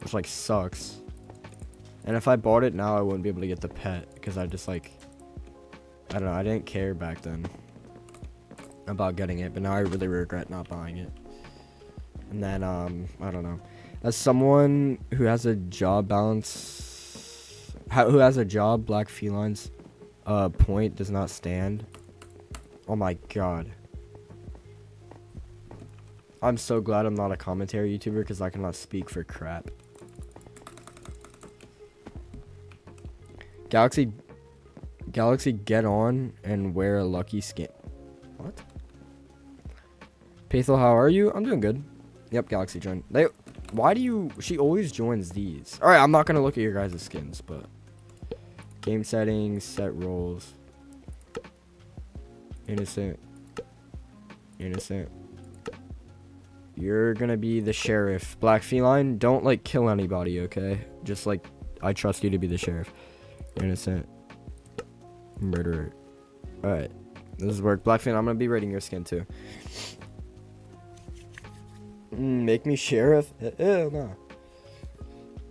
Which, like, sucks. And if I bought it now, I wouldn't be able to get the pet. Because I just, like, I don't know. I didn't care back then about getting it. But now I really regret not buying it. And then, um, I don't know. As someone who has a job balance, who has a job, Black Felines, uh, point does not stand. Oh my god. I'm so glad I'm not a commentary YouTuber because I cannot speak for crap. Galaxy, Galaxy, get on and wear a lucky skin. What? Paithal, how are you? I'm doing good. Yep, Galaxy join. They, why do you? She always joins these. All right, I'm not gonna look at your guys' skins, but game settings, set roles, innocent, innocent. You're gonna be the sheriff. Black Feline, don't like kill anybody, okay? Just like, I trust you to be the sheriff. Innocent. Murderer. Alright. This is work. Black Feline, I'm gonna be rating your skin too. Mm, make me sheriff? Hell no.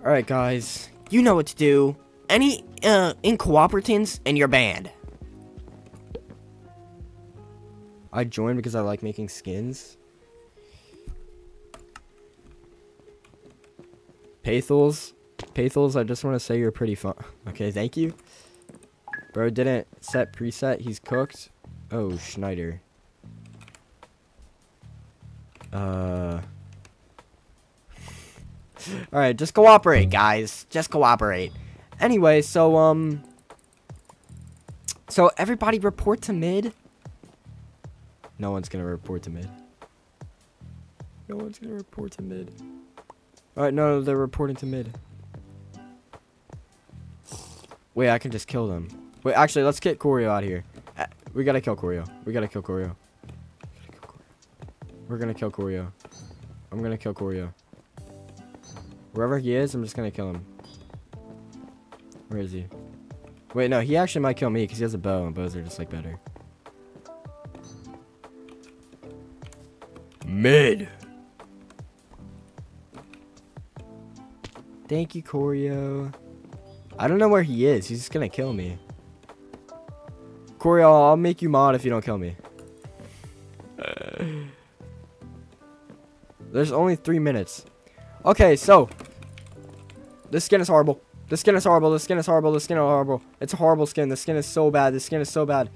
Alright, guys. You know what to do. Any, uh, incooperations in your band? I joined because I like making skins. Paithals, Paithals, I just want to say you're pretty fun. Okay, thank you. Bro didn't set preset. He's cooked. Oh, Schneider. Uh. Alright, just cooperate, guys. Just cooperate. Anyway, so, um. So, everybody report to mid. No one's gonna report to mid. No one's gonna report to mid. Alright, no, they're reporting to mid. Wait, I can just kill them. Wait, actually, let's get Corio out here. Uh, we gotta kill Corio. We gotta kill Corio. We're gonna kill Corio. I'm gonna kill Corio. Wherever he is, I'm just gonna kill him. Where is he? Wait, no, he actually might kill me because he has a bow, and bows are just, like, better. Mid! Thank you, Corio. I don't know where he is. He's just gonna kill me. Corio, I'll make you mod if you don't kill me. There's only three minutes. Okay, so. This skin is horrible. This skin is horrible. This skin is horrible. This skin is horrible. It's a horrible skin. This skin is so bad. This skin is so bad.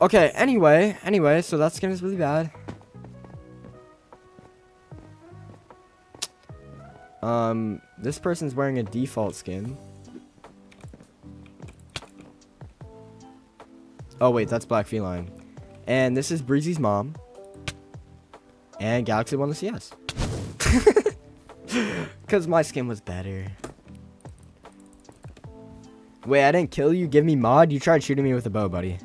Okay, anyway. Anyway, so that skin is really bad. Um, this person's wearing a default skin. Oh, wait, that's Black Feline. And this is Breezy's mom. And Galaxy won the CS. Because <laughs> my skin was better. Wait, I didn't kill you? Give me mod? You tried shooting me with a bow, buddy.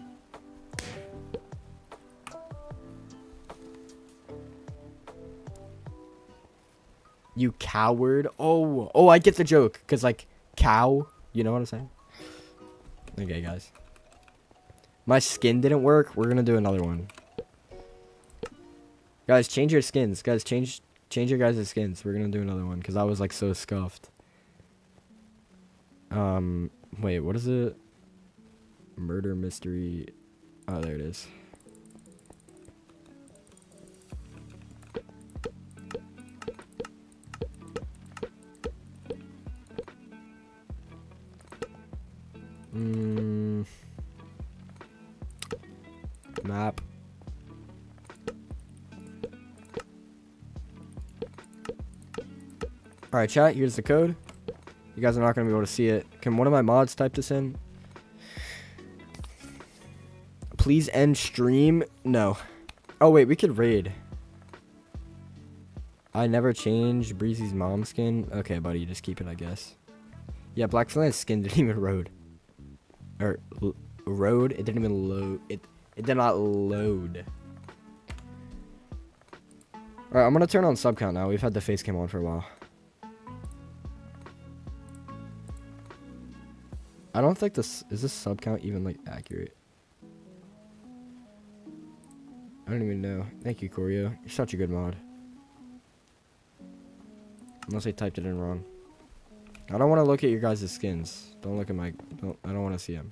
You coward. Oh, oh, I get the joke. Because, like, cow. You know what I'm saying? Okay, guys. My skin didn't work. We're going to do another one. Guys, change your skins. Guys, change change your guys' skins. We're to do another one. Because I was, like, so scuffed. Um, wait, what is it? Murder mystery. Oh, there it is. Mm. Map. Alright, chat, here's the code. You guys are not going to be able to see it. Can one of my mods type this in? please end stream? No. Oh, wait, we could raid. I never changed Breezy's mom skin. Okay, buddy, just keep it, I guess. Yeah, Black Feline's skin <laughs> didn't even load. Or, road? It didn't even load. It, it did not load. Alright, I'm gonna turn on sub count now. We've had the face cam on for a while. I don't think this is this sub count even like accurate. I don't even know. Thank you, Corio. You're such a good mod. Unless I typed it in wrong. I don't want to look at your guys' skins. Don't look at my. Don't. I don't want to see them.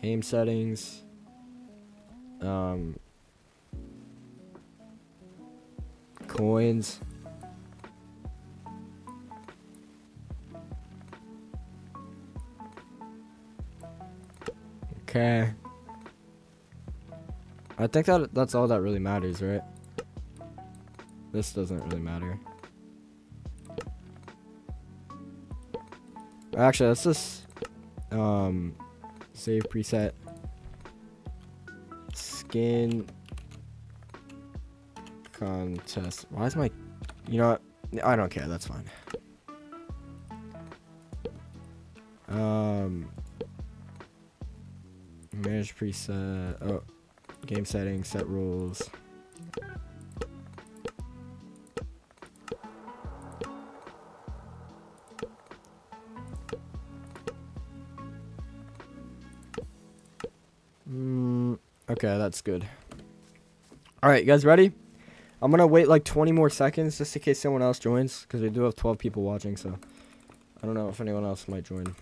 Game settings. Um. Coins. Okay. I think that that's all that really matters, right? This doesn't really matter. Actually, let's just um save preset skin contest. Why is my you know what? I don't care, that's fine. Um manage preset oh game settings, set rules. Mm, okay, that's good. Alright, you guys ready? I'm gonna wait like 20 more seconds just in case someone else joins, because we do have 12 people watching, so I don't know if anyone else might join.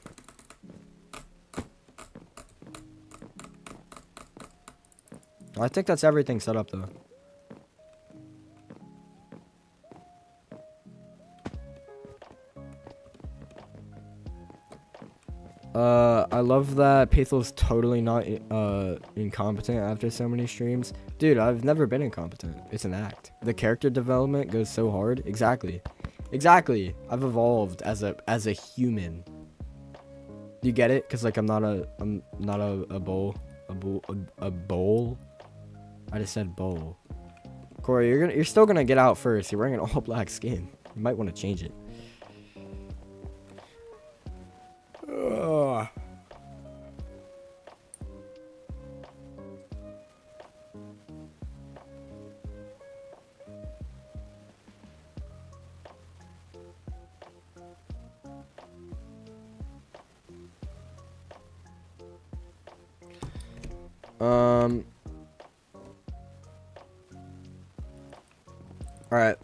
I think that's everything set up though. Uh, I love that Paithal's totally not uh incompetent after so many streams. Dude, I've never been incompetent. It's an act. The character development goes so hard. Exactly. Exactly. I've evolved as a as a human. Do you get it? Cause like I'm not a I'm not a, a bowl a bowl a, a bowl. I just said bowl. Corey, you're gonna you're still gonna get out first. You're wearing an all <laughs> black skin. You might want to change it.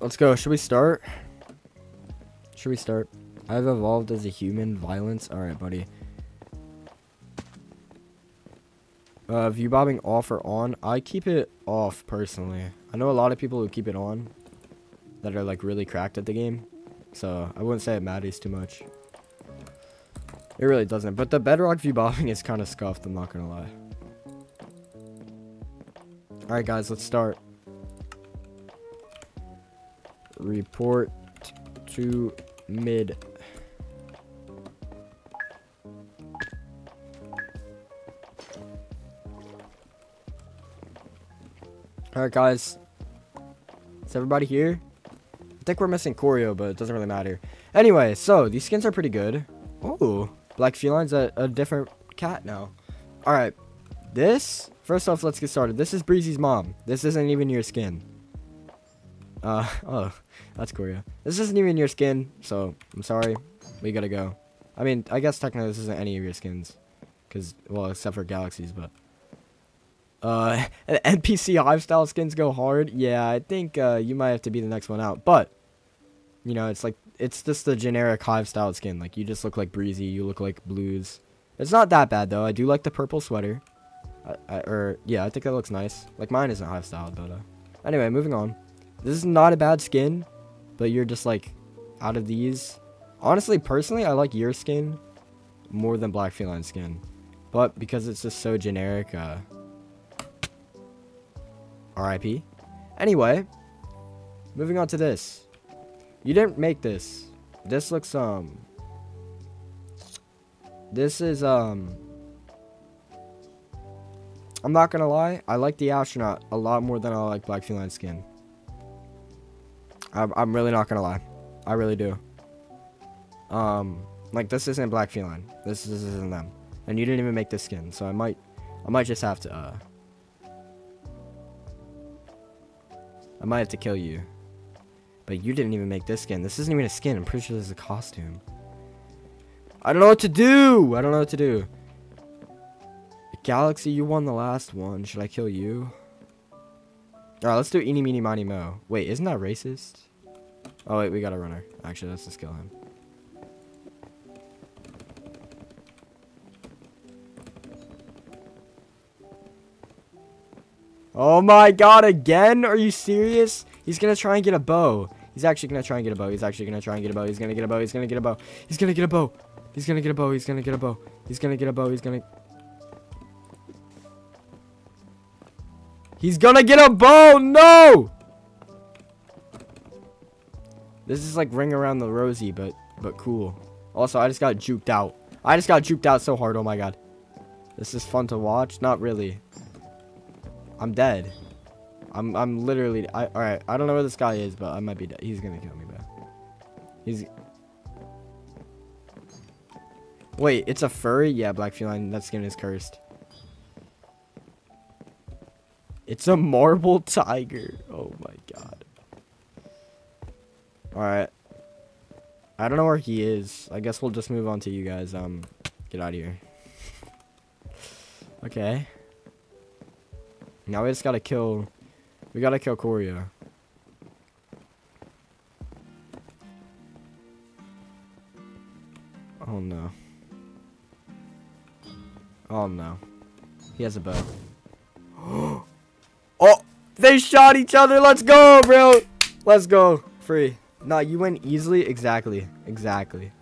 Let's go. Should we start? Should we start? I've evolved as a human. Violence. Alright, buddy. Uh, view bobbing off or on? I keep it off, personally. I know a lot of people who keep it on that are, like, really cracked at the game. So, I wouldn't say it matters too much. It really doesn't. But the bedrock view bobbing <laughs> is kind of scuffed, I'm not gonna lie. Alright, guys, let's start. Report to mid. Alright, guys. Is everybody here? I think we're missing Corio, but it doesn't really matter. Anyway, so, these skins are pretty good. Oh, Black Feline's a, a different cat now. Alright, this, first off, let's get started. This is Breezy's mom. This isn't even your skin. Uh, oh, that's Corio. This isn't even your skin, so I'm sorry. We gotta go. I mean, I guess technically this isn't any of your skins. Because, well, except for Galaxies, but... Uh, <laughs> NPC Hive style skins go hard. Yeah, I think uh, you might have to be the next one out. But, you know, it's like, it's just the generic Hive style skin. Like, you just look like Breezy. You look like Blues. It's not that bad, though. I do like the purple sweater. I, I, or, yeah, I think that looks nice. Like, mine isn't Hive styled, but, uh... Anyway, moving on. This is not a bad skin, but you're just, like, out of these... Honestly, personally, I like your skin more than Black Feline skin. But because it's just so generic, uh... RIP. Anyway, moving on to this. You didn't make this. This looks, um... This is, um... I'm not gonna lie, I like the astronaut a lot more than I like Black Feline skin. I'm, I'm really not gonna lie. I really do. Um, like this isn't Black Feline. This, this isn't them. And you didn't even make this skin, so I might, I might just have to, uh, I might have to kill you. But you didn't even make this skin. This isn't even a skin. I'm pretty sure this is a costume. I don't know what to do. I don't know what to do. Galaxy, you won the last one. Should I kill you? Alright, let's do eeny, meeny, miny, mo. Wait, isn't that racist? Oh, wait, we got a runner. Actually, let's just kill him. Oh my god, again? Are you serious? He's gonna try and get a bow. He's actually gonna try and get a bow. He's actually gonna try and get a bow. He's gonna get a bow. He's gonna get a bow. He's gonna get a bow. He's gonna get a bow. He's gonna get a bow. He's gonna get a bow. He's gonna... He's gonna get a bone! No! This is like ring around the rosy, but but cool. Also, I just got juked out. I just got juked out so hard. Oh my god. This is fun to watch. Not really. I'm dead. I'm I'm literally. I all right. I don't know where this guy is, but I might be dead. He's gonna kill me, bro. He's. Wait, it's a furry? Yeah, black feline. That skin is cursed. It's a marble tiger. Oh my god. Alright. I don't know where he is. I guess we'll just move on to you guys. Um, get out of here. <laughs> okay. Now we just gotta kill... We gotta kill Corio. Oh no. Oh no. He has a bow. <gasps> <gasps> They shot each other! Let's go, bro! Let's go. Free. Nah, you went easily. Exactly. Exactly.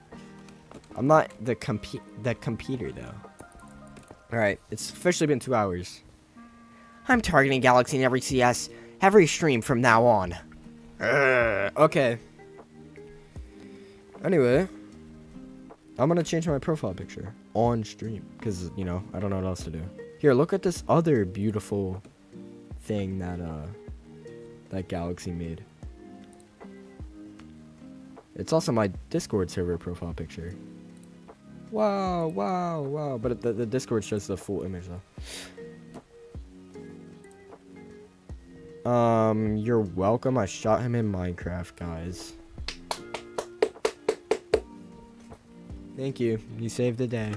I'm not the compete the competer though. Alright, it's officially been two hours. I'm targeting Galaxy in every CS, every stream from now on. Uh, okay. Anyway, I'm gonna change my profile picture on stream because you know I don't know what else to do. Here, look at this other beautiful thing that uh that Galaxy made. It's also my Discord server profile picture. Wow, wow, wow. But the, the Discord shows the full image though. Um, you're welcome. I shot him in Minecraft, guys. Thank you. You saved the day.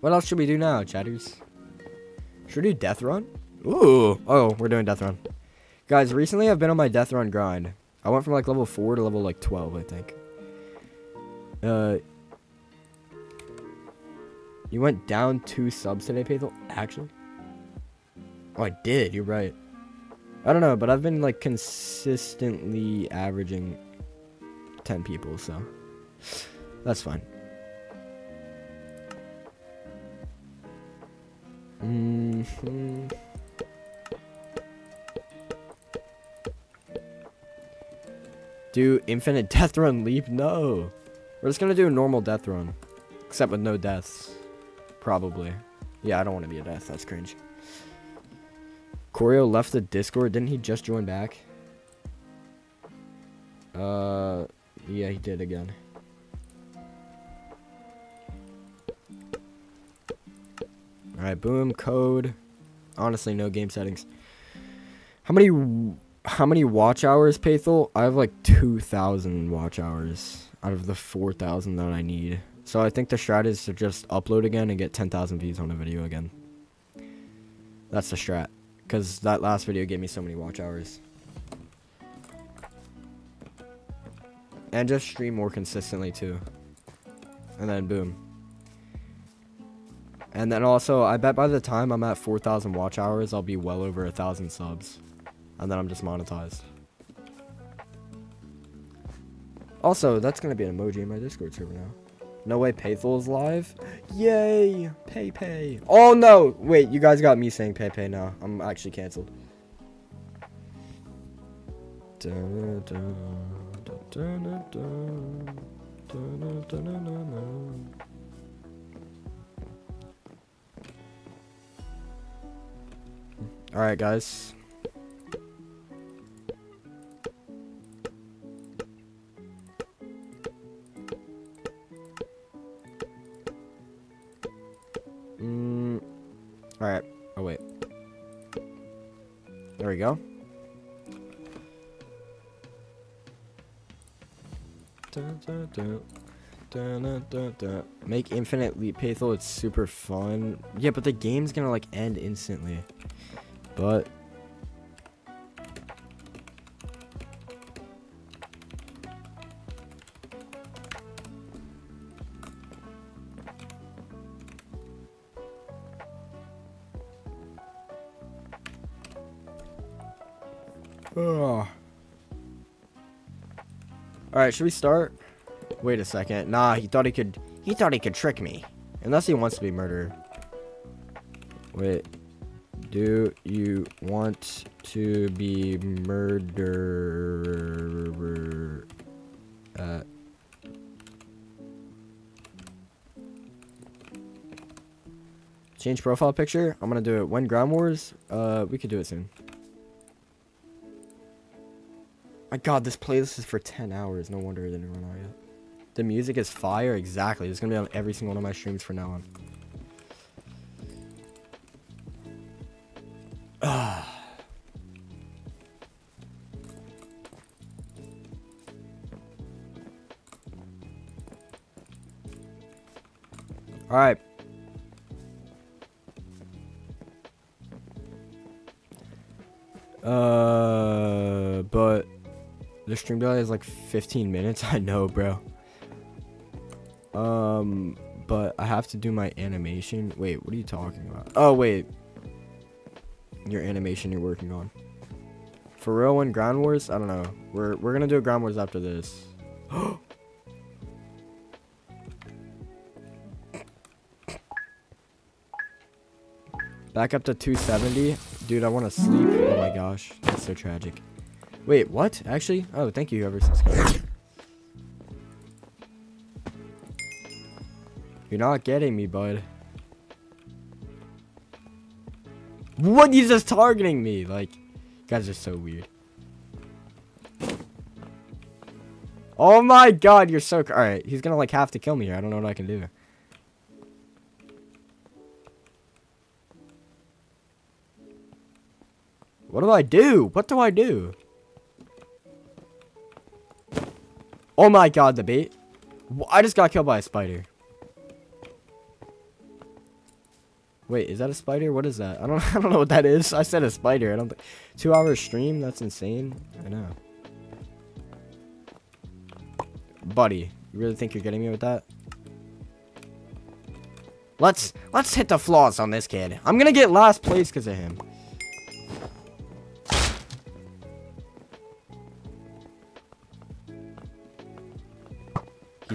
What else should we do now, chatters? Should we do death run? Ooh. Oh, we're doing death run. Guys, recently I've been on my death run grind. I went from like level 4 to level like 12, I think. Uh, you went down two subs today, Paithal? Actually? Oh, I did. You're right. I don't know, but I've been like consistently averaging 10 people, so that's fine. Mm hmm Do infinite <laughs> death run leap? No. We're just gonna do a normal death run. Except with no deaths. Probably. Yeah, I don't want to be a death. That's cringe. Corio left the Discord. Didn't he just join back? Uh, yeah, he did again. Alright, boom, code. Honestly, no game settings. How many how many watch hours, Paithal? I have like 2,000 watch hours out of the 4,000 that I need. So I think the strat is to just upload again and get 10,000 views on a video again. That's the strat. Because that last video gave me so many watch hours. And just stream more consistently too. And then boom. And then also, I bet by the time I'm at 4,000 watch hours, I'll be well over a thousand subs. And then I'm just monetized. Also, that's to be an emoji in my Discord server now. No way Paithal is live? Yay! Pay pay. Oh no! Wait, you guys got me saying pay pay now. I'm actually cancelled. Alright, guys. Mm, Alright. Oh, wait. There we go. Dun, dun, dun. Make infinite leap Paithal. It's super fun. Yeah, but the game's gonna like end instantly. But Ugh. Alright, should we start? Wait a second. Nah, he thought he could he thought he could trick me. Unless he wants to be murdered. Wait. Do you want to be murdered? Uh Change profile picture. I'm gonna do it when Ground Wars. Uh, we could do it soon. My god, this playlist is for 10 hours. No wonder it didn't run out yet. The music is fire. Exactly. It's going to be on every single one of my streams from now on. <sighs> Alright. Uh, but the stream delay is like 15 minutes. <laughs> I know, bro. Um, but I have to do my animation. Wait, what are you talking about? Oh, wait. Your animation you're working on. For real one, Ground Wars? I don't know. We're we're gonna do a Ground Wars after this. <gasps> Back up to 270. Dude, I want to sleep. Oh my gosh. That's so tragic. Wait, what? Actually? Oh, thank you, whoever subscribed. You're not getting me, bud. What? He's just targeting me. Like, guys are so weird. Oh my god, you're so... Alright, he's gonna, like, have to kill me here. I don't know what I can do. What do I do? What do I do? Oh my god, the bait. I just got killed by a spider. Wait, is that a spider? What is that? I don't <laughs> I don't know what that is. I said a spider. I don't think two hour stream? That's insane. I know. Buddy, you really think you're getting me with that? Let's let's hit the flaws on this kid. I'm gonna get last place because of him.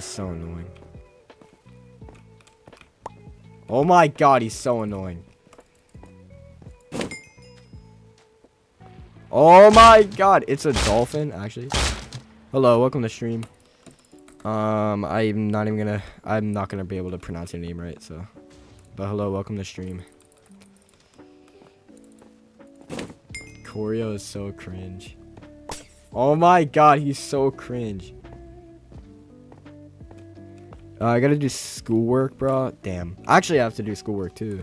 So annoying. Oh my god, he's so annoying. Oh my god, it's a dolphin, actually. Hello, welcome to stream. Um, I'm not even gonna, I'm not gonna be able to pronounce your name right, so. But hello, welcome to stream. Corio is so cringe. Oh my god, he's so cringe. Uh, I gotta do schoolwork, bro. Damn. Actually, I actually have to do schoolwork, too.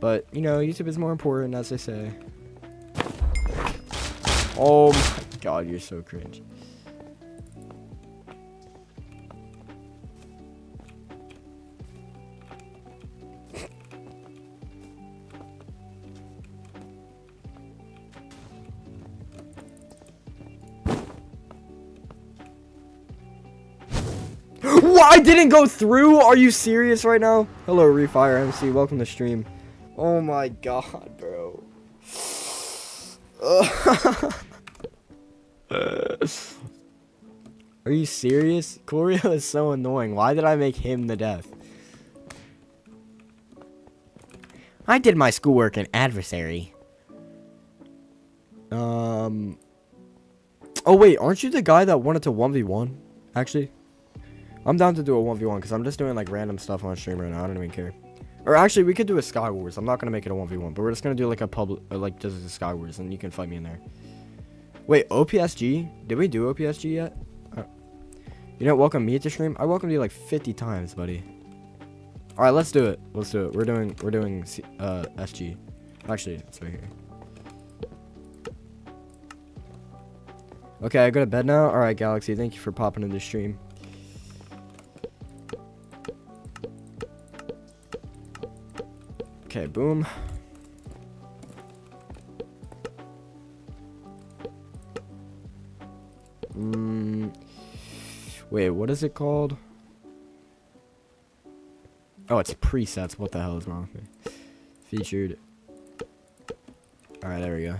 But, you know, YouTube is more important, as they say. Oh my god, you're so cringe. Didn't go through? Are you serious right now? Hello, Refire MC. Welcome to stream. Oh my god, bro. <laughs> Are you serious? Corio is so annoying. Why did I make him the death? I did my schoolwork in adversary. Um. Oh wait, aren't you the guy that wanted to one v one? Actually, I'm down to do a one v one because I'm just doing like random stuff on stream right now. I don't even care. Or actually, we could do a Sky Wars. I'm not gonna make it a 1v1, but we're just gonna do like a public, like just a Sky Wars, and you can fight me in there. Wait, OPSG? Did we do OPSG yet? Uh, you know, welcome me to stream. I welcomed you like 50 times, buddy. All right, let's do it. Let's do it. We're doing, we're doing uh, SG. Actually, it's right here. Okay, I go to bed now. All right, Galaxy. Thank you for popping in the stream. Okay, boom. Mm, wait, what is it called? Oh, it's presets. What the hell is wrong with me? Featured. Alright, there we go.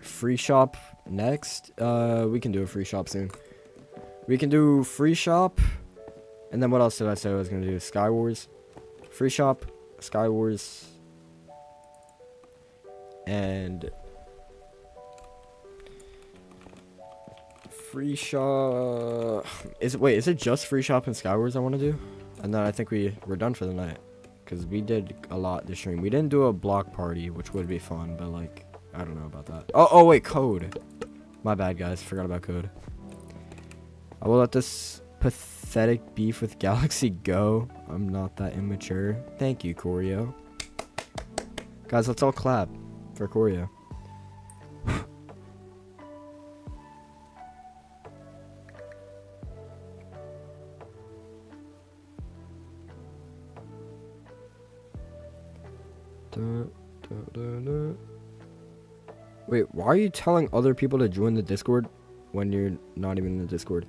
Free shop next. Uh, we can do a free shop soon. We can do free shop. And then what else did I say I was going to do? Sky Wars. Free shop. Sky Wars. And free shop. Is it wait? Is it just free shop and Skywars I want to do? And then I think we we're done for the night because we did a lot this stream. We didn't do a block party, which would be fun, but like I don't know about that. Oh oh wait, code. My bad, guys. Forgot about code. I will let this pathetic beef with <laughs> Galaxy go. I'm not that immature. Thank you, Corio. Guys, let's all clap for Corio. <laughs> Wait, why are you telling other people to join the Discord when you're not even in the Discord?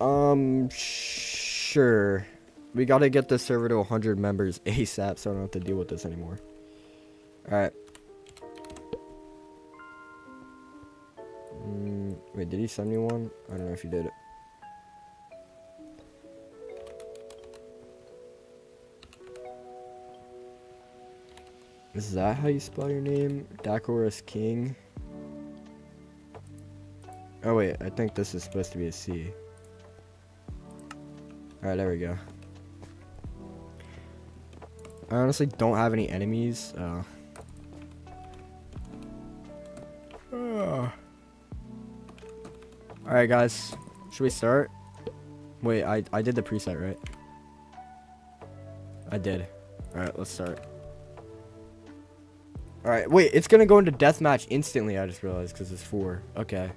Um, sure. We gotta get this server to 100 members <laughs> ASAP so I don't have to deal with this anymore. Alright. Mm, wait, did he send me one? I don't know if he did. Is that how you spell your name? Dakorus King? Oh wait, I think this is supposed to be a C. Alright, there we go. I honestly don't have any enemies. Uh. <sighs> Alright guys, should we start? Wait, I, I did the preset, right? I did. Alright, let's start. Alright, wait, it's gonna go into deathmatch instantly, I just realized, because it's four. Okay.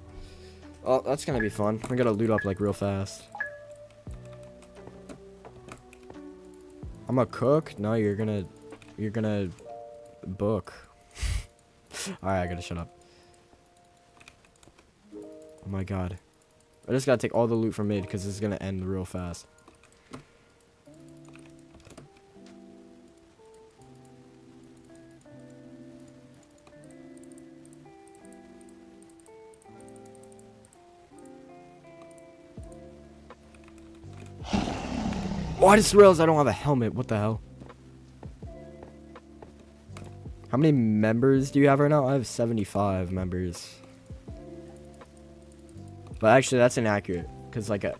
Oh, that's gonna be fun. I gotta loot up, like, real fast. I'm a cook? No, you're gonna... You're gonna... Book. <laughs> Alright, I gotta shut up. Oh my god. I just gotta take all the loot from mid, because this is gonna end real fast. Oh, I just realized I don't have a helmet. What the hell? How many members do you have right now? I have 75 members. But actually, that's inaccurate. Because, like, uh,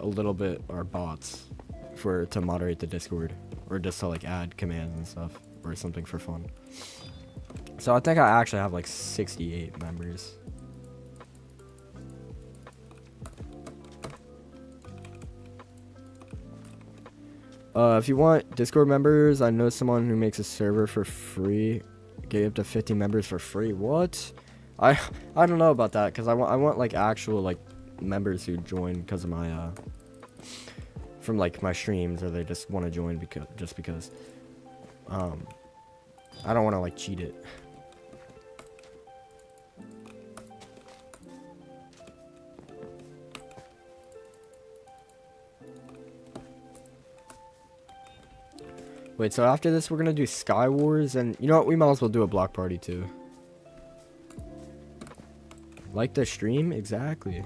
a little bit are bots for to moderate the Discord. Or just to, like, add commands and stuff. Or something for fun. So I think I actually have, like, 68 members. Uh, if you want Discord members, I know someone who makes a server for free. Get up to 50 members for free. What? I I don't know about that because I want I want like actual like members who join because of my uh from like my streams or they just want to join because just because um I don't want to like cheat it. Wait, so after this, we're gonna do Sky Wars, and you know what? We might as well do a block party too. Like the stream? Exactly.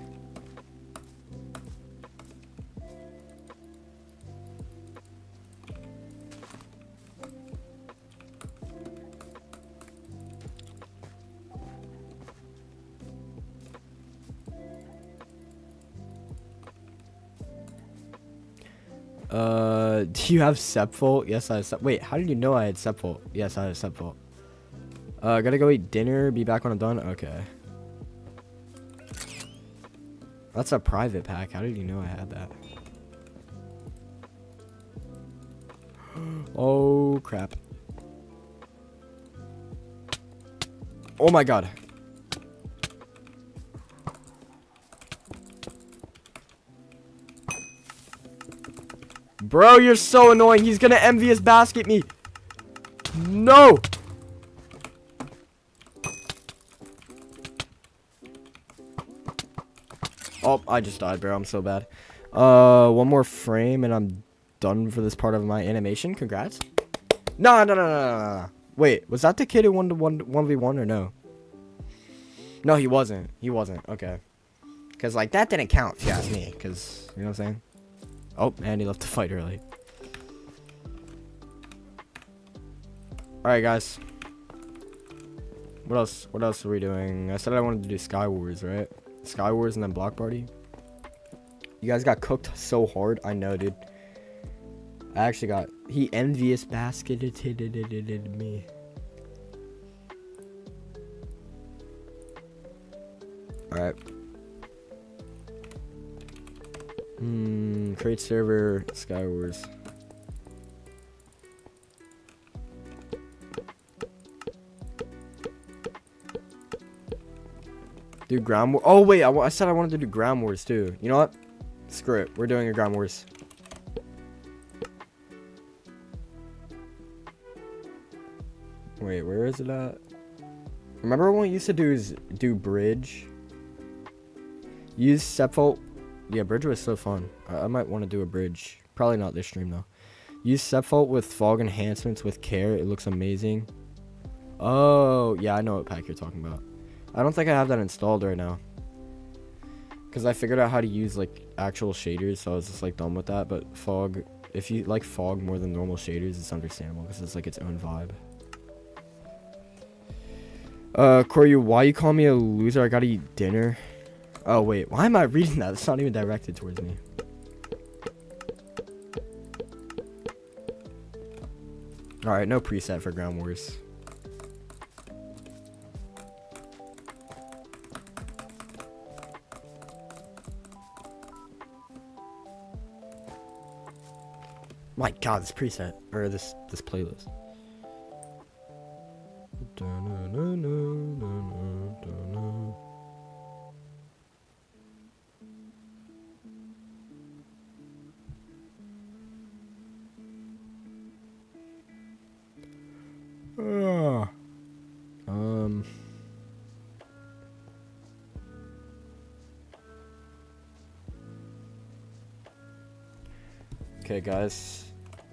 Uh, do you have Sepful? Yes, I have Sep- Wait, how did you know I had Sepful? Yes, I have Sepful. Uh, gotta go eat dinner. Be back when I'm done. Okay. That's a private pack. How did you know I had that? <gasps> oh, crap. Oh my god. Bro, you're so annoying. He's gonna envious basket me. No. Oh, I just died, bro. I'm so bad. Uh, one more frame and I'm done for this part of my animation. Congrats. No, no, no, no, no, no. Wait, was that the kid who won the one one v one or no? No, he wasn't. He wasn't. Okay. Cause like that didn't count if you ask me. Cause you know what I'm saying. Oh, and he left the fight early. Alright, guys. What else? What else are we doing? I said I wanted to do Sky Wars, right? Sky Wars and then Block Party. You guys got cooked so hard. I know, dude. I actually got... He envious basketed me. Alright. Hmm, create server, Sky Wars. Do ground war. Oh wait, I, I said I wanted to do ground wars too. You know what? Screw it. We're doing a ground wars. Wait, where is it at? Remember when we used to do is do bridge? Use Sepful. Yeah, bridge was so fun. I, I might want to do a bridge. Probably not this stream though. Use Sepful with fog enhancements with care. It looks amazing. Oh, yeah, I know what pack you're talking about. I don't think I have that installed right now. Because I figured out how to use like actual shaders, so I was just like done with that. But fog, if you like fog more than normal shaders, it's understandable because it's like its own vibe. Uh, Corey, why you call me a loser? I gotta eat dinner. Oh wait, why am I reading that? It's not even directed towards me. Alright, no preset for Ground Wars. My god, this preset or this this playlist. Um. Okay, guys.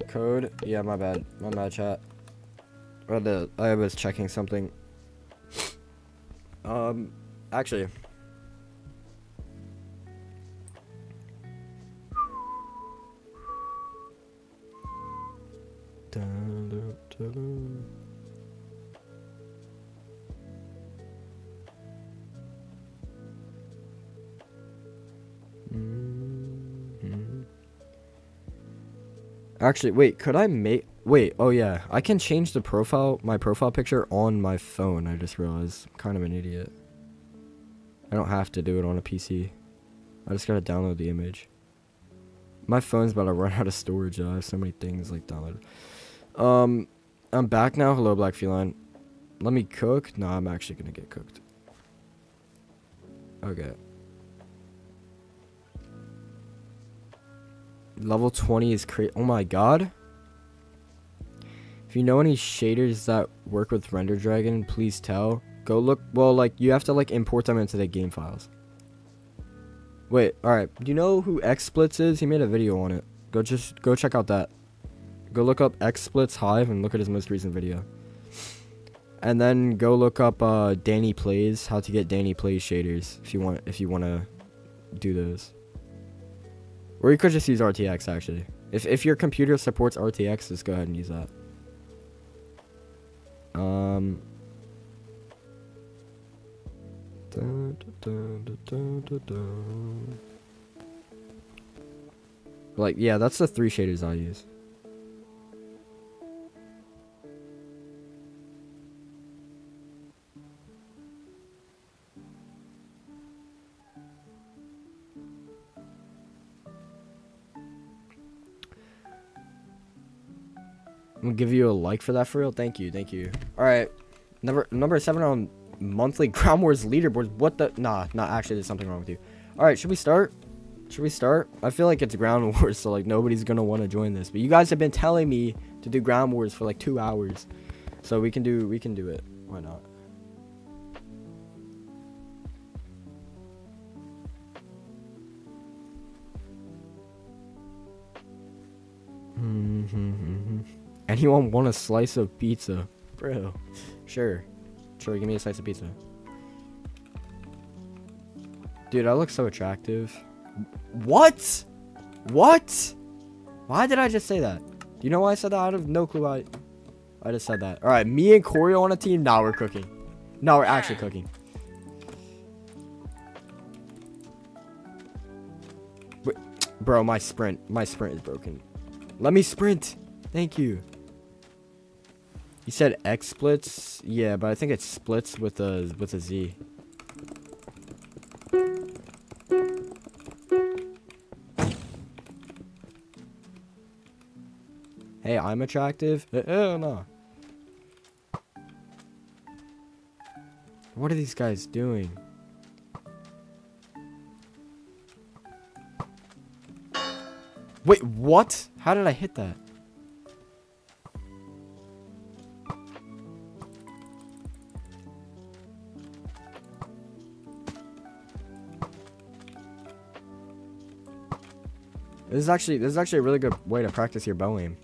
Code. Yeah, my bad. My bad, chat. I, was checking something. Um, actually. Mhm. Actually, wait, could I make wait, oh yeah, I can change the profile my profile picture on my phone. I just realized I'm kind of an idiot. I don't have to do it on a PC. I just gotta download the image. My phone's about to run <laughs> out of storage. I have so many things like downloaded. Um, I'm back now. Hello, Black Feline. Let me cook. No, I'm actually gonna get cooked. Okay. Level 20 is crazy. Oh my god. If you know any shaders that work with Render Dragon, please tell. Go look. Well, like, you have to, like, import them into the game files. Wait, alright. Do you know who XSplits is? He made a video on it. Go just, go check out that. Go look up XSplits Hive and look at his most recent video. And then go look up, uh, Danny Plays, how to get Danny Plays shaders, if you want, if you want to do those. Or you could just use RTX actually. If if your computer supports RTX, just go ahead and use that. Um. Like, yeah, that's the three shaders I use. I'm gonna give you a like for that for real. Thank you, thank you. All right, number number seven on monthly <laughs> Ground Wars leaderboards. What the? Nah, not actually. There's something wrong with you. All right, should we start? Should we start? I feel like it's Ground <laughs> Wars, so like nobody's gonna want to join this. But you guys have been telling me to do Ground Wars for like two hours, so we can do we can do it. Why not? Hmm, hmm, hmm, Anyone want a slice of pizza? Bro. Sure. Sure, give me a slice of pizza. Dude, I look so attractive. What? What? Why did I just say that? Do you know why I said that? I have no clue why I just said that. Alright, me and Corio on a team. Now we're cooking. Now we're actually cooking. Wait, bro, my sprint. My sprint is broken. Let me sprint. Thank you. You said X splits? Yeah, but I think it splits with a with a Z. Hey, I'm attractive? Hell no. What are these guys doing? Wait, what? How did I hit that? This is actually this is actually a really good way to practice your bow aim.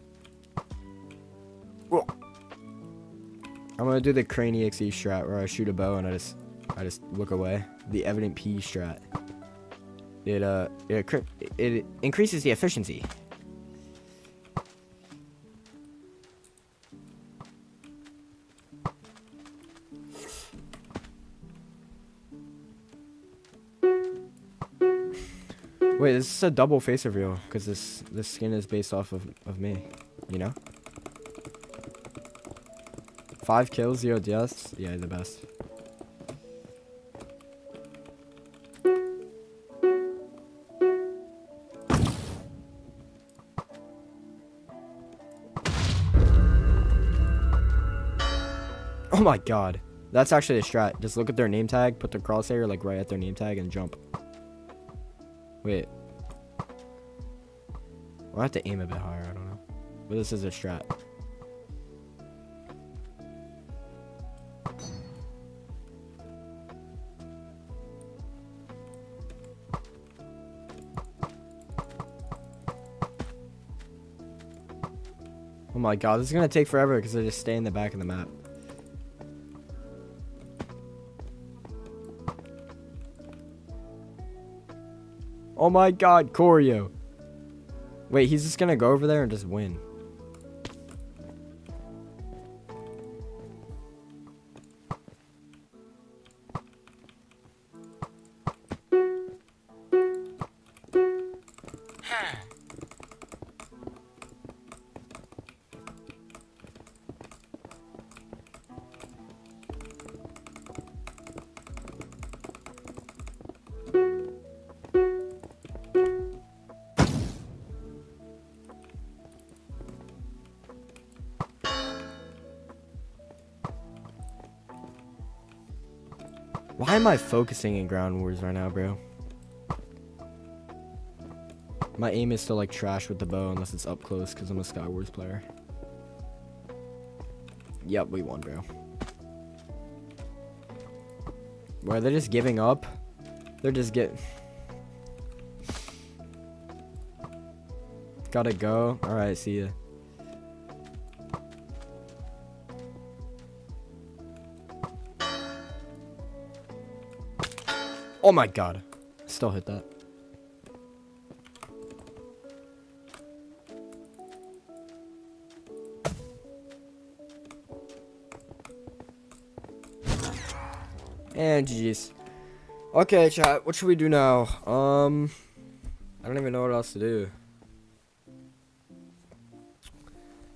I'm gonna do the crane exe strat where I shoot a bow and I just I just look away. The evident P strat. It uh it it increases the efficiency. Wait, this is a double face reveal because this this skin is based off of of me, you know. Five kills, zero deaths. Yeah, the best. Oh my god. That's actually a strat. Just look at their name tag, put the crosshair like right at their name tag and jump. Wait. I'll have to aim a bit higher, I don't know. But this is a strat. Oh my god, this is gonna take forever because I just stay in the back of the map. Oh my god, Corio. Wait, he's just gonna go over there and just win. Why am I focusing in Ground Wars right now, bro? My aim is still like trash with the bow unless it's up close because I'm a Sky Wars player. Yep, we won, bro. Why, they're just giving up? They're just get... Gotta go. Alright, see ya. Oh my god. Still hit that. And GG's. Okay, chat, what should we do now? Um, I don't even know what else to do.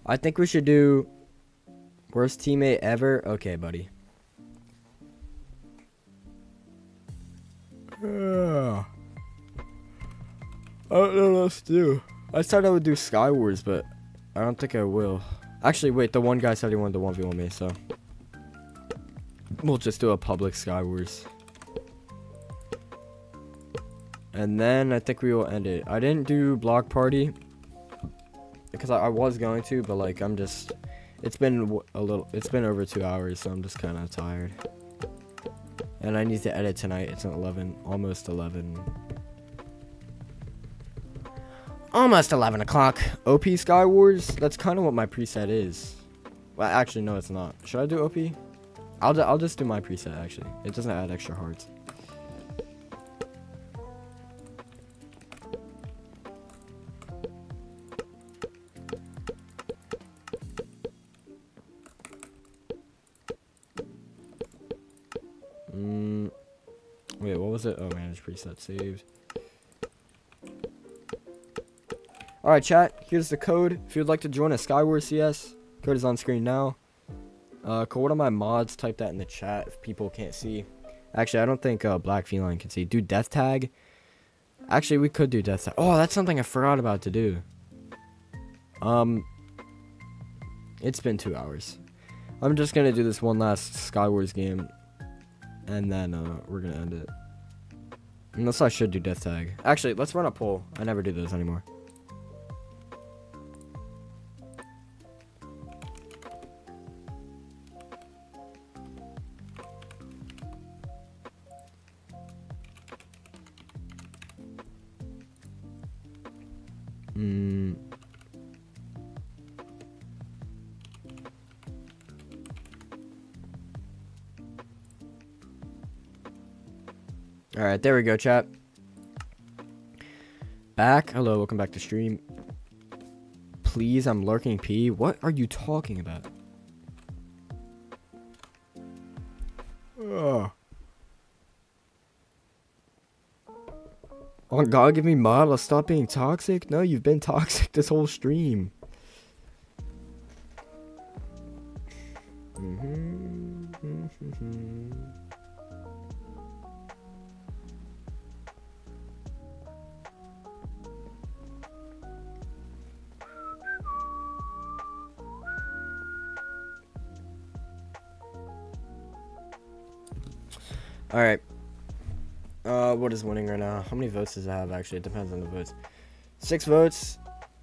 I think we should do worst teammate ever. Okay, buddy. Else do. I said I would do Sky Wars, but I don't think I will. Actually, wait, the one guy said he wanted to 1v1 me, so. We'll just do a public Sky Wars. And then I think we will end it. I didn't do Block Party. Because I, I was going to, but like, I'm just. It's been a little. It's been over two hours, so I'm just kind of tired. And I need to edit tonight. It's at 11. Almost 11. Almost 11 o'clock. OP Sky Wars, that's kind of what my preset is. Well, actually, no, it's not. Should I do OP? I'll, I'll just do my preset, actually. It doesn't add extra hearts. Mm, wait, what was it? Oh, manage preset saved. Alright, chat. Here's the code. If you'd like to join a Skywars CS, code is on screen now. Uh, call one of my mods. Type that in the chat if people can't see. Actually, I don't think uh, Black Feline can see. Do death tag. Actually, we could do death tag. Oh, that's something I forgot about to do. Um, it's been two hours. I'm just gonna do this one last Skywars game, and then uh, we're gonna end it. Unless I should do death tag. Actually, let's run a poll. I never do those anymore. Right, there we go, chat. Back. Hello, welcome back to stream. Please, I'm lurking P. What are you talking about? Ugh. Oh God, give me mod. I'll stop being toxic. No, you've been toxic this whole stream. Many votes does it have? Actually, it depends on the votes. Six votes.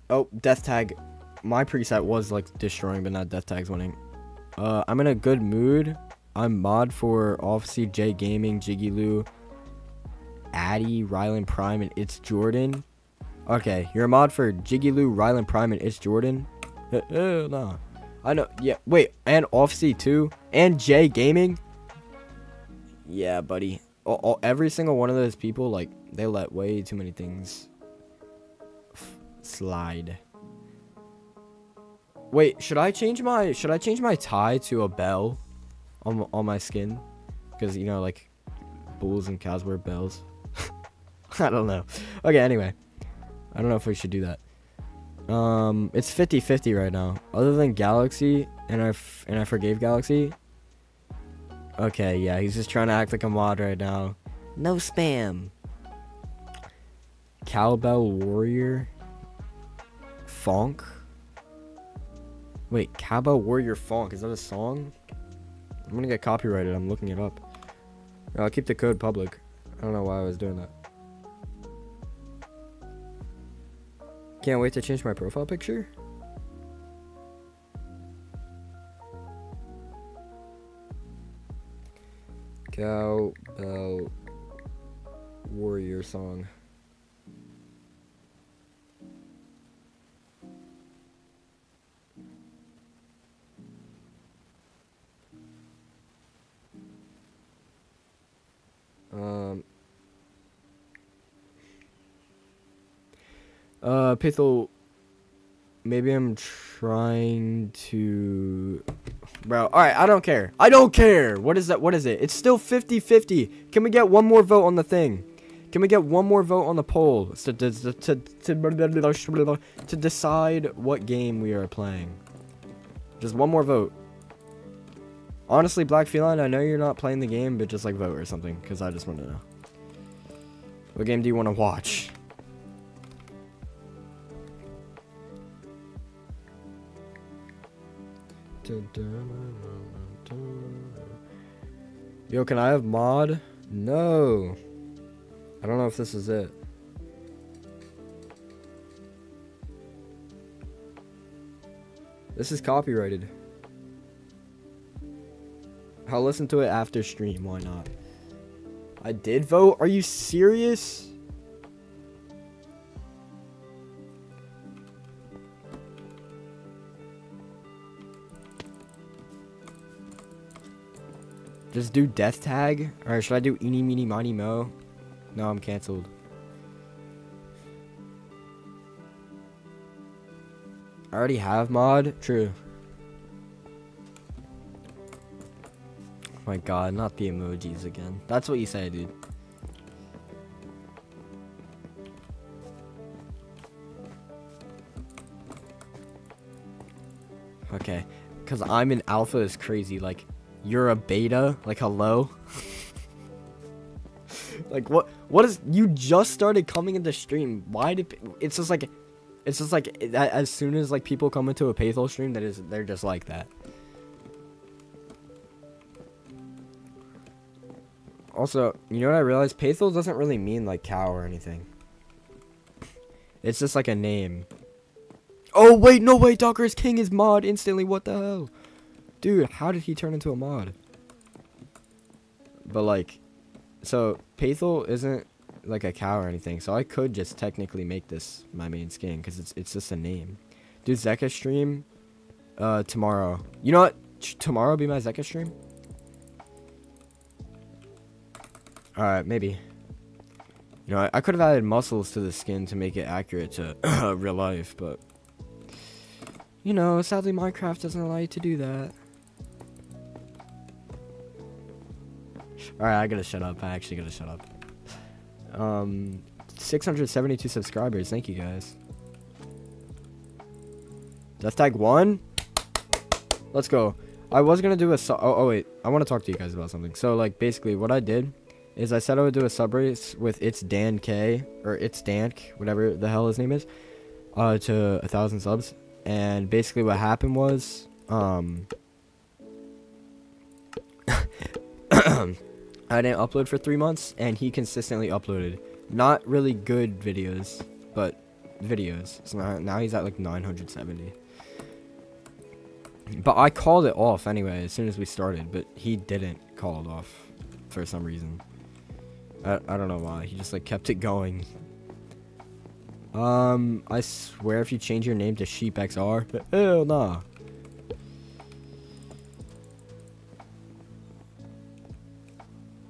Oh, death tag. My preset was like destroying, but not death tags winning. Uh, I'm in a good mood. I'm mod for Offseed J Gaming, Jiggy Lou, Addy, Rylan Prime, and It's Jordan. Okay, you're a mod for Jiggy Lou, Rylan Prime, and It's Jordan. <laughs> Uh, no. I know. Yeah, wait. And Offseed too. And J Gaming. Yeah, buddy all, all, every single one of those people, like, they let way too many things slide. Wait, should I change my should I change my tie to a bell on on my skin? Because you know, like, bulls and cows wear bells. <laughs> I don't know. Okay, anyway, I don't know if we should do that. Um, it's 50-50 right now. Other than Galaxy, and I and I forgave Galaxy. Okay, yeah, he's just trying to act like a mod right now. No spam. Cowbell Warrior. Funk. Wait, Cowbell Warrior Funk, Is that a song? I'm gonna get copyrighted. I'm looking it up. I'll keep the code public. I don't know why I was doing that. Can't wait to change my profile picture. Cowbell Warrior song. Paithal. Maybe I'm trying to Bro, alright, I don't care. I don't care. What is that? What is it? It's still 50-50. Can we get one more vote on the thing? Can we get one more vote on the poll to, to, to, to, to decide what game we are playing? Just one more vote. Honestly, Black Feline, I know you're not playing the game, but just like vote or something, because I just want to know. What game do you want to watch? Yo, can I have mod? No. I don't know if this is it. This is copyrighted. I'll listen to it after stream, why not? I did vote? Are you serious? Just do death tag? Or should I do eeny meeny miny mo? No, I'm cancelled. I already have mod? True. Oh my god, not the emojis again. That's what you say, dude. Okay. Because I'm in alpha is crazy. Like, you're a beta? Like, hello? <laughs> like, what? What is... You just started coming into stream. Why did... It's just like... It's just like, as soon as, like, people come into a Paithal stream, that is, they're just like that. Also, you know what I realized? Paithal doesn't really mean, like, cow or anything. It's just like a name. Oh, wait, no way, Docker's King is mod instantly, what the hell? Dude, how did he turn into a mod? But, like, so, Paithal isn't, like, a cow or anything, so I could just technically make this my main skin, because it's, it's just a name. Dude, Zeqa stream, uh, tomorrow. You know what? tomorrow be my Zeqa stream? Alright, maybe. You know, I, I could have added muscles to the skin to make it accurate to <coughs> real life, but... You know, sadly Minecraft doesn't allow you to do that. Alright, I gotta shut up. I actually gotta shut up. Um, 672 subscribers. Thank you, guys. Death tag 1? Let's go. I was gonna do a... sub- oh, oh, wait. I want to talk to you guys about something. So, like, basically, what I did is I said I would do a sub race with it's Dan K or it's Dank, whatever the hell his name is, uh, to a thousand subs. And basically, what happened was, um, I didn't upload for three months, and he consistently uploaded. Not really good videos, but videos. So now, now he's at like 970. But I called it off anyway as soon as we started, but he didn't call it off for some reason. I, I don't know why. He just like kept it going. Um, I swear if you change your name to SheepXR, hell nah.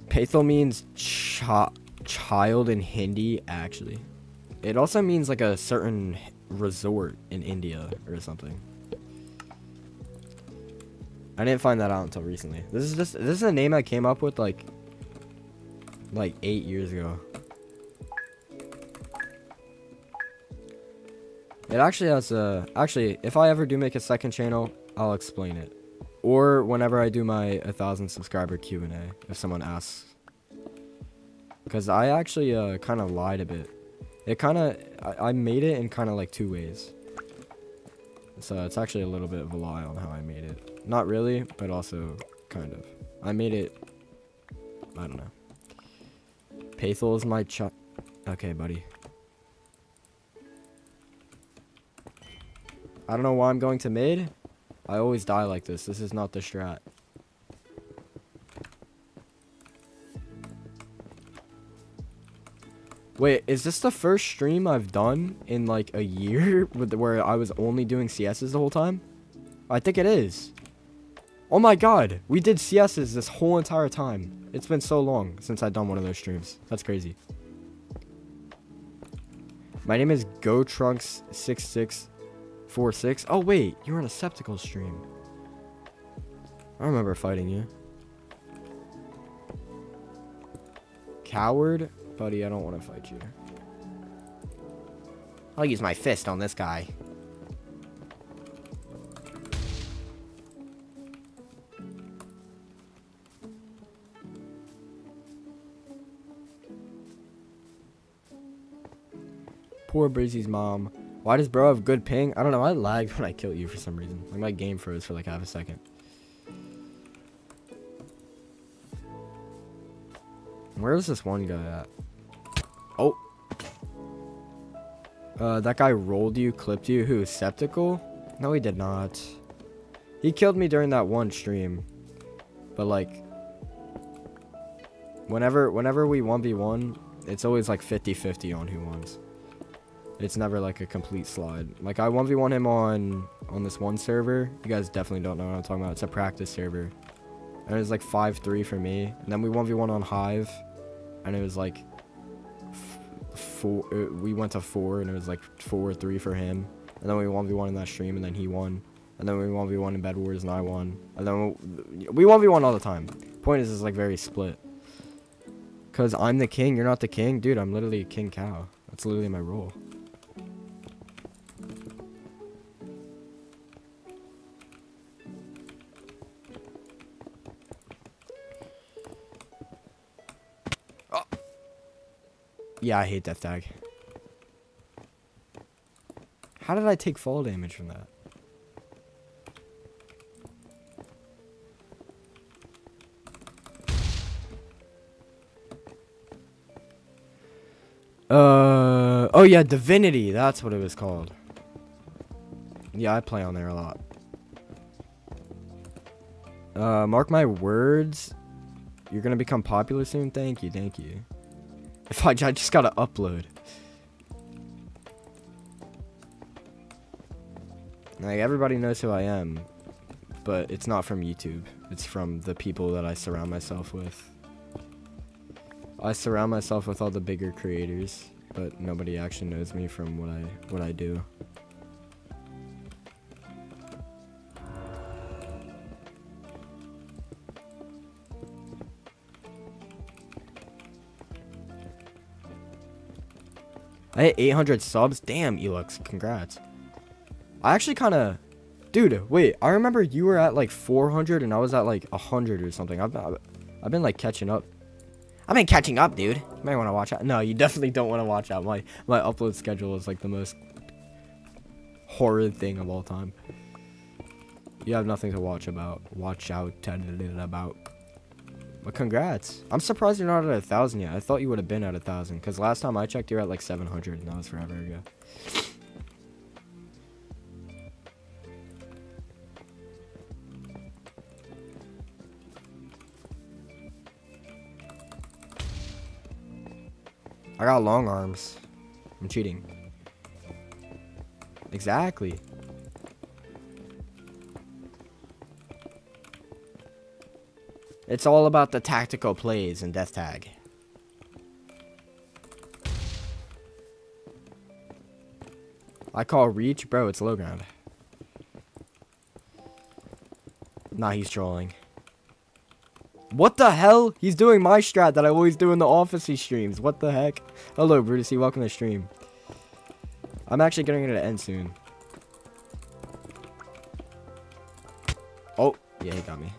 Paithal means ch child in Hindi, actually. It also means like a certain resort in India or something. I didn't find that out until recently. This is just this is a name I came up with like like eight years ago. It actually has a actually if I ever do make a second channel, I'll explain it. Or whenever I do my a thousand subscriber Q&A, if someone asks. Because I actually uh, kind of lied a bit. It kind of, I, I made it in kind of like two ways. So it's actually a little bit of a lie on how I made it. Not really, but also kind of. I made it, I don't know. Paithal is my ch- Okay, buddy. I don't know why I'm going to mid. I always die like this. This is not the strat. Wait, is this the first stream I've done in like a year <laughs> with where I was only doing CSs the whole time? I think it is. Oh my god, we did CSs this whole entire time. It's been so long since I've done one of those streams. That's crazy. My name is GoTrunks66 Four, six. Oh, wait. you're on a Sceptical stream. I remember fighting you. Coward? Buddy, I don't want to fight you. I'll use my fist on this guy. Poor Breezy's mom. Why does bro have good ping? I don't know. I lagged <laughs> when I killed you for some reason. Like my game froze for like half a second. Where is this one guy at? Oh. Uh, that guy rolled you, clipped you. Who? Septical? No, he did not. He killed me during that one stream. But like, whenever whenever we 1v1, it's always like 50-50 on who wins. It's never like a complete slide. Like I 1v1 him on on this one server. You guys definitely don't know what I'm talking about. It's a practice server. And it was like 5-3 for me. And then we 1v1 on Hive. And it was like four uh, we went to four and it was like four three for him and then we 1v1 in that stream and then he won and then we 1v1 in bed wars and i won and then we 1v1 all the time point is it's like very split because i'm the king you're not the king dude i'm literally a king cow that's literally my role Yeah, I hate Death Tag. How did I take fall damage from that? Uh, oh yeah, Divinity, that's what it was called. Yeah, I play on there a lot. Uh, mark my words. You're gonna become popular soon? Thank you, thank you. I, I just gotta upload. Like, everybody knows who I am. But it's not from YouTube. It's from the people that I surround myself with. I surround myself with all the bigger creators. But nobody actually knows me from what I what I do. I hit 800 subs. Damn, Elux. Congrats. I actually kind of... Dude, wait. I remember you were at like 400 and I was at like 100 or something. I've, I've been like catching up. I've been catching up, dude. You might want to watch out. No, you <laughs> definitely don't want to watch out. My, my upload schedule is like the most horrid thing of all time. You have nothing to watch about. Watch out about. But congrats. I'm surprised you're not at a thousand yet. I thought you would have been at a thousand. Because last time I checked, you're at like 700. And that was forever ago. I got long arms. I'm cheating. Exactly. It's all about the tactical plays in Death Tag. I call reach, bro, it's low ground. Nah, he's trolling. What the hell? He's doing my strat that I always do in the office he streams. What the heck? Hello, Brutus. Welcome to the stream. I'm actually getting it to end soon. Oh, yeah, he got me.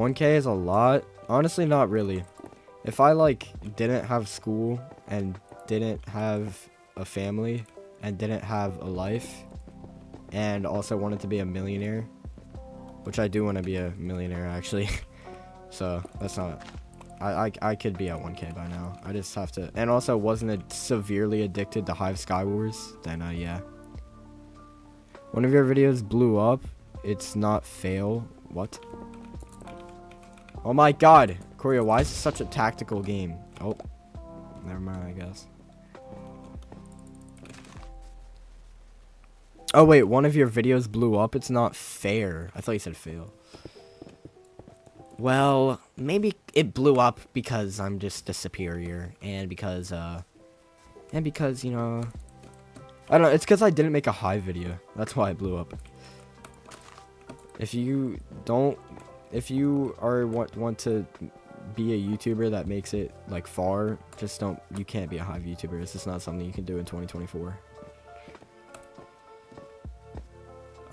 One K is a lot. Honestly, not really. If I, like, didn't have school and didn't have a family and didn't have a life and also wanted to be a millionaire, which I do want to be a millionaire, actually. <laughs> so, that's not... I, I, I could be at 1k by now. I just have to... And also wasn't severely addicted to Hive Skywars, then, uh, yeah. One of your videos blew up. It's not fail. What? Oh my god. Corio, why is this such a tactical game? Oh. Never mind, I guess. Oh, wait. One of your videos blew up? It's not fair. I thought you said fail. Well, maybe it blew up because I'm just a superior. And because, uh... And because, you know... I don't know. It's because I didn't make a high video. That's why it blew up. If you don't if you are want want to be a YouTuber that makes it like far, just don't. You can't be a Hive YouTuber. It's just not something you can do in 2024.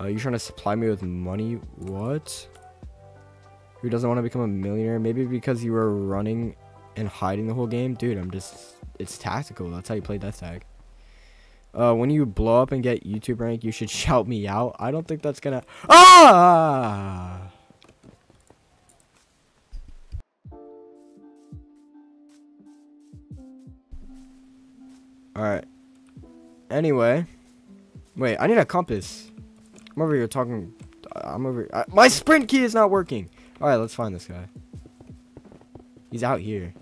Uh, you trying to supply me with money? What? Who doesn't want to become a millionaire? Maybe because you were running and hiding the whole game? Dude, I'm just... It's tactical. That's how you play Death Tag. Uh, when you blow up and get YouTube rank, you should <laughs> shout me out. I don't think that's gonna... Ah! Alright. Anyway. Wait, I need a compass. I'm over here talking... Uh, I'm over... I, my sprint key is not working! Alright, let's find this guy. He's out here.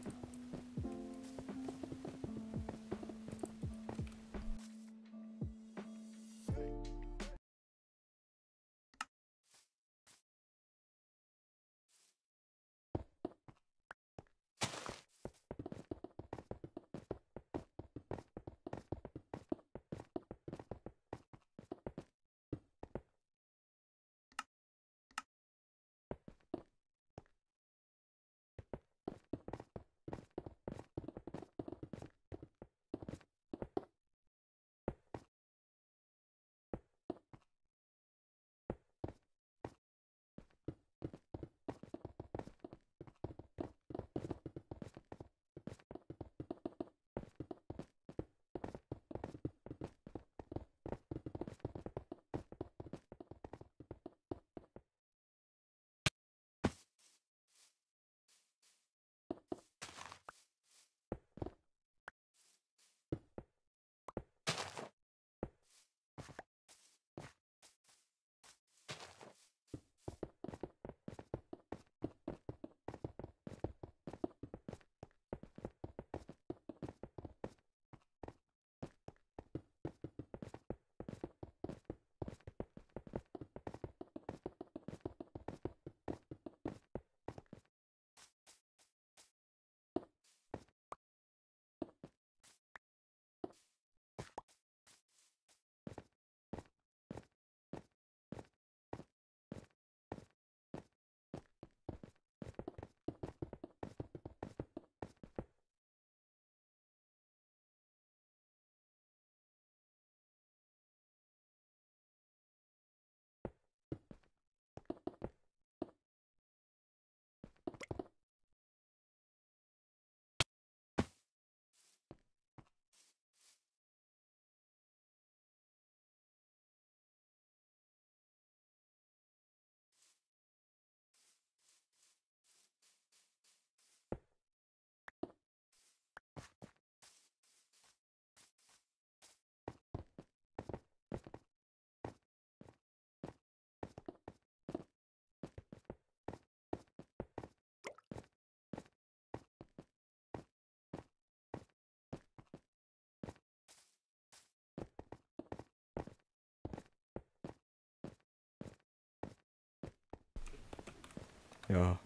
Yo,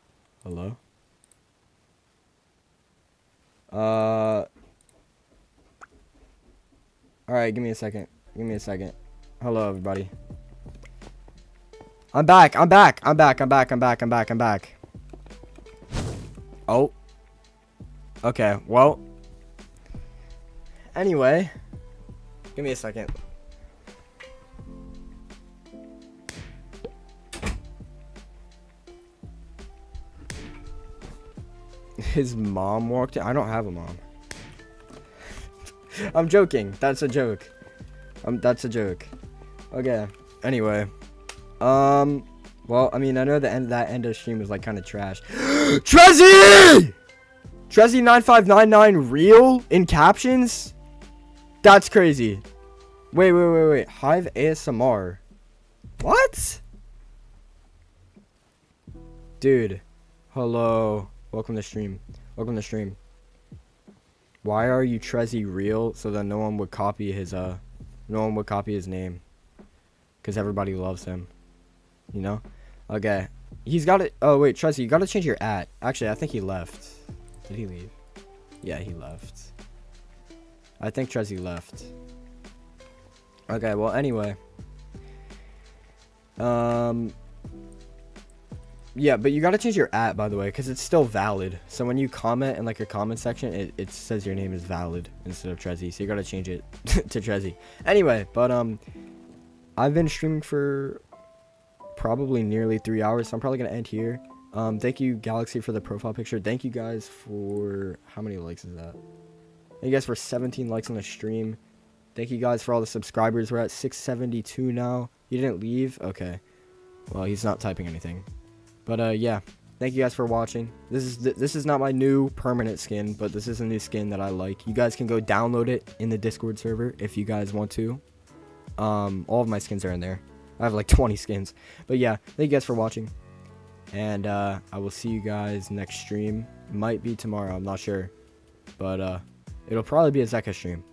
hello? Uh. Alright, give me a second. Give me a second. Hello, everybody. I'm back. I'm back. I'm back. I'm back. I'm back. I'm back. I'm back. Oh. Okay, well. Anyway. Give me a second. His mom walked in. I don't have a mom. I'm joking. That's a joke. Um, that's a joke. Okay. Anyway. Um. Well, I mean, I know the end that end of stream was like kind of trash. <gasps> Trezzy! Trezzy9599 real in captions? That's crazy. Wait, wait, wait, wait. Hive ASMR. What? Dude. Hello. Welcome to stream. Welcome to stream. Why are you Trezzy real so that no one would copy his uh no one would copy his name? Cause everybody loves him. You know? Okay. He's got it. Oh wait, Trezzy, you gotta change your at. Actually, I think he left. Did he leave? Yeah, he left. I think Trezzy left. Okay, well anyway. Um yeah, but you gotta change your at by the way, because it's still valid. So when you comment in like your comment section, it, it says your name is valid instead of Trezzy. So you gotta change it <laughs> to Trezzy. Anyway, but um, I've been streaming for probably nearly three hours, so I'm probably gonna end here. Um, thank you, Galaxy, for the profile picture. Thank you guys for how many likes is that? Thank you guys for 17 likes on the stream. Thank you guys for all the subscribers. We're at 672 now. You didn't leave? Okay. Well, he's not typing anything. But uh, yeah. Thank you guys for watching. This is th this is not my new permanent skin, but this is a new skin that I like. You guys can go download it in the Discord server if you guys want to. Um, all of my skins are in there. I have like <laughs> 20 skins. But yeah, thank you guys for watching. And uh, I will see you guys next stream. Might be tomorrow, I'm not sure. But uh, it'll probably be a Zeqa stream.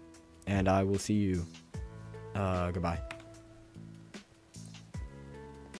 And I will see you. Uh, goodbye.